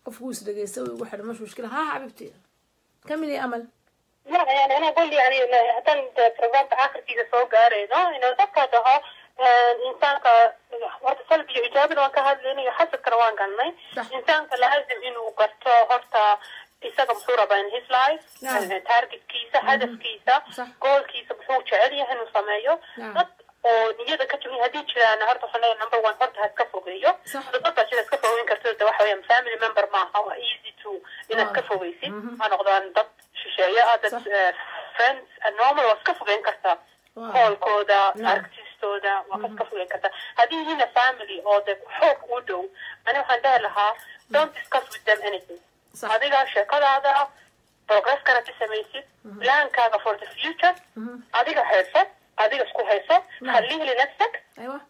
Speaker 1: قف قوس دقي يسوي واحد مش مشكلة ها حبيبتي كملي يا امل
Speaker 2: لا يعني أنا أقول يعني هتن بروجرام اخر كذا سو قارينا انه ذكرتها الإنسان ك سلبي إيجابي لو كهذا لين يحسب كروان قال
Speaker 1: ماي
Speaker 2: الإنسان لازم
Speaker 1: إنه
Speaker 2: قرط هرتا يسقى بصوره بين هيز
Speaker 1: لايف
Speaker 2: تارجت كيسة هدف كيسة جول كيسة بصوره شعري هنو سمايو بس ونيادة كتبني هذه كذا أنا
Speaker 1: هرت
Speaker 2: خلايا نمبر وان هرت هتكفوا فيو بالضبط عشان تكفوا وين كرتون دوا حوالي فاميلي ممبر
Speaker 1: معها
Speaker 2: وايزي تو إن تكفوا ويسي أنا غدا عن
Speaker 1: ضبط
Speaker 2: شو شيء هذا فريندز النورمال وتكفوا بين كرتا
Speaker 1: كول
Speaker 2: كودا
Speaker 1: أركتيس
Speaker 2: Aragtistooda waa ka iska fogeyn kartaa haddii yihiina family oo de xoog u dhow ani waxaan dhahi lahaa don't discuss with them anything adiga sheekadaada progress kana ka samaysid plaankaaga for the future adiga hayso adiga isku hayso khalihi linafsak
Speaker 1: أيوه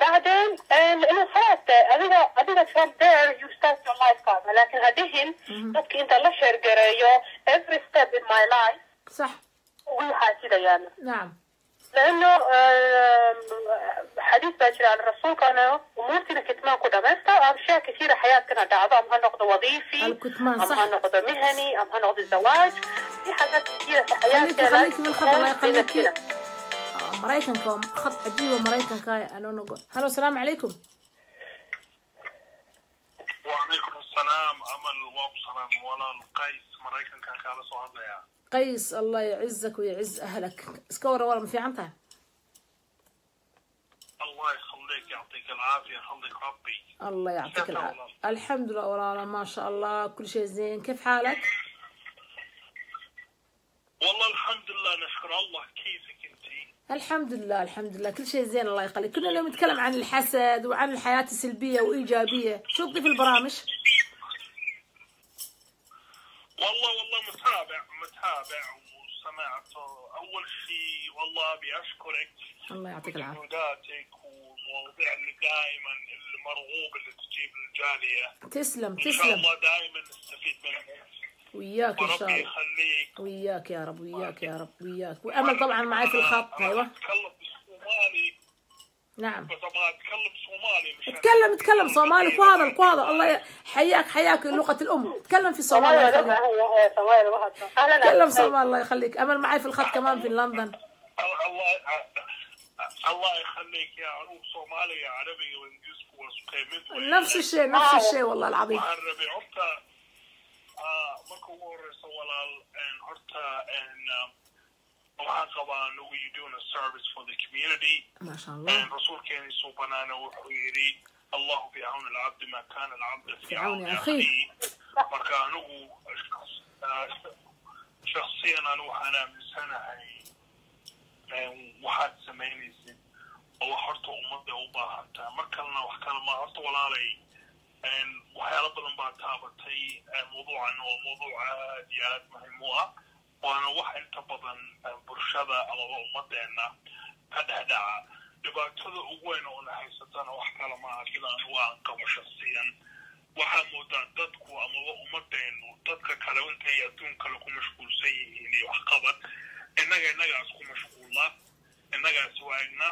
Speaker 2: بعدين لأنه خلاص adiga adiga from there you start your life كذا لكن هديهن dadka inta la sheergareeyo every step in my life
Speaker 1: صح
Speaker 2: waxaa sidayaan
Speaker 1: نعم
Speaker 2: لأنه آم، حديث باجر عن الرسول كان أمورتنا كتمان كده بس أشياء كثيرة حياتنا دعوة. أم هنقضي وظيفي
Speaker 1: الكتمان صح.
Speaker 2: هنقضي مهني أم هنقضي زواج في حاجات كثيرة في حياتنا
Speaker 1: خليكي من الخط الله
Speaker 2: لازم
Speaker 1: يخليكي
Speaker 2: كده.
Speaker 1: آه، maraykanka khad cajiiba maraykanka anonogo halo asalaamu calaykum
Speaker 7: وعليكم السلام. أمل وابصرا ولا القيس مريكا كان كان صعد يا
Speaker 1: allah yacizak wayaciz ahlak iska wara wara ma fiican tahay
Speaker 7: الله يخليك يعطيك العافية يخليك ربي.
Speaker 1: الله يعطيك العافية. الحمد لله ولا ما شاء الله كل شيء زين. كيف حالك؟
Speaker 7: والله الحمد لله نشكر الله. كيفك أنت؟
Speaker 1: الحمد لله الحمد لله. كل شيء زين الله يخليك. كنا اليوم نتكلم عن الحسد وعن الحياة السلبية وإيجابية. شو تضيف البرامج؟
Speaker 7: والله والله متابع. متابع وسمعته أول شيء والله أبي أشكرك
Speaker 1: الله يعطيك العافية.
Speaker 7: مجهوداتك والمواضيع اللي دائما المرغوب اللي تجيب الجالية.
Speaker 1: تسلم
Speaker 7: إن شاء
Speaker 1: تسلم.
Speaker 7: الله دائما نستفيد منها
Speaker 1: وياك إن شاء الله.
Speaker 7: يخليك.
Speaker 1: وياك يا رب وياك يا رب وياك. وأمل طبعا معي في الخط.
Speaker 7: أنا
Speaker 1: أيوة.
Speaker 7: أتكلم بالصومالي
Speaker 1: نعم.
Speaker 7: بس أبغى أتكلم صومالي مش
Speaker 1: اتكلم اتكلم صومالي. كواضل كواضل الله حياك حياك لغة الأم. اتكلم في صومالي. الله يخليك تكلم صومالي الله يخليك. أمل معي في الخط كمان في لندن.
Speaker 7: الله الله يخليك يا عروق صومالي يا عربي وانجليزي
Speaker 1: نفس الشيء نفس الشيء والله العظيم.
Speaker 7: عربي عرفت marka ugu horeysa walaal horta waxaan qabaa lagu yidhi una service for the community rasuulkeeni suu banaana wuxuu yidhi allahu fi cawni alcabdi ma kana alcabda fi cawni akhiihi marka anigu uh, shaksiyan anu waxaan aaminsanahay waxaad samaynaysid oo horta ummadda u baahantaa mar kalena wax kale ma horta walaalay waxyaalo badan baa taabatay mawduucan waa mawduuc aad iyo aad muhiim u ah waana wax inta badan bulshada amaba ummadeena ka dhexdhaca dhibaatada ugu weyn oo na haysatana wax kale maaha sida anugu aan qabo shaksiyan waxaa moodaa dadku amaba ummadeenu dadka kale intay adduun kale ku mashquulsan yihiin iyo waxqabad innaga innagaas ku mashquulna innagaas waagna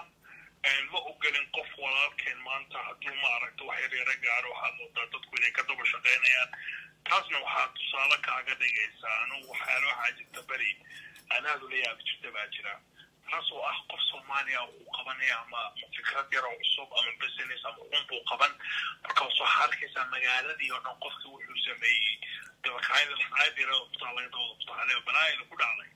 Speaker 7: ma ogelin qof walaalkeen maanta hadduu maaragta wax yaryara gaaro. Waxaad moodaa dadku inay ka daba shaqaynayaan taasna waxaa tusaale kaaga dhigaysaa anugu waxyaalo waxaa jirta beri anaadu la yaabi jirta baa jira taas oo ah qof soomaaliya uu qabanaya ama fikrad yaroo cusub ama business ama xun buu qaban markaas waxaa arkaysaa magaaladii oo dhan qofkii wuxuu sameeyey dabakaayada maxaayad yara kutaalay dooda kutaale balaayada ku dhacday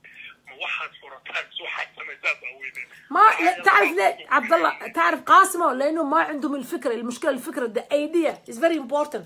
Speaker 7: ma waxaad furataan waxaad samaysaa baa weyne
Speaker 1: ما لا تعرف ليه عبد الله تعرف قاسمه لانه ما عندهم الفكره المشكله الفكره the idea is very important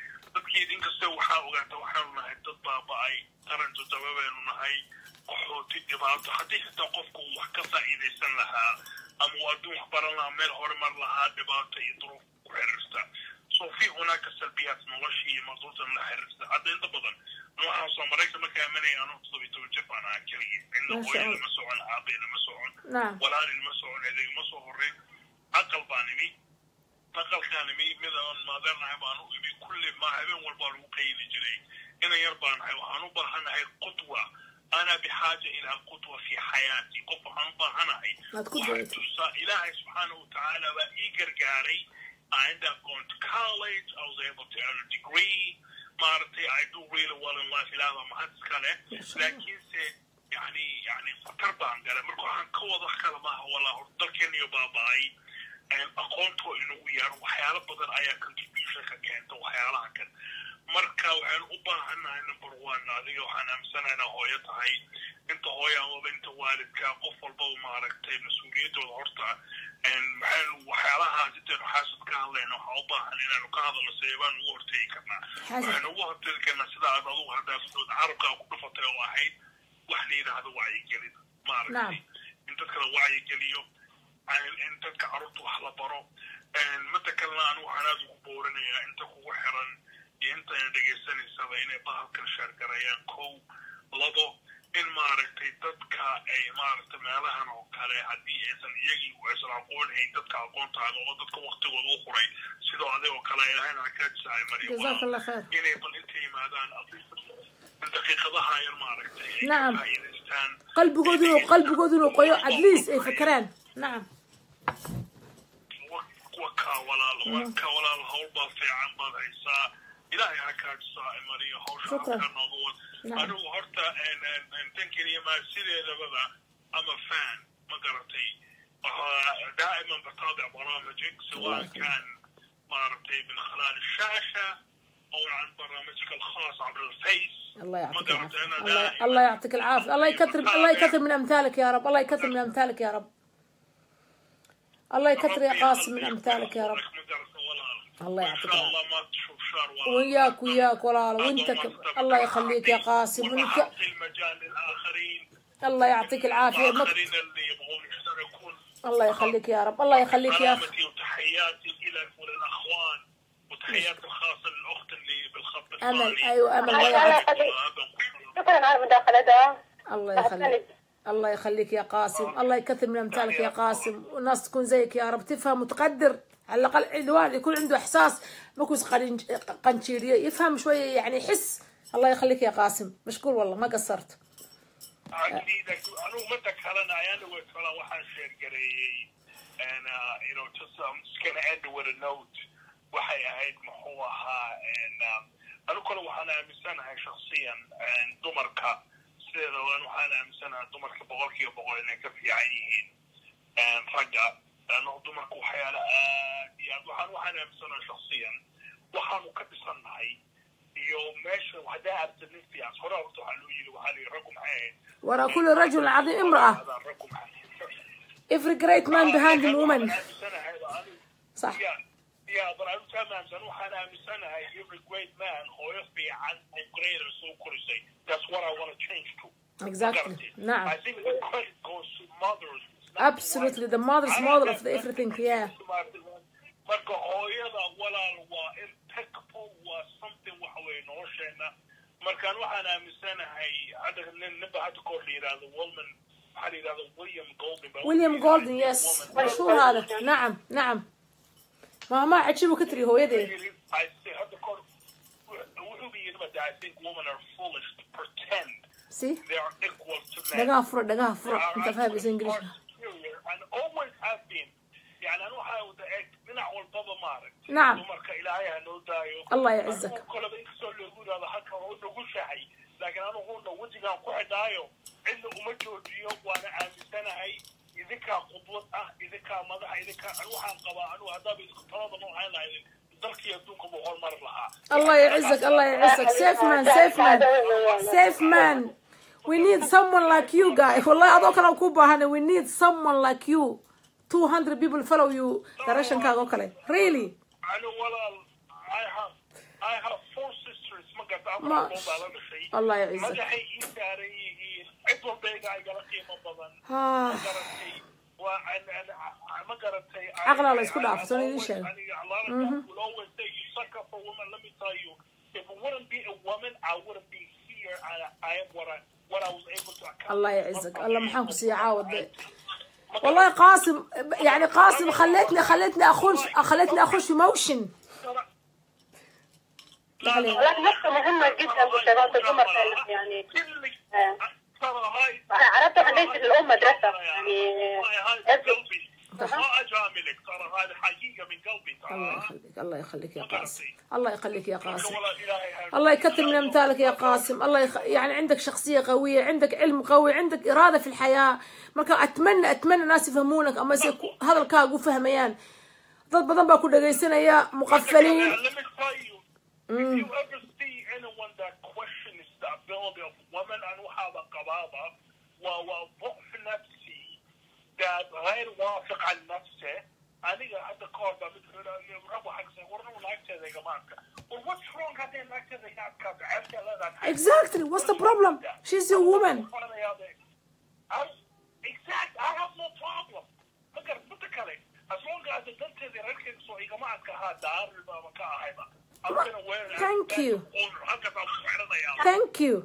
Speaker 1: dadkeeda
Speaker 7: inkastoo waxaa ogaata waxaanu nahay dad baaba-ay qarantu dababaynu nahay qaxooti dhibaato haddii xitaa qofku wax ka faa'iidaysan lahaa ama uu adduun wax baran lahaa meel horumar lahaa dhibaato iyo duruuf ku xiriirta soo fi hunaaka salbiyaat noloshii iyo maqduurtan la xiriirta. Hadda inta badan noocaas oo marayka markaa imanaya anuu todobiy toban jir baan ahaa keligii cidna
Speaker 1: hooya lama
Speaker 7: socon
Speaker 1: aabay
Speaker 7: lama socon walaali lama socon edeeg ma soo horreyn caqal baan imi aqalkaan imi midaan maadeernahay baan u imi kulli ma habeen walbaa lagu qaydi jiray. Inan yar baan nahay waxaan u baahanahay qudwa. Ana bixaaja ilaa qudwa fi xayaati. Qof waxaan u baahanahay
Speaker 1: Aad ku
Speaker 7: waxaan
Speaker 1: dayatid.
Speaker 7: tusaa ilaahay subxaana wa tacaala baa ii gargaaray I ended up going to college. I was able to earn a degree. Maaragtay I do really well in life. Ilaah baa mahad iska leh laakiinse yani yani khatar baan galay. Marka waxaan ka wada kale maaha walaa dalkeeniyo baaba-ay aqoontoo inagu yar waxyaalo badan ayaa contribution ka keenta waxyaalaha kan. Marka waxaan u baahanahay number one adiga waxaan aaminsanaynaa hooyo tahay inta hooyo amaba inta waalidka qof walbaba maaragtay mas'uuliyaddooda horta maxaynu waxyaalahaas intaynu xaasad ka hadlayna waxaa u baahan inaanu ka hadalno sidee baan ugu hortegi karnaa waxaynu ugu hortegi karnaa sida aad adugu hadaafidood carabkaa ku dhufatay oo ahayd wax la yidhaahdo wacyigelin maaragtay in dadka la wacyigeliyo in dadka carruurta wax la baro midda kalena anigu waxaan aada ugu boorinayaa inta kugu xiran iyo intayna dhegaysanaysaba inay bahalkan sheergarayaan kow labo in maaragtay dadka ay maaragtay meelahan oo kale haddii aysan iyagii aysan aqoonhayn dadka aqoontaada oo dadka waktigooda u huray sidoo adig oo kale ilahayna ha kaa jisaay
Speaker 1: jazaaka allah khayr.
Speaker 7: Inay bal inta yimaadaan daqiiqadaha yar maaragtay ay
Speaker 1: Nacam.
Speaker 7: ka faa'iidaystaan
Speaker 1: qalbigoodu inuu qalbigoodu inuu qoyo at least ay fakeraan nacam
Speaker 7: anigu horta en- en- en tan keliya maa sideedabada ama fan ma garatay. Waxaa daa'iman bataabic barnaamijك سواء كان maaragtay من خلال الشاشة أو عن برنامجك الخاص عبر الفيس
Speaker 1: الله يعطيك
Speaker 7: أنا
Speaker 1: الله يعطيك العافيه الله يكثر الله يكثر من امثالك يا رب الله يكثر من امثالك يا رب الله يكثر يا قاسم من أمثالك يا رب. الله يعطيك العافية.
Speaker 7: الله ما تشوف شر ولا
Speaker 1: وياك وياك ولا وانت الله يخليك يا قاسم. وانت الله يعطيك
Speaker 7: العافية. يشتركون.
Speaker 1: الله يخليك يا رب. الله يخليك يا
Speaker 7: أخي وتحياتي لك وللأخوان وتحياتي الخاصة للأخت اللي بالخط
Speaker 2: أمل.
Speaker 1: أيوه
Speaker 2: أمل. شكرا على مداخلتها
Speaker 1: الله يخليك. الله يخليك يا قاسم الله يكثر من أمثالك يا قاسم. والناس تكون زيك يا رب. تفهم وتقدر. على الأقل الواحد يكون عنده إحساس. ما يكون قنج- قنشيريه يفهم شوية يعني يحس. الله يخليك يا قاسم. مشكور والله ما قصرت.
Speaker 7: waxay ahayd muxuu ahaa kale waxaan aaminsanahay shakhsiyan dumarka sideeda waan waxaan aaminsanahay dumarka boqolkiiba boqol inay ka fiican yihiin ragga ano dumarka waxyaala aad iyo aad waxaan waxaan aaminsanahay shakhsiyan waxaanu ka dhisannahay iyo meesha haddaa aragta nin fiican hore horta waxaa loo yiri waxaa la yiri raggu maxay ahayd
Speaker 1: رجل عظيم امراه
Speaker 7: raggu maxay
Speaker 1: every great man behind the woman صح
Speaker 7: Yeah, yeah, but I'm telling you, waxaan aaminsanahay every great man hooyo fiican oo greater soo korisay. That's what I want to change to.
Speaker 1: exactly نعم
Speaker 7: I think the credit goes to mothers.
Speaker 1: absolutely the mother's mother of the everything yeah
Speaker 7: marka hooyada walaal waa impeccable waa something waxa weeye nolosheena markaan waxaan aaminsanahay hadda nin ninba hadda koor la yidhahdo wolman waxaa la yidhahdo william golden baa
Speaker 1: ويليام
Speaker 7: wuxuu
Speaker 1: جولدن
Speaker 7: yidhi,
Speaker 1: يس
Speaker 7: woman-
Speaker 1: مشهور ما ما عاد شنو كتري هو يدي دقا
Speaker 7: فرو
Speaker 1: دقا
Speaker 7: فرو
Speaker 1: انت فاهم بس انجلش نعم الله يعزك
Speaker 7: لكن أنا أقول لو وجهنا قعد أيوه إنه أمجد اليوم وأنا عامل سنة أي idinkaa ah idinkaa madaxa idinkaa waxaan qabaa haddaaba talada dalkii adduunka buu horumari lahaa
Speaker 1: الله يعزك الله يعزك سيف مان سيف مان سيف مان we need someone like you guys والله أدوك أنا كوبا we need someone like you 200 people follow you direction كاغو كله really
Speaker 7: أنا walaal I have I have four sisters
Speaker 1: الله يعزك
Speaker 7: عقب بيقع قال أخي ما
Speaker 1: بظن ها وعن ما قرتي عقل الله
Speaker 7: يسكن عفوا سوري ان شاء الله يعني الله ولو سي سك اب وومن ليت مي تيل يو if it wouldn't be a woman i wouldn't be here i, I am what i
Speaker 1: الله يعزك الله محمد سي عاود والله قاسم يعني قاسم خليتني خليتني اخش خليتني اخش في موشن
Speaker 7: لا لا
Speaker 2: مهمه جدا بالشباب الجمر يعني آه.
Speaker 7: ترى هاي
Speaker 2: أنا عرفت ليس الأم مدرسة يعني
Speaker 7: هاي قلبي. ما اجاملك ترى هذه حقيقة من قلبي
Speaker 1: الله
Speaker 7: ترى
Speaker 1: يخليك الله يخليك يا قاسم. الله يخليك يا قاسم. الله. يكثر من أمثالك يا قاسم. الله. يخ... يعني عندك شخصية قوية عندك علم قوي عندك إرادة في الحياة. marka أتمنى أتمنى الناس يفهمونك أما hadalkaaga u fahmayaan dad badan baa ku dhagaysanaya muqafaliin
Speaker 7: Let me tell you, if you ever see anyone that questions the ability of women and هذا قبابة وضعف نفسي that غير واثق عن نفسه أنا حتى قال مثل ربو حق ورنو لاكتة يا جماعة Well, what's wrong هذه لاكتة يا جماعة عرفت لا لا
Speaker 1: exactly what's the problem she's a woman
Speaker 7: Exact. I have no problem. Look at look at it. As long as it doesn't say the red king, so you come out ka dar ba ka hayba. I'm gonna wear it.
Speaker 1: Thank you.
Speaker 7: Haka ta mu tsara da yawa.
Speaker 1: thank you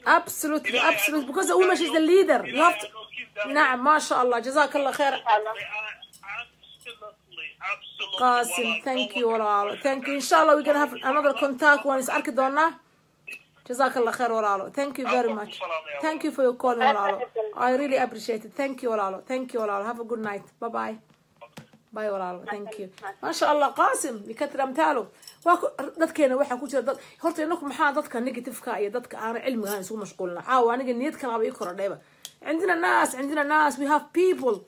Speaker 7: Look at it. I have no problem.
Speaker 1: absolutely absolutely because a woman she's the leader you have to نعم ما شاء الله جزاك الله خير قاسم thank you walaalo thank you inshallah we're gonna have another contact waan is arki doonaa جزاك الله خير walaalo thank you very much thank you for your calling walaalo I really appreciate it thank you walaalo thank you walaalo have a good night bye bye باي ورالو ثانك يو ما شاء الله قاسم لكثر أمثاله. واكو دكينا وحا كو جيره دد هورتا انكم ما حد دكا نيجاتيف كا اي دكا أنا علمي أنا سو مشغولنا. ها واني نيت كان ابي كره دهبا عندنا ناس عندنا ناس وي هاف بيبل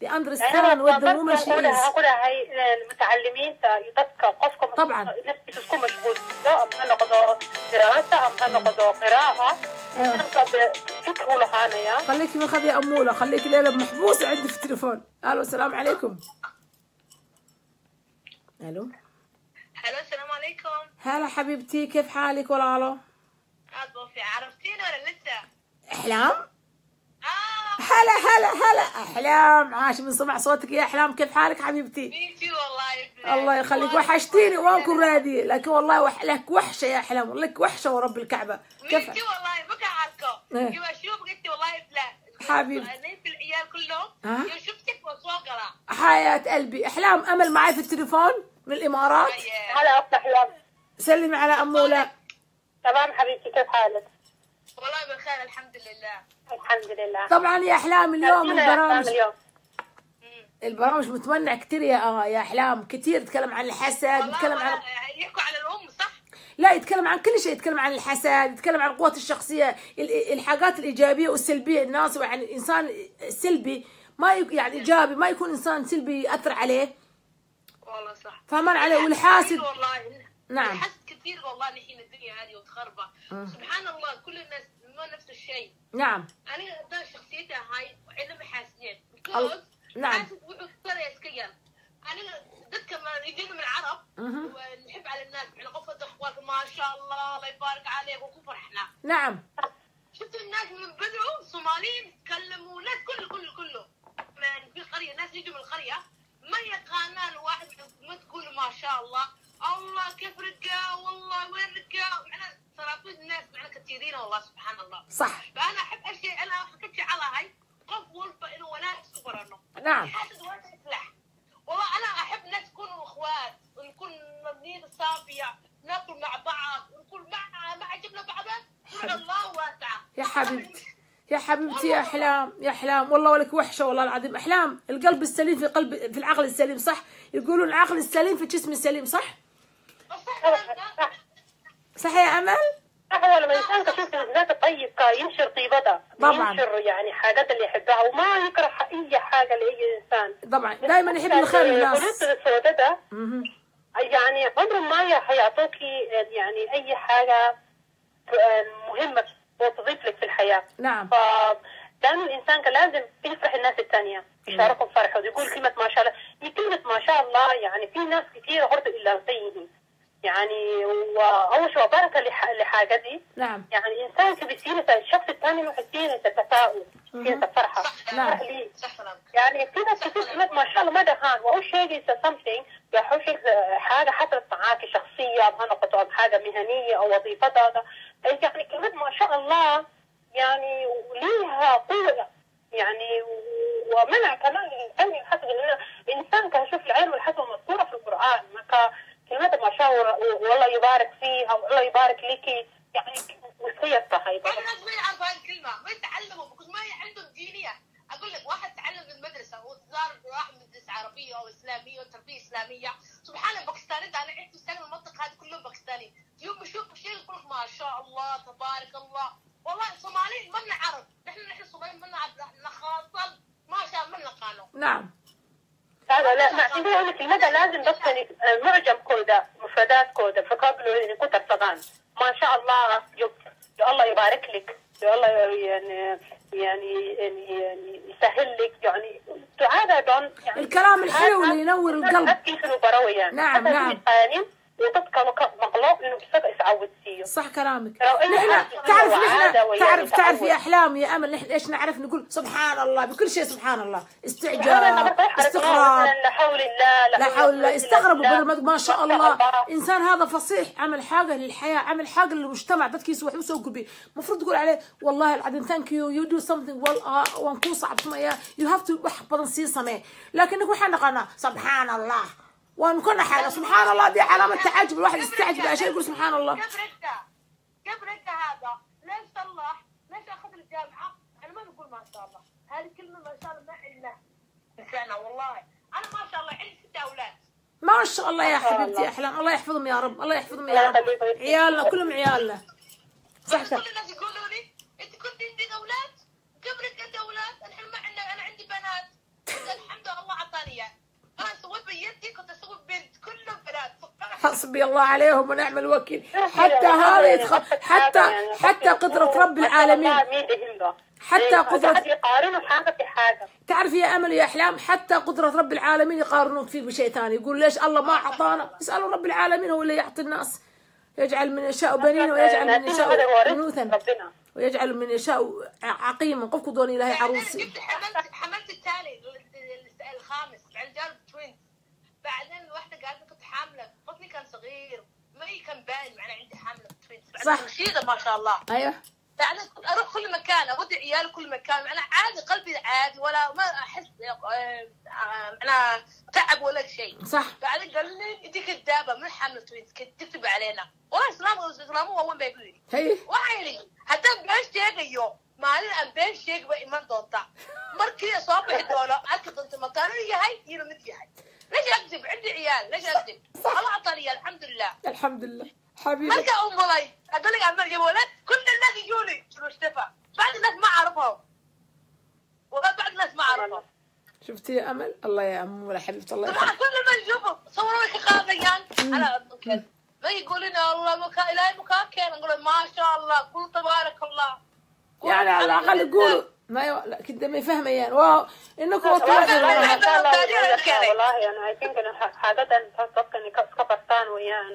Speaker 1: دي اندرستاند وذ ذا وومن شي
Speaker 2: أقول هاي المتعلمين يدك قفكم
Speaker 1: طبعا.
Speaker 2: نفسكم مشغول. لا اما نقضوا دراسة اما نقضوا قراءة. أيوه.
Speaker 1: خليكي ما خذي أمولة خليكي ليلة محبوسة عندي في التليفون. ألو السلام عليكم. ألو؟
Speaker 3: هلو السلام عليكم.
Speaker 1: هلا حبيبتي كيف حالك؟ ولا ألو.
Speaker 3: عاد في عرفتيني ولا لسه؟
Speaker 1: أحلام؟
Speaker 3: آه.
Speaker 1: هلا هلا هلا. أحلام عاش من سمع صوتك يا أحلام. كيف حالك حبيبتي؟
Speaker 3: بيتي والله. يا
Speaker 1: الله يخليك. وحشتيني وانكم رادي. لكن والله وح... لك وحشة يا أحلام. لك وحشة ورب الكعبة. كيف؟
Speaker 3: بيتي والله. بكى عالكم
Speaker 1: إيه.
Speaker 3: أشوف قلت والله فلان
Speaker 1: حبيبتي.
Speaker 3: نيت العيال كلهم. شفتك وسوقرا
Speaker 1: حياة قلبي. أحلام أمل معي في التليفون؟ من الإمارات
Speaker 2: هلا اخت احلام
Speaker 1: سلمي على أمولة
Speaker 2: تمام حبيبتي كيف حالك؟
Speaker 3: والله بالخير الحمد لله.
Speaker 2: الحمد لله.
Speaker 1: طبعا يا أحلام اليوم البرامج
Speaker 2: اليوم؟
Speaker 1: البرامج متمنع كتير يا آه يا أحلام. كتير يتكلم عن الحسد يتكلم عن
Speaker 3: يحكوا على الأم صح؟
Speaker 1: لا يتكلم عن كل شيء يتكلم عن الحسد يتكلم عن قوة الشخصية ال- الحاجات الإيجابية والسلبية الناس يعني الإنسان السلبي. ما يعني إيجابي ما يكون إنسان سلبي يأثر عليه.
Speaker 3: والله صح.
Speaker 1: فهمان عليه والحاسد
Speaker 3: والله
Speaker 1: نعم.
Speaker 3: الحسد كثير والله نحين الدنيا هذه وتخربة سبحان الله كل الناس ما نفس الشيء.
Speaker 1: نعم.
Speaker 3: أنا قدام شخصيتي هاي محاسنين
Speaker 1: ال- نعم.
Speaker 3: حاسد يسكير أنا ذكر ما يجينا من العرب. ونحب على الناس على قفة اخوانك ما شاء الله الله يبارك عليك وكفر إحنا.
Speaker 1: نعم.
Speaker 3: شفت الناس من بدو صوماليين يتكلموا ناس كله كله كله. من في قرية ناس يجوا من القرية. ما يقانان واحد ما شاء الله. الله كيف رقا والله وين رقا معنا صرافين الناس معنا كثيرين والله سبحان الله.
Speaker 1: صح.
Speaker 3: فأنا أحب اشياء أنا حكيت على هاي. قف ولفة انه وناس كبر أنه.
Speaker 1: نعم.
Speaker 3: حاسد وين يفلح والله أنا أحب ناس يكونوا إخوات ونكون مبنيين صافية ناكل مع بعض ونكون مع ما عجبنا بعضنا الله واسعة.
Speaker 1: يا حبيبتي. يا حبيبتي يا أحلام يا أحلام. والله ولك وحشة والله العظيم. أحلام القلب السليم في قلب في العقل السليم صح؟ يقولون العقل السليم في الجسم السليم صح؟
Speaker 3: صح
Speaker 1: يا أمل؟
Speaker 2: صح هو لما الإنسان كشوف الناس الطيب ينشر طيبته
Speaker 1: طبعاً.
Speaker 2: ينشر يعني حاجات اللي يحبها وما يكره أي حاجة لأي إنسان.
Speaker 1: طبعا. دائما يحب الخير للناس.
Speaker 2: السوداء ده
Speaker 1: مهم.
Speaker 2: يعني عمرهم ما حيعطوكي يعني أي حاجة مهمة. وتضيف لك في الحياة.
Speaker 1: نعم.
Speaker 2: ف لأنه الإنسان كان لازم يفرح الناس الثانية يشاركهم فرحه ويقول كلمة ما شاء الله. هي كلمه ما شاء الله يعني في ناس كثيرة برضه إلا زيه يعني وأول شيء بركه لح- لحاجه دي
Speaker 1: نعم.
Speaker 2: يعني إنسان بيصير الشخص الثاني له سيرة تفاؤل سيرة فرحه
Speaker 1: نعم.
Speaker 2: يعني في ناس كتير ما شاء الله ما دخان. وأول شيء something يحوش حاجة حصلت معاكي شخصية أو نقطه أو حاجة مهنية أو وظيفتها يعني كلمات ما شاء الله يعني ليها قوة. يعني ومنع كمان الإنسان يحسب ان الانسان كان يشوف العين والحسن مذكوره في القرآن. ما كا- كلمات ما شاء الله والله يبارك فيها والله يبارك لك. يعني وصيه صحيحه
Speaker 3: في ناس ما يعرفوا هاي الكلمة. ما يتعلموا بكل ما عندهم دينية. أقول لك واحد تعلم في المدرسة وصار راح مدرسة عربية أو إسلامية وتربية إسلامية. سبحان الله باكستاني ده أنا عشت سنة المنطقة هذه كلهم باكستاني يوم بشوف شيء يقول لك ما شاء الله تبارك الله. والله الصوماليين ما نعرف نحن نحن الصوماليين ما نعرف نحن خاصة ما شاء الله ما نقانو
Speaker 1: نعم.
Speaker 2: هذا لا ما عندي أقول لك المدى لازم بس يعني معجم كودا مفردات كودا فوكابلوري يكون ترتغان ما شاء الله يب... الله يبارك لك الله يعني يعني يعني, يعني يسهل لك يعني هذا يعني
Speaker 1: الكلام الحلو اللي ينور القلب. نعم، نعم. صح كلامك. نحن تعرف نحن تعرف تعرف. يا احلام يا أمل نحن إيش نعرف؟ نقول سبحان الله بكل شيء سبحان الله. استعجاب استغراب.
Speaker 2: لا حول الله
Speaker 1: لا حول الله. استغربوا ما شاء الله. إنسان هذا فصيح عمل حاجة للحياة عمل حاجة للمجتمع. wax u soo gudbiyay المفروض تقول عليه والله العظيم you. Do something well uh, waan kuu sacabtumaya you have to wax badan sii samee laakiin waxaan naqaanaa subxaan allah waanu ka naxaana subxaan allah dii calaamad tacajub الواحد يستعجب عشان يقول سبحان الله.
Speaker 3: قبل انت قبل انت هذا. ليش صلح؟ ليش أخذ الجامعة؟ أنا ما نقول ما شاء الله. هذه كلمة ما شاء الله ما عندنا انسانه والله. أنا ما شاء الله عندي ست أولاد.
Speaker 1: ما شاء الله يا حبيبتي أحلام. الله يحفظهم يا رب. الله يحفظهم يا رب. عيالنا كلهم عيالنا. صح
Speaker 3: كل الناس يقولوا لي أنت كنت عندك أولاد؟ قبلك انت أولاد؟ الحين ما عندنا أنا عندي بنات. الحمد لله الله أعطاني اياه أنا سويت بيدي كنت أسوي بنت كلهم بنات
Speaker 1: حسبي الله عليهم ونعم الوكيل. حتى هذا يدخل حتى حتى قدرة رب العالمين. حتى قدرة-
Speaker 2: قد يقارنوا حاجة في حاجة
Speaker 1: تعرف يا أمل يا أحلام حتى قدرة رب العالمين يقارنون فيك بشيء ثاني. يقول ليش الله ما أعطانا؟ اسألوا رب العالمين هو اللي يعطي الناس. يجعل من يشاء بنين ويجعل من يشاء
Speaker 2: ربنا.
Speaker 1: ويجعل من يشاء عقيما قفكو دون
Speaker 3: بعدين
Speaker 1: عروسي
Speaker 3: جبت حملت حملت الثاني ال- ال- الخامس بعدين جاب توينز بعدين الواحده قالت لي كنت حامله بطني كان صغير مي كان باين معنا عندي حامله twins
Speaker 1: صح.
Speaker 3: بعدين رشيده ما شاء الله. أيوه. كنت أروح كل مكان اودي عيالي كل مكان. أنا عادي قلبي عادي ولا ما أحس آه، أنا تعب ولا شيء.
Speaker 1: صح.
Speaker 3: بعدين قال لي انت كذابه من حامله twins تكذب علينا والله اسلام اسلام هو وين بيقول
Speaker 1: هي.
Speaker 3: waxay idhi haddaan been sheegayo maalin aan been sheegi ba iman doonta markii soo bixi doono arki doonta makaanu yahay iyo mid yahay ليش أكذب؟ عندي عيال ليش أكذب؟ الله أعطاني الحمد لله.
Speaker 1: الحمد لله. حبيبي.
Speaker 3: مركا أم ضلي أقول لك عمال يجيب ولد كل الناس يجوني. اشتفى بعد الناس ما اعرفهم وبعد الناس ما اعرفهم
Speaker 1: شفتي يا أمل؟ الله يا أم ولا حبيبتي الله
Speaker 3: طبعا كل ما نشوفه صوروا لك أنا كذا ما يقولون الله مكان إلهي مكان كان نقول ما شاء الله قول تبارك الله.
Speaker 1: يعني على الأقل
Speaker 3: لله.
Speaker 1: يقولوا ما يو... لا كنت ما يفهم يعني. واو إنكم
Speaker 2: والله أنا dadka inay ka iska bartaan weeyaan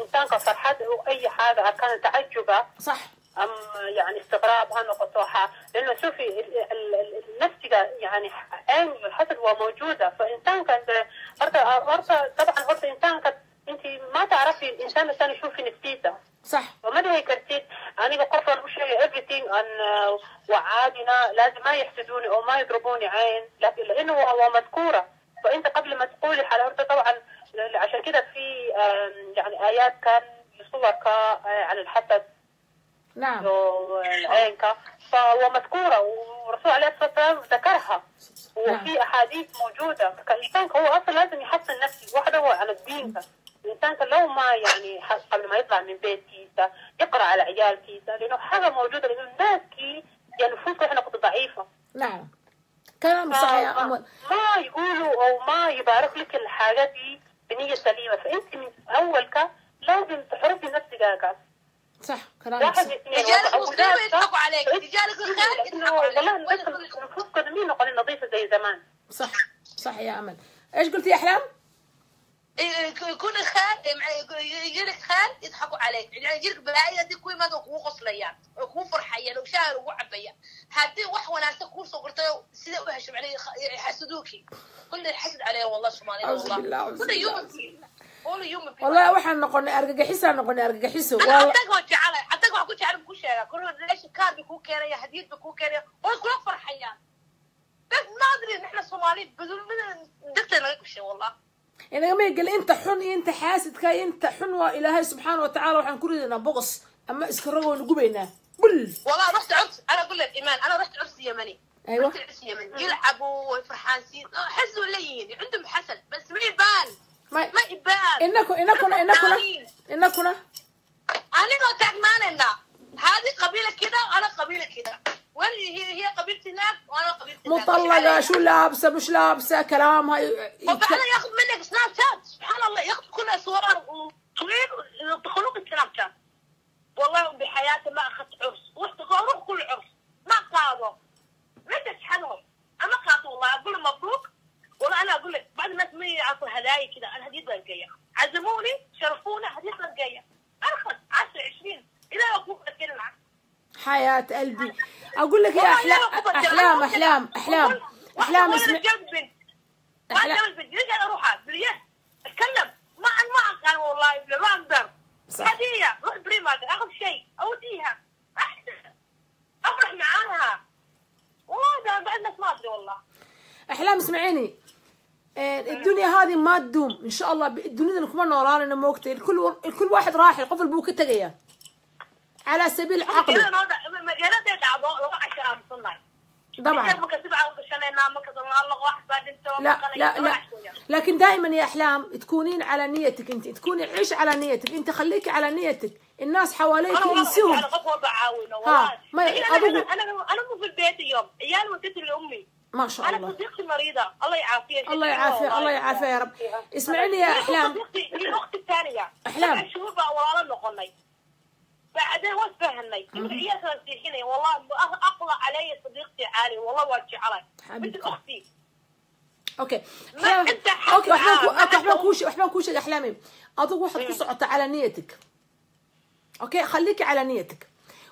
Speaker 2: insaanka farxad أي حاجة كانت تعجبه؟
Speaker 1: صح.
Speaker 2: أم يعني استغراب ها نقطة ح- لأنه شوفي ال- ال- ال- النفس يعني عين الحسد هو موجودة. فإنسان كان برضه طبعا برضه إنسان كان انت ما تعرفي الإنسان الثاني شو في نفسيته.
Speaker 1: صح.
Speaker 2: وما هي كرتيت أنا قفل وش everything أن وعادنا لازم ما يحسدوني أو ما يضربوني عين لكن لأنه هو مذكورة. فأنت قبل ما تقولي حلاوته طبعا عشان كده في يعني آيات كان صورك عن الحسد.
Speaker 1: نعم.
Speaker 2: والعين كا فهو مذكورة والرسول عليه الصلاة والسلام ذكرها. وفي أحاديث موجودة. فالإنسان هو أصلا لازم يحصن نفسه واحد هو على الدين. الإنسان كان لو ما يعني قبل ما يطلع من بيت كيسة يقرأ على عيال كيسة لأنه حاجة موجودة لأنه الناس كي يعني نفوسهم إحنا كنت ضعيفة.
Speaker 1: نعم. كلام صح يا ام
Speaker 2: ما ما يقولوا أو ما يبارك لك الحاجة دي بنية سليمة. فأنت من أولك لازم تحرصي نفسك يا
Speaker 1: صح كلامك
Speaker 2: واحد
Speaker 1: صح.
Speaker 2: اثنين
Speaker 3: رجالك
Speaker 2: ثلاثة.
Speaker 3: يضحكوا عليك. رجالك الخير
Speaker 2: إنه
Speaker 3: يضحكوا عليك.
Speaker 2: والله النفوس قدمين وقال نظيفه زي زمان.
Speaker 1: صح صح يا أمل. إيش قلتي؟
Speaker 3: إيه، يكون الخير مع- يجيلك خير يضحكوا عليك. يعني يجيلك بلايا دي كوي ما كو قصليان كو فرحيان وشاعر وعبيا هادي wanaagsan kuu soo qortay sida u hesho macnaheedu kh- xasuduuki kulli xasad عليه والله سبحانه
Speaker 1: أعوذ
Speaker 3: والله كل. يوم كل
Speaker 1: والله waxaan noqonay argagixisaan noqonay argagixiso
Speaker 3: أنا
Speaker 1: والله
Speaker 3: عدك وجعله عدك waxaan ku jecel ku sheega كل ليش كار بيكون كيريا هديد بيكون كيريا. way kula farxayaan بس ما أدري نحن الصوماليين بدون من دكتور نقول شيء والله.
Speaker 1: إن جميع قال أنت حن أنت حاسد كاي أنت حن وإلهي سبحانه وتعالى وحن كل لنا بغص أما إسكروا ونقبينا قل.
Speaker 3: والله رحت عرس أنا أقول لك إيمان أنا رحت عرس يمني.
Speaker 1: أيوة.
Speaker 3: رحت عرس يمني. يلعبوا وفحاسين آه، حزوا ليين عندهم حسد بس ما يبان.
Speaker 1: ما
Speaker 3: يبان.
Speaker 1: إنكم إنكم إنكم إنكم
Speaker 3: أنا ما تعرف ما هذه قبيلة كذا وأنا قبيلة كذا وين هي هي قبيلتي هناك؟ وأنا قبيلتي
Speaker 1: مطلقة شو لابسة؟ مش لابسة؟ كلامها
Speaker 3: وبعدين ياخذ منك سناب شات. سبحان الله ياخذ كل صور طويل يدخلوا بالسناب شات. والله بحياتي ما أخذت عرس. رحت أروح كل عرس. ما قاضوا ليش اشحنهم أنا قاطوا والله أقول لهم مبروك. والله أنا أقول لك بعد ما يعطوا هدايا كذا أنا هديه بلقية. عزموني شرفونا هديه بلقية. أرخص 10
Speaker 1: حياة قلبي أقول لك يا أحلام أحلام أحلام أحلام أحلام
Speaker 3: وأنا
Speaker 1: اسمع.
Speaker 3: جنب بنت ما
Speaker 1: أحلام.
Speaker 3: جنب بنت ليش أنا أروح باليد أتكلم. ما ما كان والله ما أقدر.
Speaker 1: صح.
Speaker 3: هدية. روح بريمات أخذ شيء. أوديها. احسن أفرح معاها. والله ده بعد ناس ما أدري والله.
Speaker 1: أحلام اسمعيني. آه، الدنيا هذه ما تدوم. إن شاء الله الدنيا كمان نوران موقتي الكل الكل واحد راح قفل بوك تقيا على سبيل عقلي
Speaker 3: صنعي
Speaker 1: طبعا. لا لا لا. لكن دائما يا أحلام تكونين على نيتك أنت تكوني عيش على نيتك أنت خليكي على نيتك. الناس حواليك
Speaker 3: أنا والله
Speaker 1: ينسوهم
Speaker 3: أنا بعاونه والله.
Speaker 1: ما- أنا.
Speaker 3: أنا أنا أنا مو في البيت اليوم عيالي وديت لأمي.
Speaker 1: ما شاء
Speaker 3: أنا
Speaker 1: الله.
Speaker 3: صديقتي مريضة. الله يعافيها
Speaker 1: الله يعافيه الله يعافيه يا رب. اسمعيني يا أحلام.
Speaker 3: صديقتي هي أختي الثانية.
Speaker 1: أحلام.
Speaker 3: سبع شهور بقى ولا بعدين وش فهمني؟ إيه يا هنا والله اقوى علي صديقتي عالي والله واجع علي. مثل
Speaker 1: أختي. أوكي.
Speaker 3: أوكي
Speaker 1: إحنا أوكي إحنا إيه. كوش إحنا كوش الاحلام اظن واحد كسرت على نيتك. أوكي خليك على نيتك.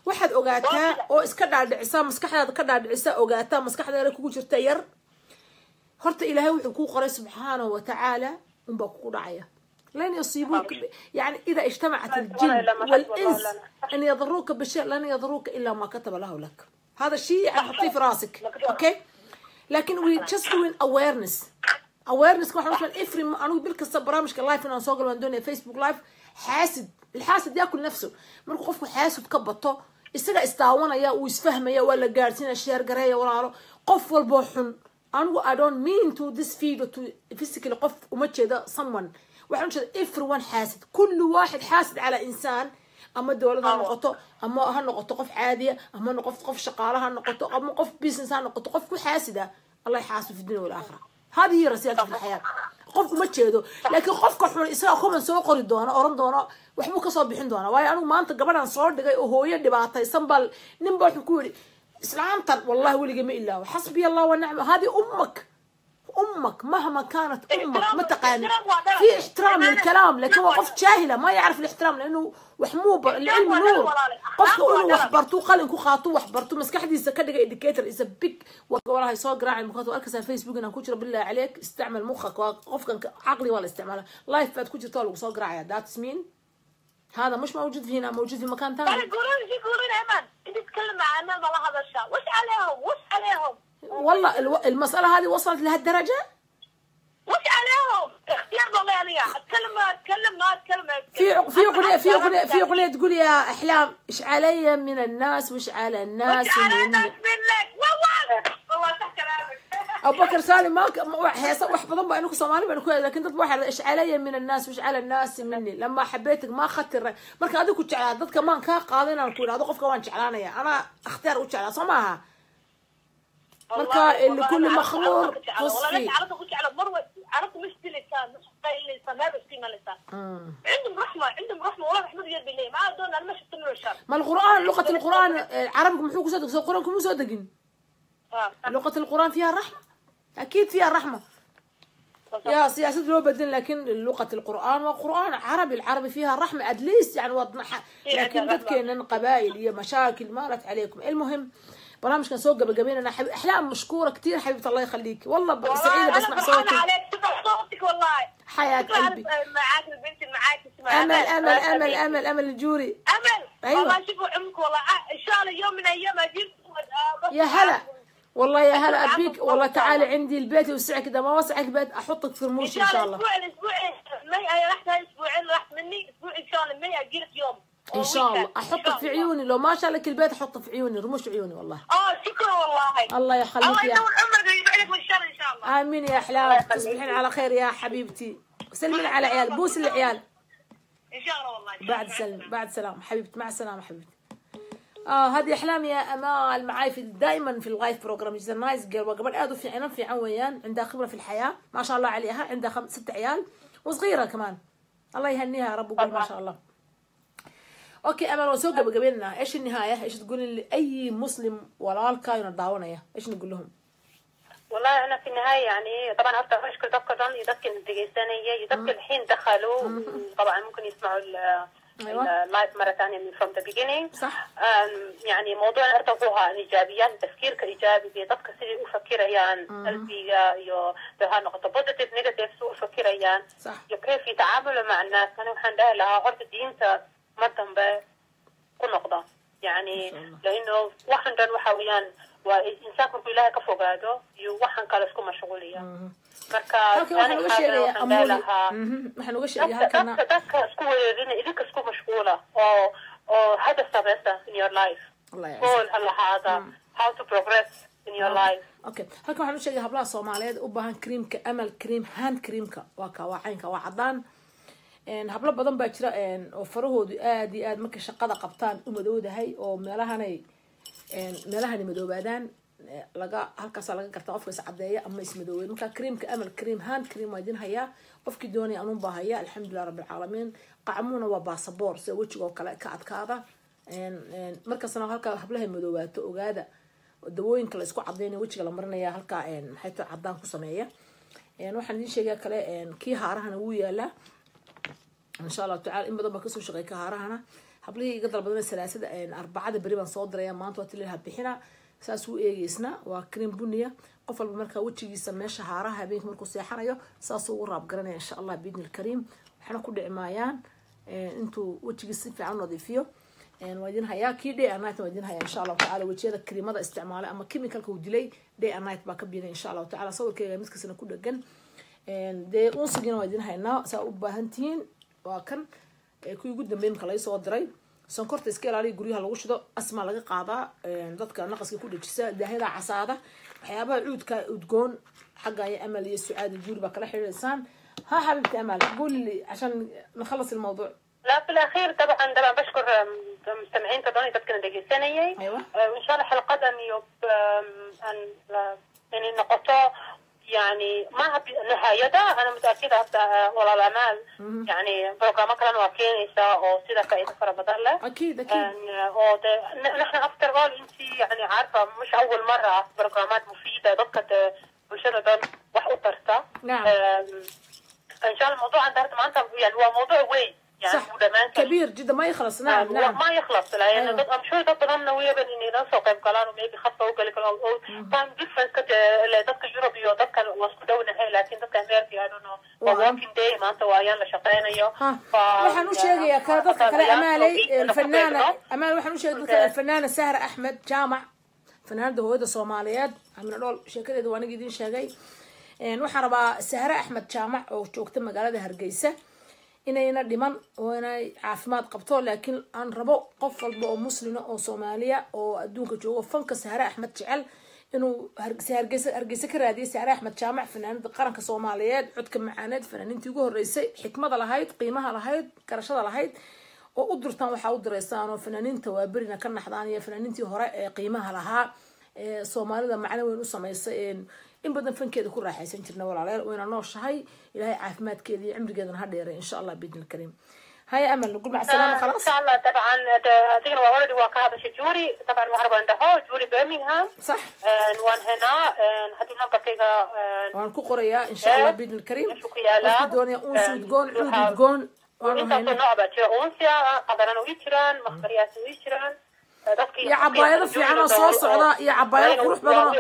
Speaker 1: واحد أوغاتا أو اسكا دار دعسا مسكح هذا كدار دعسا أوغاتا مسكح هذا كو جرت يار هرت إلهي و سبحانه وتعالى ان باكو دعيه لن يصيبوك ب... يعني إذا اجتمعت الجن والإنس أن يضروك بشيء لن يضروك إلا ما كتب له لك. هذا الشيء حطيه في راسك. أوكي؟ لكن we just doing awareness. Awareness كما حنا إفرم. أنا بالكسر برامج كلايف أنا سوق الوندوني فيسبوك لايف حاسد. الحاسد يأكل نفسه. مركو قفكو حاسد كبطو isaga istaawanaya uu isfahmaya waa la gaadhsiina sheer gareeya walaalo qof walboo xun anigu i don't mean to this video to physically qof uma jeeda someone. وحنشد إفر وان حاسد. كل واحد حاسد على إنسان. أما دولة نقطة. أما هالنقطة قف عادية. أما نقطة قف شقارة هالنقطة أما قف بيزنس هالنقطة قف كل حاسدة. الله يحاسب في الدنيا والآخرة. هذه هي رسالة في الحياة. قف ما تشهدوا لكن قف كحول إسراء خم نسوي قريب دهنا أرن دهنا وحمو كصاب بحن دهنا واي أنا ما أنت قبل عن صار دقي أهوية دبعتها يسنبل نمبر حكولي إسلام تر والله ولي جميل الله. وحسبي الله ونعم. هذه أمك. أمك مهما كانت أمك ما تقاني في احترام للكلام لكن هو قف جاهلة ما يعرف الاحترام لأنه وحموب العلم نور. قف إنه وحبرتو قال إنكو خاطو وحبرتو مسكحديسا كدقة إنديكيتر إذا بيك وراها يسوق قراع المخاط وأركز على الفيسبوك أنا كوتشر بالله عليك استعمل مخك قف كان عقلي ولا استعماله. لايف فات كوتشر طول وسوق قراع ذاتس مين هذا مش موجود هنا موجود في مكان ثاني.
Speaker 3: يقولون إيش يقولون ايمن انت تتكلم مع الناس والله هذا الشيء. وش عليهم؟ وش عليهم؟
Speaker 1: والله ألو... المسألة هذه وصلت لهالدرجة؟
Speaker 3: وش عليهم. اختيار والله يعني أتكلم أتكلم ما أتكلم.
Speaker 1: في. في أغنية في أغنية في أغنية تقول يا أحلام إيش علي من الناس وش على الناس
Speaker 3: وش على الناس
Speaker 1: من
Speaker 3: منك؟ والله. والله صح كلامك.
Speaker 1: أبو بكر سالم ما ك- ما هي صح بدن بقى انكم صومالي بانكم لكن waxaa إيش علي من الناس وش على الناس مني. لما حبيتك ما أخذت الرأي. marka adigu ku jeclaa dadka maan kaa qaadan aan ku idhaahdo qofka waan jeclaanaya ana اختيار u maaha marka لكل مخلوق
Speaker 3: والله لك عرفت وش على مروة عرفت مش في لسان مش في لسان ما بس قيمه لسان عندهم رحمة عندهم رحمة والله رحمة قلبي بالله ما دون أنا ما شفت منه شر
Speaker 1: ما القرآن لغة القرآن عربكم محو كسودك سو قرانكم مو صدقين لغة القرآن فيها الرحمه أكيد فيها الرحمه يا سياسة لو بدل لكن لغة القرآن والقرآن عربي العربي فيها رحمة أدليس يعني وضحها لكن دتك إن قبائل هي مشاكل مالت عليكم. المهم برامج كان سوق قبل قبل أنا حبي أحلام مشكورة كتير حبيبة الله يخليك. والله ب- سعيدة بسمع
Speaker 3: أنا
Speaker 1: صوتك.
Speaker 3: عليك. تسمع صوتك والله.
Speaker 1: حياة قلبي.
Speaker 3: معاك البنت اللي معاك اسمها
Speaker 1: أمل أمل أمل أمل أمل الجوري.
Speaker 3: أمل.
Speaker 1: أيوة.
Speaker 3: والله شوفوا عمك والله إن شاء الله يوم من الأيام أجيب آه،
Speaker 1: يا هلا. والله يا هلا
Speaker 3: معاكم
Speaker 1: والله تعالي. عندي البيت وسعك إذا ما وسعك البيت أحطك في رموش إن شاء الله
Speaker 3: الأسبوع الأسبوع مي أنا رحت هاي أسبوعين رحت مني. أسبوع إن شاء الله مي أجي لك يوم.
Speaker 1: إن شاء الله. أحطك في عيوني. لو ما شالك البيت أحطه في عيوني. رموش عيوني والله.
Speaker 3: آه شكرا والله.
Speaker 1: الله يخليك
Speaker 3: الله يطول عمرك ويبعدك من الشر إن شاء الله.
Speaker 1: آمين يا احلام تصبحين على خير يا حبيبتي. سلمين على عيال. بوس العيال.
Speaker 3: إن شاء الله والله.
Speaker 1: بعد. سلم. بعد سلام. حبيبتي مع السلامة حبيبتي. آه هذه احلام يا أمال. معاي في دائما في اللايف بروجرام. از نايس جيرل وقبل ادو في عينان في عويان. عندها خبرة في الحياة. ما شاء الله عليها. عندها خم... ست عيال. وصغيرة كمان. الله يهنيها يا رب وقول ما شاء الله. أوكي امل وسوق قبلنا إيش النهاية؟ إيش تقولين لاي مسلم ولا كاين داونيا إيش نقول لهم؟
Speaker 2: والله أنا في النهاية يعني طبعا أبدأ أشكر دكتور يذكر الدقيقة يذكر الحين دخلوا. طبعا ممكن يسمعوا ال-
Speaker 1: أيوة.
Speaker 2: اللايف ماراثون from the beginning.
Speaker 1: صح.
Speaker 2: يعني موضوع هو الإيجابيات تفكيرك إيجابي dadka sidii u fakirayaan qalbiga iyo de ha noqoto positive negative si u fakirayaan
Speaker 1: صح.
Speaker 2: iyo kayf yatacaamulu maca annaas ani waxaan dhahi lahaa horta مرتن با كنقضة يعني لأنه واحد كان وحويان
Speaker 1: وإنسان كنت لا يكفو
Speaker 2: قادو يو
Speaker 1: واحد
Speaker 2: كان
Speaker 1: لسكو مشغولية. مركا أنا
Speaker 2: حاجة
Speaker 1: وحن
Speaker 2: لها دكا سكو ويرين إذيك سكو مشغولة. أو أو هذا السبسة in your life. قول هلا هذا. how to progress in your life.
Speaker 1: أوكي. هكذا حنوش اللي يعني هبلا صوم عليه وبهان كريم كأمل كريم هان كريم كا وكا وعين كا وعضان markay shaqada qabtaan u madowdahay oo meelahanay een, meelahani madoobaadaan eh, laga halkaasaa laga gartaa qofka iscadeeya ama ismadoobay marka creamka amal cream hand cream waa idin hayaa qofkii doonaya anun baa haya alxamdulilah rabbilcaalamiin qacmuuna waa baasaboor sida wejiga oo kale ka adkaada Een, een, markastana halkaa hablahay madoobaato ogaada dawooyinka la isku cadeynayo wejiga la marinaya halkaa een, maxay tahay cadaan ku sameeya Een, waxaan idiin sheegaya kale een, kii haarahana wuu yaalaa baa kasoo shaqeey kahaarahana hablihii iga dalbadana salaasada arbacada beri baan soo diraya maanta waa tiliha bixina saas u eegeysna waa cream buniya qof walba markaa wejigiisa meesha haaraha habeenka markuu seexanayo saasuu ugu raab garanaya insha allah biidni lkariim waxna ku dhici maayaan intuu wejigiisa si fiican u nadiifiyo waa idin hayaa kii day and night waa idin hayaa insha allahu tacala wejiyada krimada isticmaalay ama chemicalka uu dilay day and night baa ka biinay insha allahu tacala sawirkeyga midkasna ku dhegan dee unsigina waa idin haynaa saa u baahan tihiin وكان كي جدا مين خلاص وادري سنكر تسكيل عليه جري هالوش ده أسمع لقى قاعدة ندك أنا كل جسا ده هذا عصادة حيابا عود كودجون حاجة يا أمل يسعد الجور بكرة حير الإنسان ها حبيبتي أمل قول لي عشان نخلص الموضوع
Speaker 2: لا في الأخير طبعا طبعا بشكر مستمعين طبعا تذكر دقي
Speaker 1: سنيي
Speaker 2: أيوة. وإن شاء الله حلقة أن يعني نقطة يعني ما نهايada أنا متأكدة حتى ولا الأمال. يعني program كلام oo sida faa'iido fara badan leh
Speaker 1: أكيد أكيد.
Speaker 2: oo de نحن افتر اول أنت يعني عارفة مش program ات مفيدة. dadka bulshada dhan wax u tarta
Speaker 1: نعم
Speaker 2: إن شاء الله الموضوع عند maanta يعني هو موضوع weyn يعني
Speaker 1: صح. كبير جدا ما يخلص. نعم نعم, نعم.
Speaker 2: ما يخلص. لأن I'm sure دابا أنا ويا بني نينا سوق قالان ما يبي خطه وقال لك أو فان ديفرنس كت دك جربي ودك الوسط دون هاي لكن دك غير في أنا نو ووكين داي ما سوا يلا
Speaker 1: شقينا
Speaker 2: يو. ف وحنو يا كادك كلا امالي
Speaker 1: الفنانة.
Speaker 2: امال
Speaker 1: وحنو شيغي كلا الفنانة سهر أحمد
Speaker 2: جامع.
Speaker 1: فنان
Speaker 2: ده هو ده
Speaker 1: صوماليات
Speaker 2: عملنا
Speaker 1: لول شكل ده وأنا جدين
Speaker 2: شغي
Speaker 1: وحربا سهرة أحمد شامع أو توقت مقالة ده هرقيسة. أنا دمن وإن عفمات قبطوا لكن أن ربو قفل بقى مسلمة أو صومالية أو دونك جو فنك سهرة أحمد شعل إنه سهر جس هرج سكر هذه سهرة أحمد شامع فنان قرن كصوماليات عدك معاند فنان أنت جوه الرئيسي حكمة على هيد قيمة على هيد كرشة على هيد وأدرس تام وحاول درسان وفنان أنت وابرنا كنا حضانية فنان أنت هراء قيمة على هاد سومالي دا معنا وين وصميسة إن إن بدن فن كده كل راح يسنت النور على وين النورش هاي إلى هاي عفمات كده عمري جدا هاد يرى إن شاء الله بيدنا الكريم هاي أمل نقول مع السلامة
Speaker 2: خلاص
Speaker 1: إن
Speaker 2: شاء الله طبعا تيجي الوالد واقع بس جوري طبعا المحرب عنده هو جوري
Speaker 1: بيرمنغهام صح نوان هنا هذه نبقى كده
Speaker 2: وانكو قرية إن
Speaker 1: شاء الله بيدنا الكريم شكرا
Speaker 2: لك
Speaker 1: دوني أونسود
Speaker 2: جون
Speaker 1: أونسود
Speaker 2: جون وانتو نوع بتشي أونسيا قدرنا ويشران مخبريات ويشران يا عبايات
Speaker 1: في عنا صوص عرا يا عبايات قروح بدن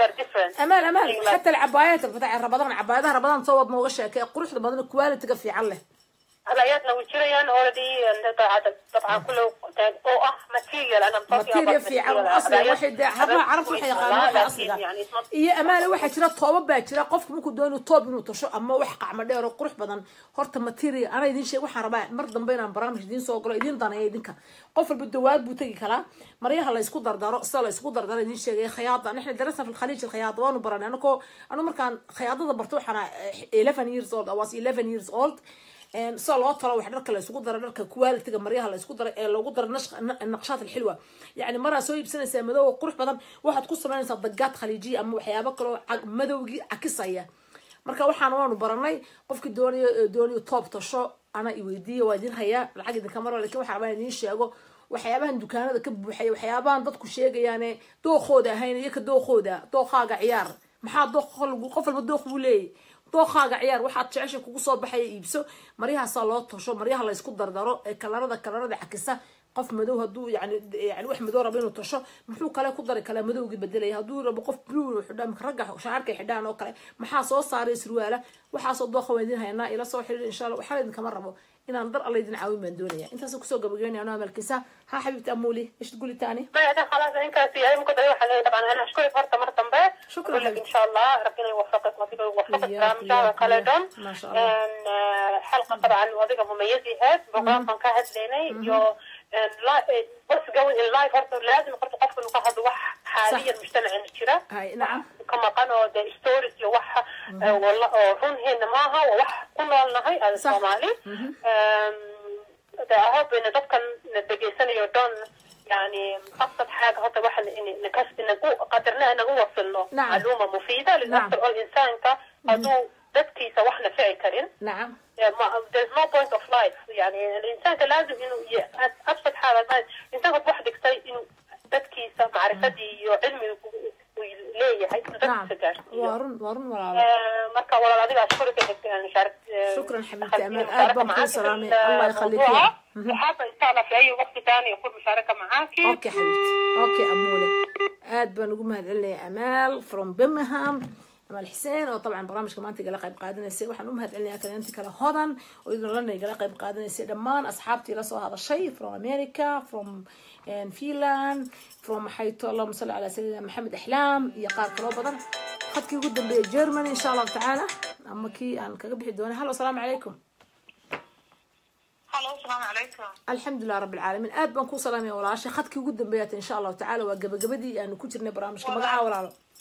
Speaker 1: أمال أمال حتى العبايات بتاع ربضان عبايات ربضان صوب مغشة كي قروح ربضان الكوالي تقف في عله أنا رأياتنا وشريان
Speaker 2: أوردي أنت طبعا كله تان أو أه ماتيريال أنا مطفي
Speaker 1: ماتيريال في عرب أصلا يعني إيه، واحد ما عرف وحي غالي أصلا يعني إيه أمالة واحد ترى طوب بها ترى قفك مكو دونو طوب منو تشو أما وحق عمال دير وقرح بدن هورتا ماتيريال أنا يدين شيء وحا ربا مرضا بين برامج دين سوق لا يدين ضنا يدينك. قفل بالدواد بوتيكي كلا. مريها الله يسكو دار دار أصلا يسكو دار دار يدين شيء. خياطة. نحن درسنا في الخليج الخياطة. وانو برانا أنا كو أنا مر كان خياطة دبرتو حنا 11 years old. أواس 11 years old. صلاطرة وحركة لا سقدر حركة كوال تجا مريها لا سقدر لا سقدر نشق النقشات الحلوة يعني مرة سوي بسنة سام ذو قرح بضم واحد قصة مثلا صدقات خليجية أم وحياة بكرة ع مذوقي عكسية مركا وحنا وانو برمي قفك دوني دوني طاب تشا أنا يودي وادين هيا العقد ده كمرة لكن وحنا بين نيش يجو وحياة بين دكان هذا كب وحياة وحياة بين ضد كل يعني دو خودة هين يك دو خودة دو خاقة عيار محاط دو خل قفل بدو خبولي dooqaaga ciyaar waxaad jecesha kugu soo baxaya iibso maryahaasaa loo tosho maryaha laysku dardaro ee kalarada kalarada xakisa qof madow hadduu yani yani wax madow rabo inuu tasho muxuu kale ku dari kale madowgii bedelaya hadduu rabo qof blue xidha ragga shaarkay xidhaan oo kale maxaa soo saaray surwaala waxaasoo dooqa waan idin haynaa ila soo xidhiir insha allah waxaa idinkama rabo inaan dar alla idin caawin baan doonaya intaas kusoo gabagabeynaya anoo amalkiisa xabiibti amuuli إيش تقولي تاني؟
Speaker 2: ما هذا خلاص انت في اي مقدمه واحد طبعا أنا اشكرك مره مره تنبيه
Speaker 1: شكراً
Speaker 2: لك. ان شاء الله ربنا يوفقك وفيك ويوفقك
Speaker 1: إياك.
Speaker 2: دون
Speaker 1: ما شاء الله.
Speaker 2: حلقه طبعا وظيفه مميزه هاد بروجرام كان ليني يو بس قوي اللايف هرت لازم قرت قف إنه وح حاليا مجتمع الشراء
Speaker 1: هاي نعم.
Speaker 2: كما قالوا ده ستوريز يو وح آه، والله رون هنا معها ووح كنا لنا هاي. الصومالي. ده اهوب ان دكان ندقيسان يودون يعني ابسط حاجة هذا واحد ان نكسب نقو قدرنا نقو وصلنا
Speaker 1: نعم.
Speaker 2: معلومة مفيدة
Speaker 1: نعم.
Speaker 2: للنفس الانسان كا دكتي سوحنا فعي كرين
Speaker 1: نعم.
Speaker 2: ما there's no point of life. يعني الإنسان كان لازم إنه ي- ابسط حاجة ما- الانسان قد وحدك سي إنه dadkiisa macrifadii iyo cilmiga uu leeyahay
Speaker 1: نعم.
Speaker 2: dadkiisa marka walaal adiga ashkurika شارك
Speaker 1: شكراً حبيبتي. أمال. آد بنكون سلامي. الله يخليك.
Speaker 2: وحابة إن شاء الله في أي وقت ثاني يكون مشاركة معاكي.
Speaker 1: أوكي حبيبتي. أوكي امولي aad baan ugu mahadcelinaya amaal from birmingham. Amaal xuseen oo dabcan barnaamijka maanta igala qayb qaadanaysay waxaan u mahadcelinayaa kaliyanti kale hodan oo idin lana igala qayb qaadanaysay dhammaan asxaabtii la soo hadashay from america from eh, finland from maxayto allahuma salli calaa sayidina maxamed axlaam iyo qaar kaloo badan ugu dambeeya germany insha allahu tacaala ama kii aan kaga bixi doonay hallo asalaamu calaykum
Speaker 3: halo asalaamu calaykum
Speaker 1: الحمد لله رب العالمين aad baan ku salaamaya walaasha khadkii ugu dambeeyata insha allahu tacaala waa gabagabadii aanu ku jirnay barnaamijka magaca walaalo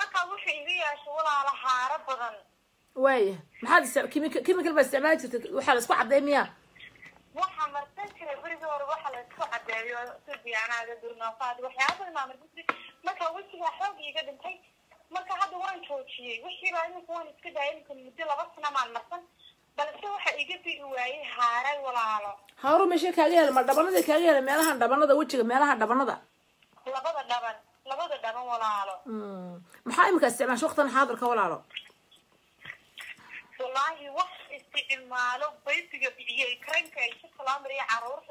Speaker 3: markaa wuxuu iga yeeshay walaala haaro badan
Speaker 1: waaya maxaad istic- chemical chemical baad isticmaali jirtay waxaa la isku cadday miya
Speaker 3: waxaa marsan jiray berigii hore waxa la isku cadeeyo sidiyaanaada durnaafaad waxyaaba badan baa marsan jiray markaa wejigaa xoog iiga dhintay marka hadda waan joojiyey wixiibaa iminka waan iska daayay iminka muddo laba sana maan marsan balse waxa iga bi'i waayey haaray walaalo
Speaker 1: hawru meesha kaaga hela ma dhabanada kaaga hela meelahan dhabanada wejiga meelaha dhabanada
Speaker 3: labada dhaban
Speaker 1: محايم كاستعمال شو وقت حاضر كول على
Speaker 3: والله وح استعماله بيت يبي يكرن كي شو كلام ريا عروس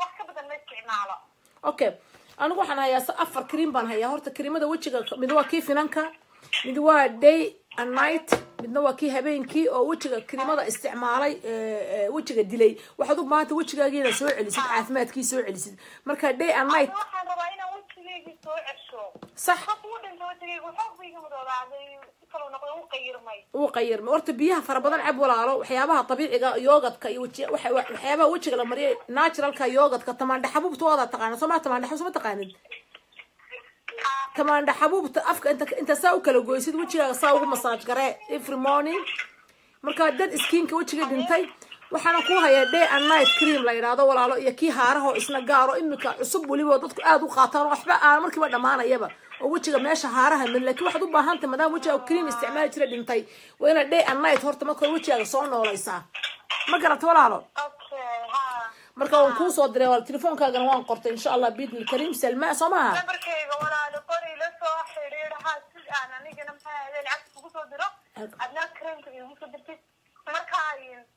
Speaker 3: وح كبد ما استعماله. أوكي.
Speaker 1: أنا وح أنا يا سأفر كريم بان هي هورت كريم. هذا وجهك من دوا كيف نانكا من دوا day and من دوا كي هبين كي. أو وجهك كريم هذا استعماله آه،
Speaker 3: ااا آه، وجهك دلي. وحدو ما تو
Speaker 1: وجهك
Speaker 3: جينا سوء اللي عثمان كي سوء اللي سد مركا day and night. صح.
Speaker 1: وقير ما ورت بيها فربض العب ولا لو حيابها طبيعي يوجد كي وجه وح وح حيابها وجه كلام مري ناتشرال كي يوجد كتمان ده حبوب توضع تقانا سمع تمان ده حسوب تقانا كمان ده حبوب تأفك أنت أنت ساو كلو جويسيد وجه ساو مساج. كره every morning. مركب دد سكين كوجه قد انتي waxaana ku hayaa day and night cream la yidhaahdo walaalo iyo kii haaraho isna gaaro imika cusub weliba dadku aada u qaataan waxba aan markiiba dhammaanayaba oo wejiga meesha haaraha mid laakiin waxaad u baahantay maadaama wejigaaga cream isticmaali jira dhintay waa inaad day and night horta marka hore wejigaaga soo noolaysaa ma garata walaalo marka waan kuu soo diray walaal telefoonkaagana waan qortay insha allah biidni kariim salmaa soo maaha
Speaker 3: markaa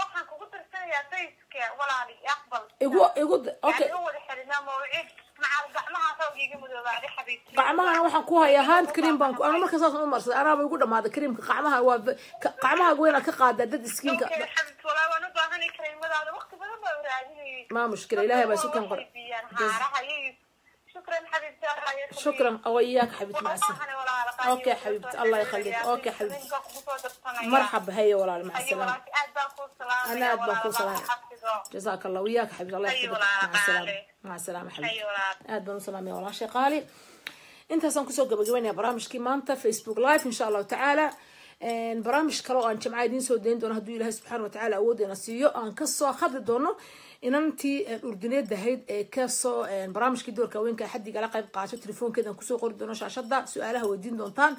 Speaker 3: waxaan kugu dirsanayaa sayska walaali aqbal
Speaker 1: igu igu okay
Speaker 3: yani u wada xidhinaa mawcid macal gacmaha xoog iiga mudoobaaday xabiibti
Speaker 1: qacmahana waxaan ku hayaa hand cream baan ku anu marka saas u marsaday anaaba igu dhamaaday creamka qacmaha waa ka- qacmaha weynaad ka qaadaa dad iskiinka
Speaker 3: Okay, xabiibti walaa waan u baahanay kareemadaada waqti badan baa raadinayay
Speaker 1: ما مشكلة إلهي بسكن قر
Speaker 3: شكرا حبيبتي الله يخليك.
Speaker 1: شكرا وياك حبيبتي أوكي حبيبتي الله يخليك. أوكي حبيبتي. مرحبا هيا ورا مع السلامة. أنا ابا كل جزاك الله. وياك حبيبتي الله
Speaker 3: يخليك.
Speaker 1: مع السلامة. مع السلامة حبيبتي.
Speaker 3: ادبا وسلام
Speaker 1: يا شي قالي انت سان كسو قبل وين برامج كيما مانتا فيسبوك لايف إن شاء الله تعالى. إيه، البرامج كرو ان جمعه دين سو دين دون هدو الله سبحانه وتعالى اودنا سيو أن اخذ دونو inantii urduneed ahayd ee kasoo barnaamijkii doorka haweenka xaddiga la qayb qaato telefoonkeeda aan kusoo qori doono shaashada su-aalaha weydiin doontaan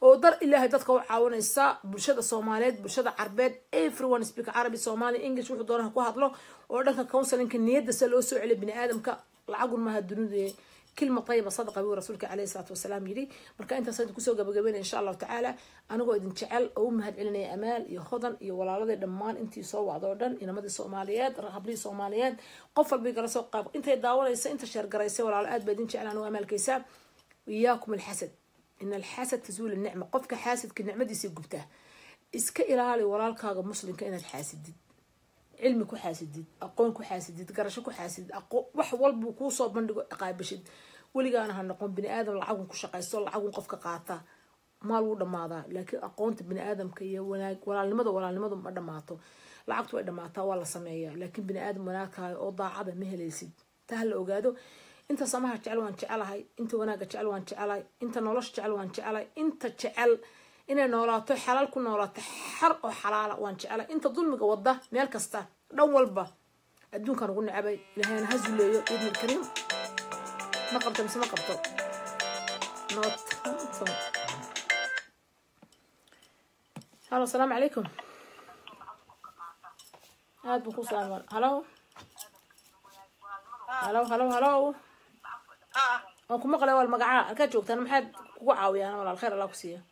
Speaker 1: oo dar ilaahay dadka u caawinaysa bulshada soomaaliyeed bulshada carbeed everyone speak carabi somali english wuxuu doonaha ku hadlo oo dhanka counselinka niyadda se loo soo celiyo bini aadamka lacagun maaha dunida كلمة طيبة صدقة بو رسولك عليه الصلاة والسلام يري مركا أنت صدق كسو قبقبين إن شاء الله تعالى. أنا قو ادن جعل أو مهد علينا أمال يا خضن يا ولا دمان. انتي سو وعدو دن أنا مدي صوماليات رهبلي صوماليات قفل بي قرا سو قاب انت داوليس أنت شير قريسه ولا اد بدين جعل أنا امال كيسا. وياكم الحسد. إن الحسد تزول النعمة. قفك حاسد كنعمة دي سيقبته إسكا الالي ورالكاغا مسلم كاين الحاسد. علمي كحاسدد أقوم كحاسدد قرشة كحاسدد أقوم وحول بكوصو بندق أقابشد ولقانا هنقوم بني آدم العقون كشقي صول العقون قفك قاطة. ما الورد ما هذا لكن أقوم بني آدم كي ولا ولا لماذا ولا لماذا ما دمعته لعقت وإذا معته ولا سمعية. لكن بني آدم هناك
Speaker 3: أوضاع هذا مهلسيد تهل
Speaker 1: أوجاده أنت سمعت تعلو أنت على هاي أنت وناك تعلو
Speaker 3: أنت على
Speaker 1: أنت نلاش تعلو أنت على أنت تعلو إن نولاتو حلال كو نولاتو حر أو حلالة
Speaker 3: وانش
Speaker 1: ألا
Speaker 3: إنت ظلمك وضا ميالكستا دول با. أدون
Speaker 1: كانو
Speaker 3: قلنا عباي لهين
Speaker 1: هزو اللي
Speaker 3: يبني
Speaker 1: الكريم. مقرب تمسي
Speaker 3: مقرب طول نوت.
Speaker 1: هلا السلام عليكم. هاد بخوص الأنوار هلو هلو هلو هلو ها أنكم آه. مقلوا
Speaker 3: المقعاء أركات جوكت أنا محاد كوعاوي أنا والله الخير الله كسيه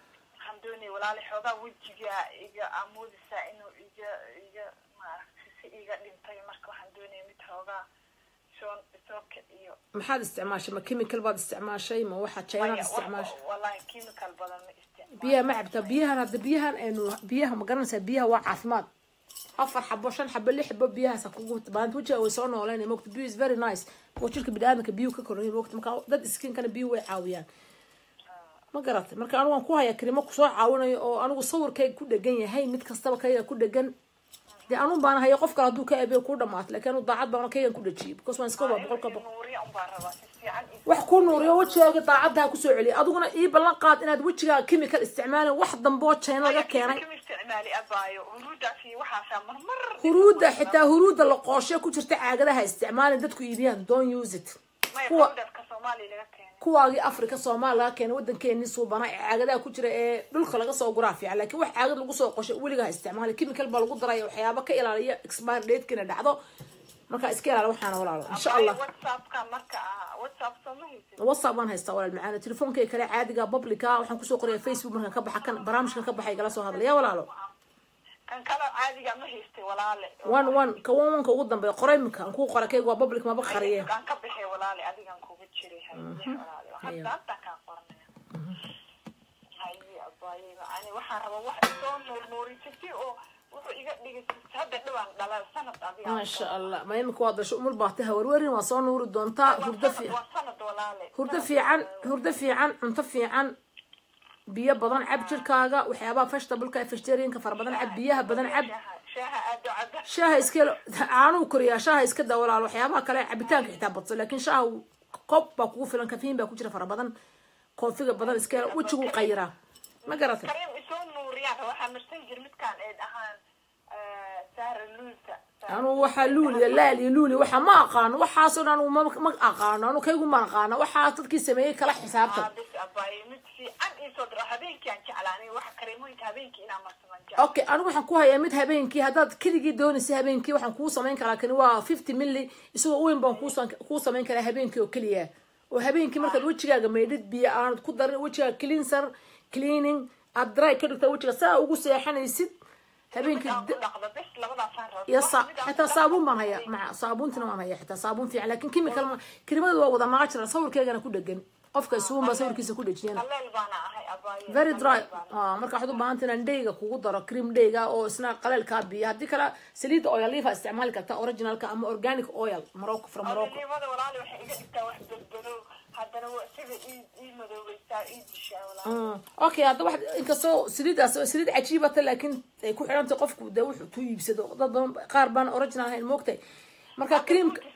Speaker 3: em, waxaan doonay walaale xoogaa wejiga iga amoodaysaa inuu iga iga maaragtay si iga dhintay marka waxaan doonaya mid xoogaa
Speaker 1: maxaad isticmaashay ma chemical baad isticmaashay ma waxaa jaynaad
Speaker 3: Maya,
Speaker 1: isticmaashay biyaha ma cabtaa biyahan hadda biyahan aynu biyaha ma garanaysaa biyaha waa caafimaad afar xabo shan xabo lix xabo biyahaas kugu baanta wejiga way soo nooleyn mogta biyo is very nice oo jirka biniaadamka biyuhu ka koraya mogta marka dad skinkana biyuhu way caawiyaan ما قرأت مركب أنا وأنا كوهاي كريم ما كسر عاونا أو أنا وصور كي كده جني هاي مت كستوا كي كده جن ده أنا وبنا هاي قف كردو كي أبي
Speaker 3: كده مات لكن وضعت بنا كي كده
Speaker 1: جيب كوس ما نسكوا بقول كبا وحكون نوري وش يا طعت ها كسر علي أدونا إيه بلقات إن هاد وش يا
Speaker 3: كيميكا استعمال واحد ضمبوت شين ولا كيان
Speaker 1: هرودة حتى هرودة لقاشة كنت ارتاح على هاي استعمال دتكو يبيان don't use it. كواغي افريقيا صومالا كان ودن كيني صوبانا عاغدا كوجرا إيه دلخ لغا سو غرافي لكن
Speaker 3: وخ عاغد لغ سو قوشه وليغا
Speaker 1: استعمال كيميكال با لغ دراي وخيابا كا الىاليا اكسبير ديت كنا دحدو مركا اسكي لا وخانا ولاالو ان
Speaker 3: شاء الله واتساب كان مركا واتساب صومو كي كلا عادي بابليكا وخان كسو قريه فيسبوك مركا كبخا كان برامج كان كبخا يلا سو هادليا ولاالو كان وان وان كوان كو ودن
Speaker 1: بي قريمكا ان كو ما بخريه أيوه. ما شاء الله. ما يمكوا هذا شو
Speaker 3: أمور
Speaker 1: بعتها
Speaker 3: وروري ما صار
Speaker 1: نور الدنتا هرد في هرد في عن هرد في عن أنت عن بيا بدن عب شركة وحياة فش تبل
Speaker 3: كيف تشترين كفر بدن عب
Speaker 1: بيا بدن عب شاه إسكيل عانو كريا شاه إسكيل دور على وحياة كلا عبتان كتاب لكن شاه kugu filan kafiin baa ku jira fara badan koofiga badan iska wejigu qayiraa ma garatay
Speaker 3: kareem isoo nuuriyaan waxaa marsan jir midkaan ay dhahaan saara luulta
Speaker 1: أنا وحلول يا لالي لولي وح ما أقان وحاصل أنا
Speaker 3: وما ما أقان أنا كي يقول ما أقان وحاصل كيس ما يكل حسابته. أبى مدي
Speaker 1: أن يصدر هبينك أنت على أنا وح كريم وين هبينك أنا مثلاً. أوكي أنا وح كوه يا مد هبينك هذا كل جدون هبينك وح كوسا منك لكن هو 50 ملي يسوي وين بنكوسا كوسا منك هبينك وكلية وهبينك مرت وش جاك ميدت بي أنا كده وش كلينسر كلينينج أدراي كده
Speaker 3: وش جاك ساعة وقصي حنا يسد
Speaker 1: هبينك يا صا حتى صابون ما هي مع صابون تنا ما هي؟ حتى صابون في لكن كم كلمة كلمة وضع ما عشرة صور كذا أنا كده جن قف كيسون
Speaker 3: بصور كيسة كده جينا
Speaker 1: very dry. آه مركب حدو ما أنت نديجا كود ضر كريم ديجا أو سنا قلل كابي. هدي كلا سليد أويل. ليفا استعمال كتا أوريجينال كأم
Speaker 3: أورجانيك أويل. مراكو فر مراكو أوكي هذا واحد إنك صو سريد سريد عجيبة لكن يكون حيران تقفك وده وح توي بسد وضد قاربان أورجنا هاي الموقت مركا كريم
Speaker 1: كريم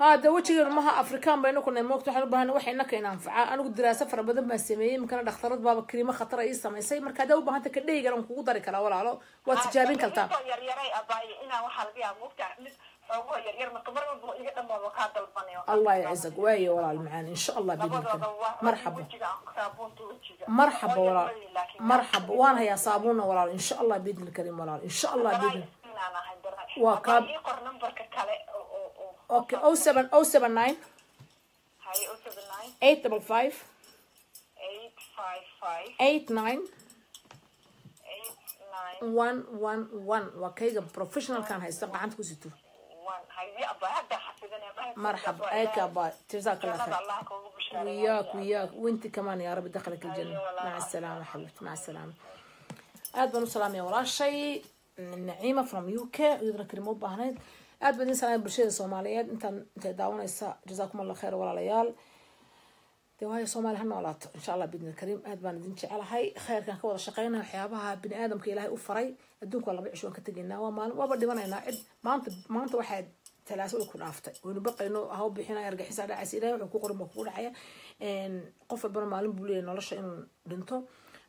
Speaker 1: هذا وجهي رمها أفريقيا بينكم نموكتو حلو بهن وحي إنك ينفع أنا قد دراسة فر بدل ما
Speaker 3: مكان دخترت بابا كريمة خطر أي سمي سي مركا دو بهن تكدي يقرأ مكو ولا علو واتجابين كلتا.
Speaker 1: الله يعزك. ويا ولا المعان إن شاء الله بيدك مرحبا. مرحبا ولا مرحبا. وأنا هي
Speaker 3: صابون ولا إن
Speaker 1: شاء الله
Speaker 3: بيدك الكريم ولا إن شاء الله بيدك وقاب
Speaker 1: Okay 07 079
Speaker 3: haye oh seven nine
Speaker 1: 855
Speaker 3: eight five five
Speaker 1: 89
Speaker 3: eight nine
Speaker 1: 111 waa kayga professionalkan haysta gacanta ku sito مرحبا ايك يا باي جزاك الله خير وياك وياك وانت كمان يا رب دخلك الجنة مع السلامة حبيبتي مع السلامة aad baan u salaamaya walaashay naciima from u k iyaduna karimo u baahnayd أبن إنسان برشيد الصوماليين إنت إنت داون إسا جزاكم الله خير ولا ليال دواي الصومال هن ولا إن شاء الله بإذن الكريم أبن إنت على هاي خير كان كورا شقينا حيابها بن آدم كإله أوفري أدون كل ربيع شو كتجينا وما وبرد ما نعيد ما أنت ما أنت واحد ثلاثة ويكون أفتح ونبقى إنه هو بحنا يرجع حسابه عسيرة وكوكر مفقود عيا إن قف برمالين بولي إنه لش إنه دنتو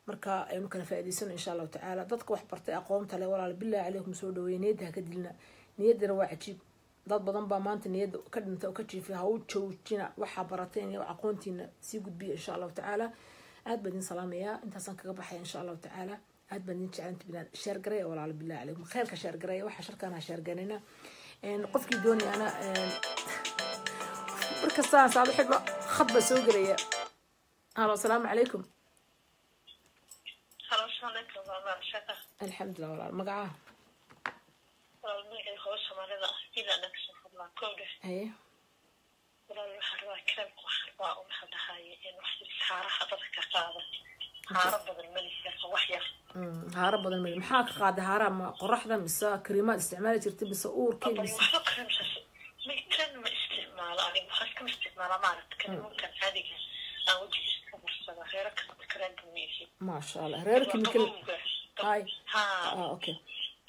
Speaker 1: مركا إنه كان فائدة سنة إن شاء الله تعالى دتك واحد برتاء قوم تلا ولا بالله عليكم سودوا ينيدها كدلنا نيدر وعجيب ضد بضم بامانت نيد كدن تو كتشي فيها وتشو تشينا وحا براتين وعقونتين سيقود بي إن شاء الله تعالى. اد بدين سلامي يا. انت سانك بحي إن شاء الله تعالى. اد بدين تشعل انت بلاد شير ولا على بالله عليكم. خير كشير قري وحا شركة أنا شير قرينا. إن قفكي
Speaker 8: دوني أنا. إن
Speaker 1: بركستان صاحب حقبة
Speaker 8: خطبة سوقرية ألو السلام عليكم. خلاص شلونك الحمد لله والله.
Speaker 1: مقعاة.
Speaker 8: مرضى إلى نفس الله كوره أي ولا روح روا كرب وحر وا وحد هاي إنه حد سارة حضر كقادة. هارب بدل
Speaker 1: ملك وحيا. هارب بدل ملك محاك قادة هارب قرحة مسا كريمات استعمالة ترتب سؤور كيف بس
Speaker 8: ما
Speaker 1: كان
Speaker 8: مش استعمال ما استعمال يعني أنا بحاك ما استعمال ما رد كان ممكن هذيك أو تجلس كمستوى غيرك كريم بميسي ما شاء
Speaker 1: الله. غيرك يمكن هاي. ها.
Speaker 8: آه،
Speaker 1: أوكي.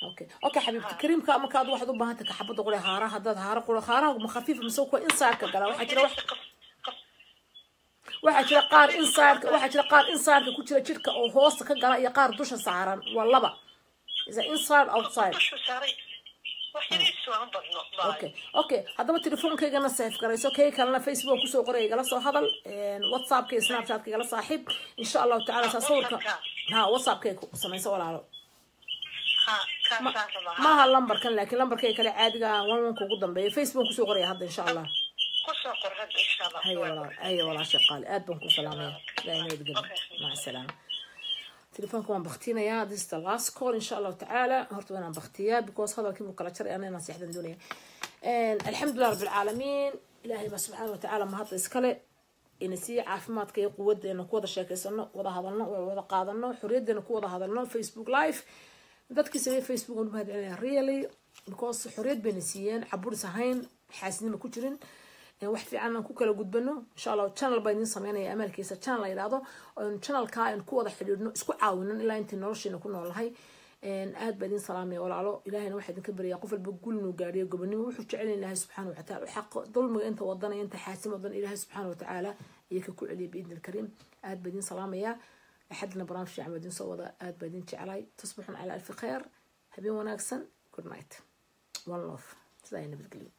Speaker 1: Okay okay okay xabiibti kariimka markaad waxaad u baahan tahay kaxabada qule haaraha haddaad haaro qule haaraha ma khafiifa mise kuwa insaarka gala waxaa jira wax waxaa jira qaar insaarka waxaa jira qaar insaarka ku jira jirka oo hoosta ka gala iyo qaar dusha saaran waa laba is a inside outside okay okay haddaba telefoonkaygana safe garayso kay kalena facebook kusoo qoraya igala soo hadal whatsappka iyo snapchatka igala saaxiib insha allahu tacala saa sawirka ha whatsappkay samayso walaalo
Speaker 8: ما ها اللمبر
Speaker 1: كان لكن اللمبر كي كلا عادقة وانوان كو قدن بي. فيسبوك كسو غريا هاد إن شاء الله.
Speaker 8: كسو غريا هاد إن شاء
Speaker 1: الله. أيوة هاي والا هاي أيوة والا شقال أدبن كو سلامي لاي نيد قدن مع السلامة. تليفون كو انبختينا يا this is the إن شاء الله تعالى. هرتونا أنا انبختيا بكوز هذا كي مقالة شري أنا نصيحة الدنيا الحمد لله رب العالمين. إلهي ما سبحانه وتعالى ما هاد إسكالي إنسي عافمات كي قوة دينا كوضا شاكي سنو وضا هذا النو وضا قادا النو حريد دينا كوضا هذا النو فيسبوك لايف دادك سمي فيسبوك قالوا هذا أنا ريالي بكوص حريات بنسيان عبور سهين حاسين ما كتشرين واحد في عنا كوكا لو إن شاء الله تشانل بينين صميانة يا أمل كيسا تشانل إلى هذا تشانل كائن كوضع حلو إسكو عاونا إلا أنت نرشي نكون على هاي إن آد بدين سلامي ولا على إلهي إن واحد كبر يقف بقول إنه قاري قبلني وروح تعلن إلهي سبحانه وتعالى حق ظلم أنت وضنا أنت حاسم وضن إلهي سبحانه وتعالى يك كل عليه بإذن الكريم آد بدين سلامي يا أحد البرامج شعب بدين صوضة أد بدين علي تصبحون على ألف خير. هبي وناكسن good night. One love. تلاقينا بالقليل